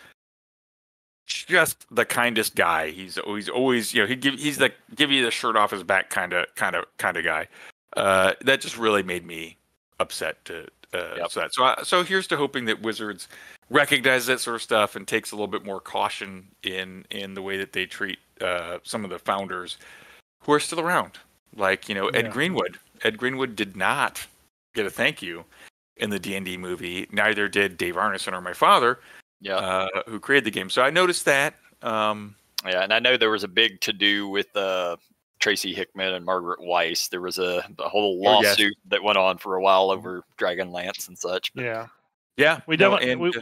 Speaker 3: just the kindest guy. He's always always you know he give he's the give you the shirt off his back kind of kind of kind of guy. Uh, that just really made me upset to uh,
Speaker 2: Yep.
Speaker 3: so. So I, so here's to hoping that Wizards recognize that sort of stuff and takes a little bit more caution in in the way that they treat uh, some of the founders who are still around, like you know Ed
Speaker 1: Yeah.
Speaker 3: Greenwood. Ed Greenwood did not get a thank you in the D and D movie. Neither did Dave Arneson or my father,
Speaker 2: Yeah.
Speaker 3: uh, who created the game. So I noticed that. Um,
Speaker 2: Yeah, and I know there was a big to do with uh, Tracy Hickman and Margaret Weis. There was a, a whole
Speaker 3: Oh, yes.
Speaker 2: lawsuit that went on for a while over Dragonlance and such. But
Speaker 1: Yeah,
Speaker 3: yeah,
Speaker 1: We
Speaker 3: no,
Speaker 1: definitely-
Speaker 3: and,
Speaker 1: we-
Speaker 3: uh,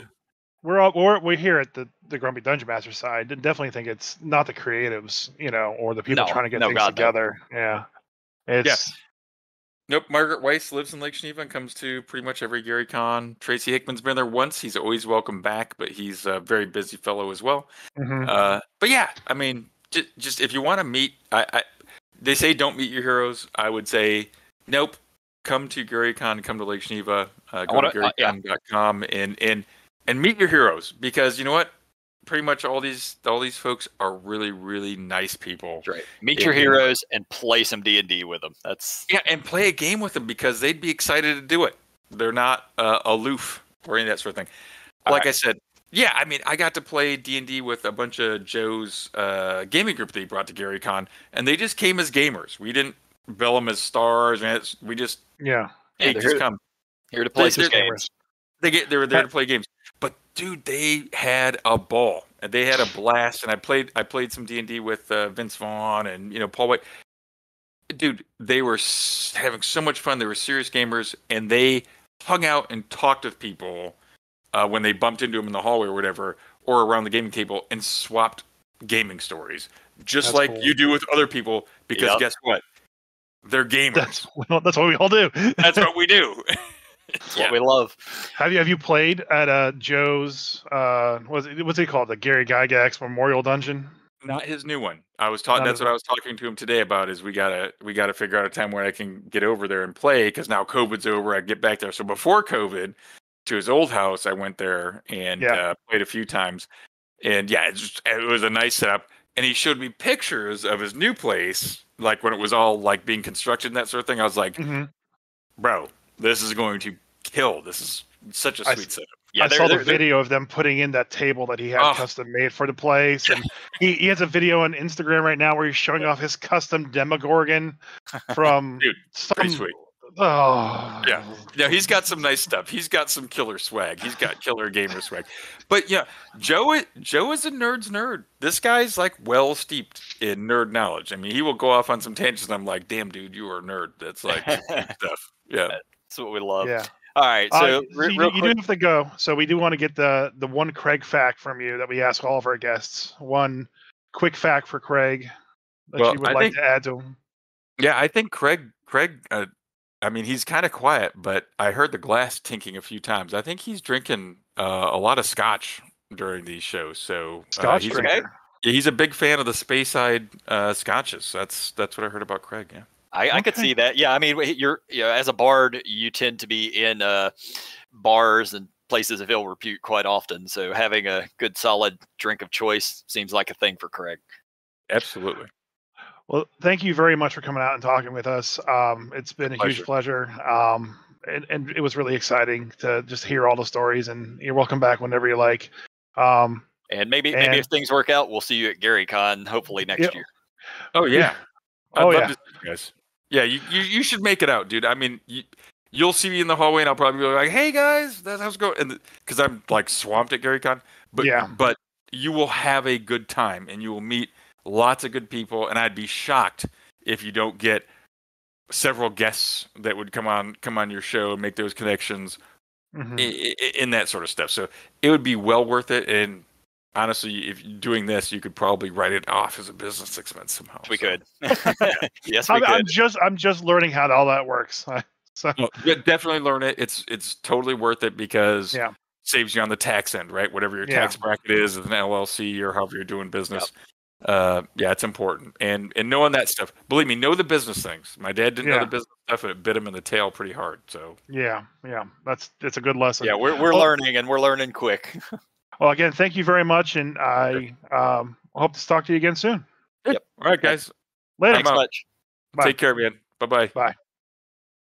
Speaker 1: we're all we're, we're here at the the Grumpy Dungeon Master side. Definitely think it's not the creatives, you know, or the people
Speaker 2: No,
Speaker 1: trying to get
Speaker 2: no,
Speaker 1: things
Speaker 2: God, no.
Speaker 1: together. Yeah, it's
Speaker 3: Nope, Margaret Weis lives in Lake Geneva and comes to pretty much every Gary Con. Tracy Hickman's been there once. He's always welcome back, but he's a very busy fellow as well.
Speaker 1: mhm.
Speaker 3: Uh, but yeah, I mean, just, just if you want to meet, I, I, they say don't meet your heroes. I would say, nope, come to GaryCon, come to Lake Geneva, uh, go
Speaker 2: wanna-
Speaker 3: to
Speaker 2: uh, yeah.
Speaker 3: GaryCon.com and, and, and meet your heroes because you know what? Pretty much all these all these folks are really really nice people.
Speaker 2: That's right. Meet your heroes and play some D and D with them. That's
Speaker 3: Yeah, and play a game with them because they'd be excited to do it. They're not uh, aloof or any of that sort of thing.
Speaker 2: All
Speaker 3: Like I said, yeah, I mean, I got to play D and D with a bunch of Joe's uh, gaming group that he brought to Gary Con, and they just came as gamers. We didn't bill them as stars, and we just
Speaker 1: yeah.
Speaker 2: Yeah,
Speaker 3: hey,
Speaker 2: they're
Speaker 3: just
Speaker 2: here-
Speaker 3: come.
Speaker 2: here to play
Speaker 3: They're-
Speaker 2: some
Speaker 3: they're-
Speaker 2: games.
Speaker 3: They get they were there to play games, but dude, they had a ball and they had a blast. And I played I played some D and D with uh, Vince Vaughn and you know Paul White. Dude, they were having so much fun. They were serious gamers, and they hung out and talked with people uh, when they bumped into them in the hallway or whatever, or around the gaming table, and swapped gaming stories, just
Speaker 1: That's
Speaker 3: like
Speaker 1: cool.
Speaker 3: you do with other people. Because
Speaker 2: Yep.
Speaker 3: guess what? They're gamers.
Speaker 1: That's well, that's what we all do.
Speaker 3: That's what we do. (laughs)
Speaker 2: That's
Speaker 3: Yeah.
Speaker 2: what we love.
Speaker 1: Have you have you played at uh Joe's uh what's it, what's it called the Gary Gygax Memorial Dungeon?
Speaker 3: Not his new one. I was talking. That's what I was talking to him today about. Is we gotta we gotta figure out a time where I can get over there and play because now COVID's over. I get back there. So before COVID, to his old house, I went there and
Speaker 1: Yeah.
Speaker 3: uh, played a few times. And yeah, it's just, it was a nice setup. And he showed me pictures of his new place, like when it was all like being constructed and that sort of thing. I was like,
Speaker 1: Mhm.
Speaker 3: bro, this is going to kill. This is such a sweet setup.
Speaker 2: Yeah,
Speaker 1: I
Speaker 2: they're-
Speaker 1: saw the
Speaker 2: they're- they're-
Speaker 1: video of them putting in that table that he had
Speaker 3: Oh.
Speaker 1: custom made for the place, and he, he has a video on Instagram right now where he's showing off his custom Demogorgon (laughs) from
Speaker 3: Dude,
Speaker 1: some.
Speaker 3: Pretty sweet.
Speaker 1: Oh,
Speaker 3: Yeah. No, he's got some nice stuff. He's got some killer swag. He's got killer gamer swag. But yeah, Joe Joe is a nerd's nerd. This guy's like well steeped in nerd knowledge. I mean, he will go off on some tangents. And I'm like, damn, dude, you are a nerd. That's like (laughs) stuff. Yeah.
Speaker 2: That's what we love.
Speaker 1: Yeah.
Speaker 2: All right.
Speaker 1: Uh,
Speaker 2: So, re-
Speaker 1: you, you do have to go. So we do want to get the the one Craig fact from you that we ask all of our guests. One quick fact for Craig that
Speaker 3: Well,
Speaker 1: you would
Speaker 3: I
Speaker 1: like
Speaker 3: think-
Speaker 1: to add to him.
Speaker 3: Yeah, I think Craig Craig uh, I mean, he's kind of quiet, but I heard the glass tinking a few times. I think he's drinking uh, a lot of scotch during these shows. So uh,
Speaker 1: Scotch
Speaker 3: he's,
Speaker 1: drinker.
Speaker 3: a, he's a big fan of the Speyside uh, scotches. That's that's what I heard about Craig. Yeah.
Speaker 2: I, I could see that. Yeah, I mean, you're you know, as a bard, you tend to be in uh, bars and places of ill repute quite often. So having a good, solid drink of choice seems like a thing for Craig.
Speaker 3: Absolutely.
Speaker 1: Well, thank you very much for coming out and talking with us. Um, it's been a huge pleasure. Um, and, and it was really exciting to just hear all the stories. And you're welcome back whenever you like. Um,
Speaker 2: And maybe maybe if things work out, we'll see you at Gary Con hopefully next
Speaker 1: Yep.
Speaker 2: year.
Speaker 3: Oh yeah. (laughs) I'd
Speaker 1: Oh,
Speaker 3: love
Speaker 1: yeah.
Speaker 3: to see you guys. Yeah, you, you you should make it out, dude. I mean, you, you'll see me in the hallway, and I'll probably be like, "Hey guys, that's how's it going?" And because I'm like swamped at GaryCon, but
Speaker 1: Yeah.
Speaker 3: but you will have a good time, and you will meet lots of good people, and I'd be shocked if you don't get several guests that would come on come on your show and make those connections
Speaker 1: Mhm.
Speaker 3: i- i- in that sort of stuff. So it would be well worth it. And honestly, if you're doing this, you could probably write it off as a business expense somehow.
Speaker 2: We
Speaker 3: So-
Speaker 2: could. (laughs) (laughs) yes, we
Speaker 1: I'm, I'm just I'm just learning how all that works. (laughs) so
Speaker 3: No, definitely learn it. It's it's totally worth it because
Speaker 1: Yeah.
Speaker 3: saves you on the tax end, right? Whatever your
Speaker 1: Yeah.
Speaker 3: tax bracket is, as an LLC or however you're doing business. Uh, yeah, it's important. And and knowing that stuff. Believe me, know the business things. My dad didn't know the business stuff, and it bit him in the tail pretty hard. So
Speaker 1: yeah, yeah, that's it's a good lesson.
Speaker 2: Yeah, we're we're
Speaker 1: Well-
Speaker 2: learning and we're learning quick.
Speaker 1: Well, again, thank you very much, and I um, hope to talk to you again soon. Yep.
Speaker 3: all right, guys,
Speaker 1: Later.
Speaker 2: Thanks much.
Speaker 1: Bye.
Speaker 3: take care, man. Bye bye.
Speaker 1: Bye.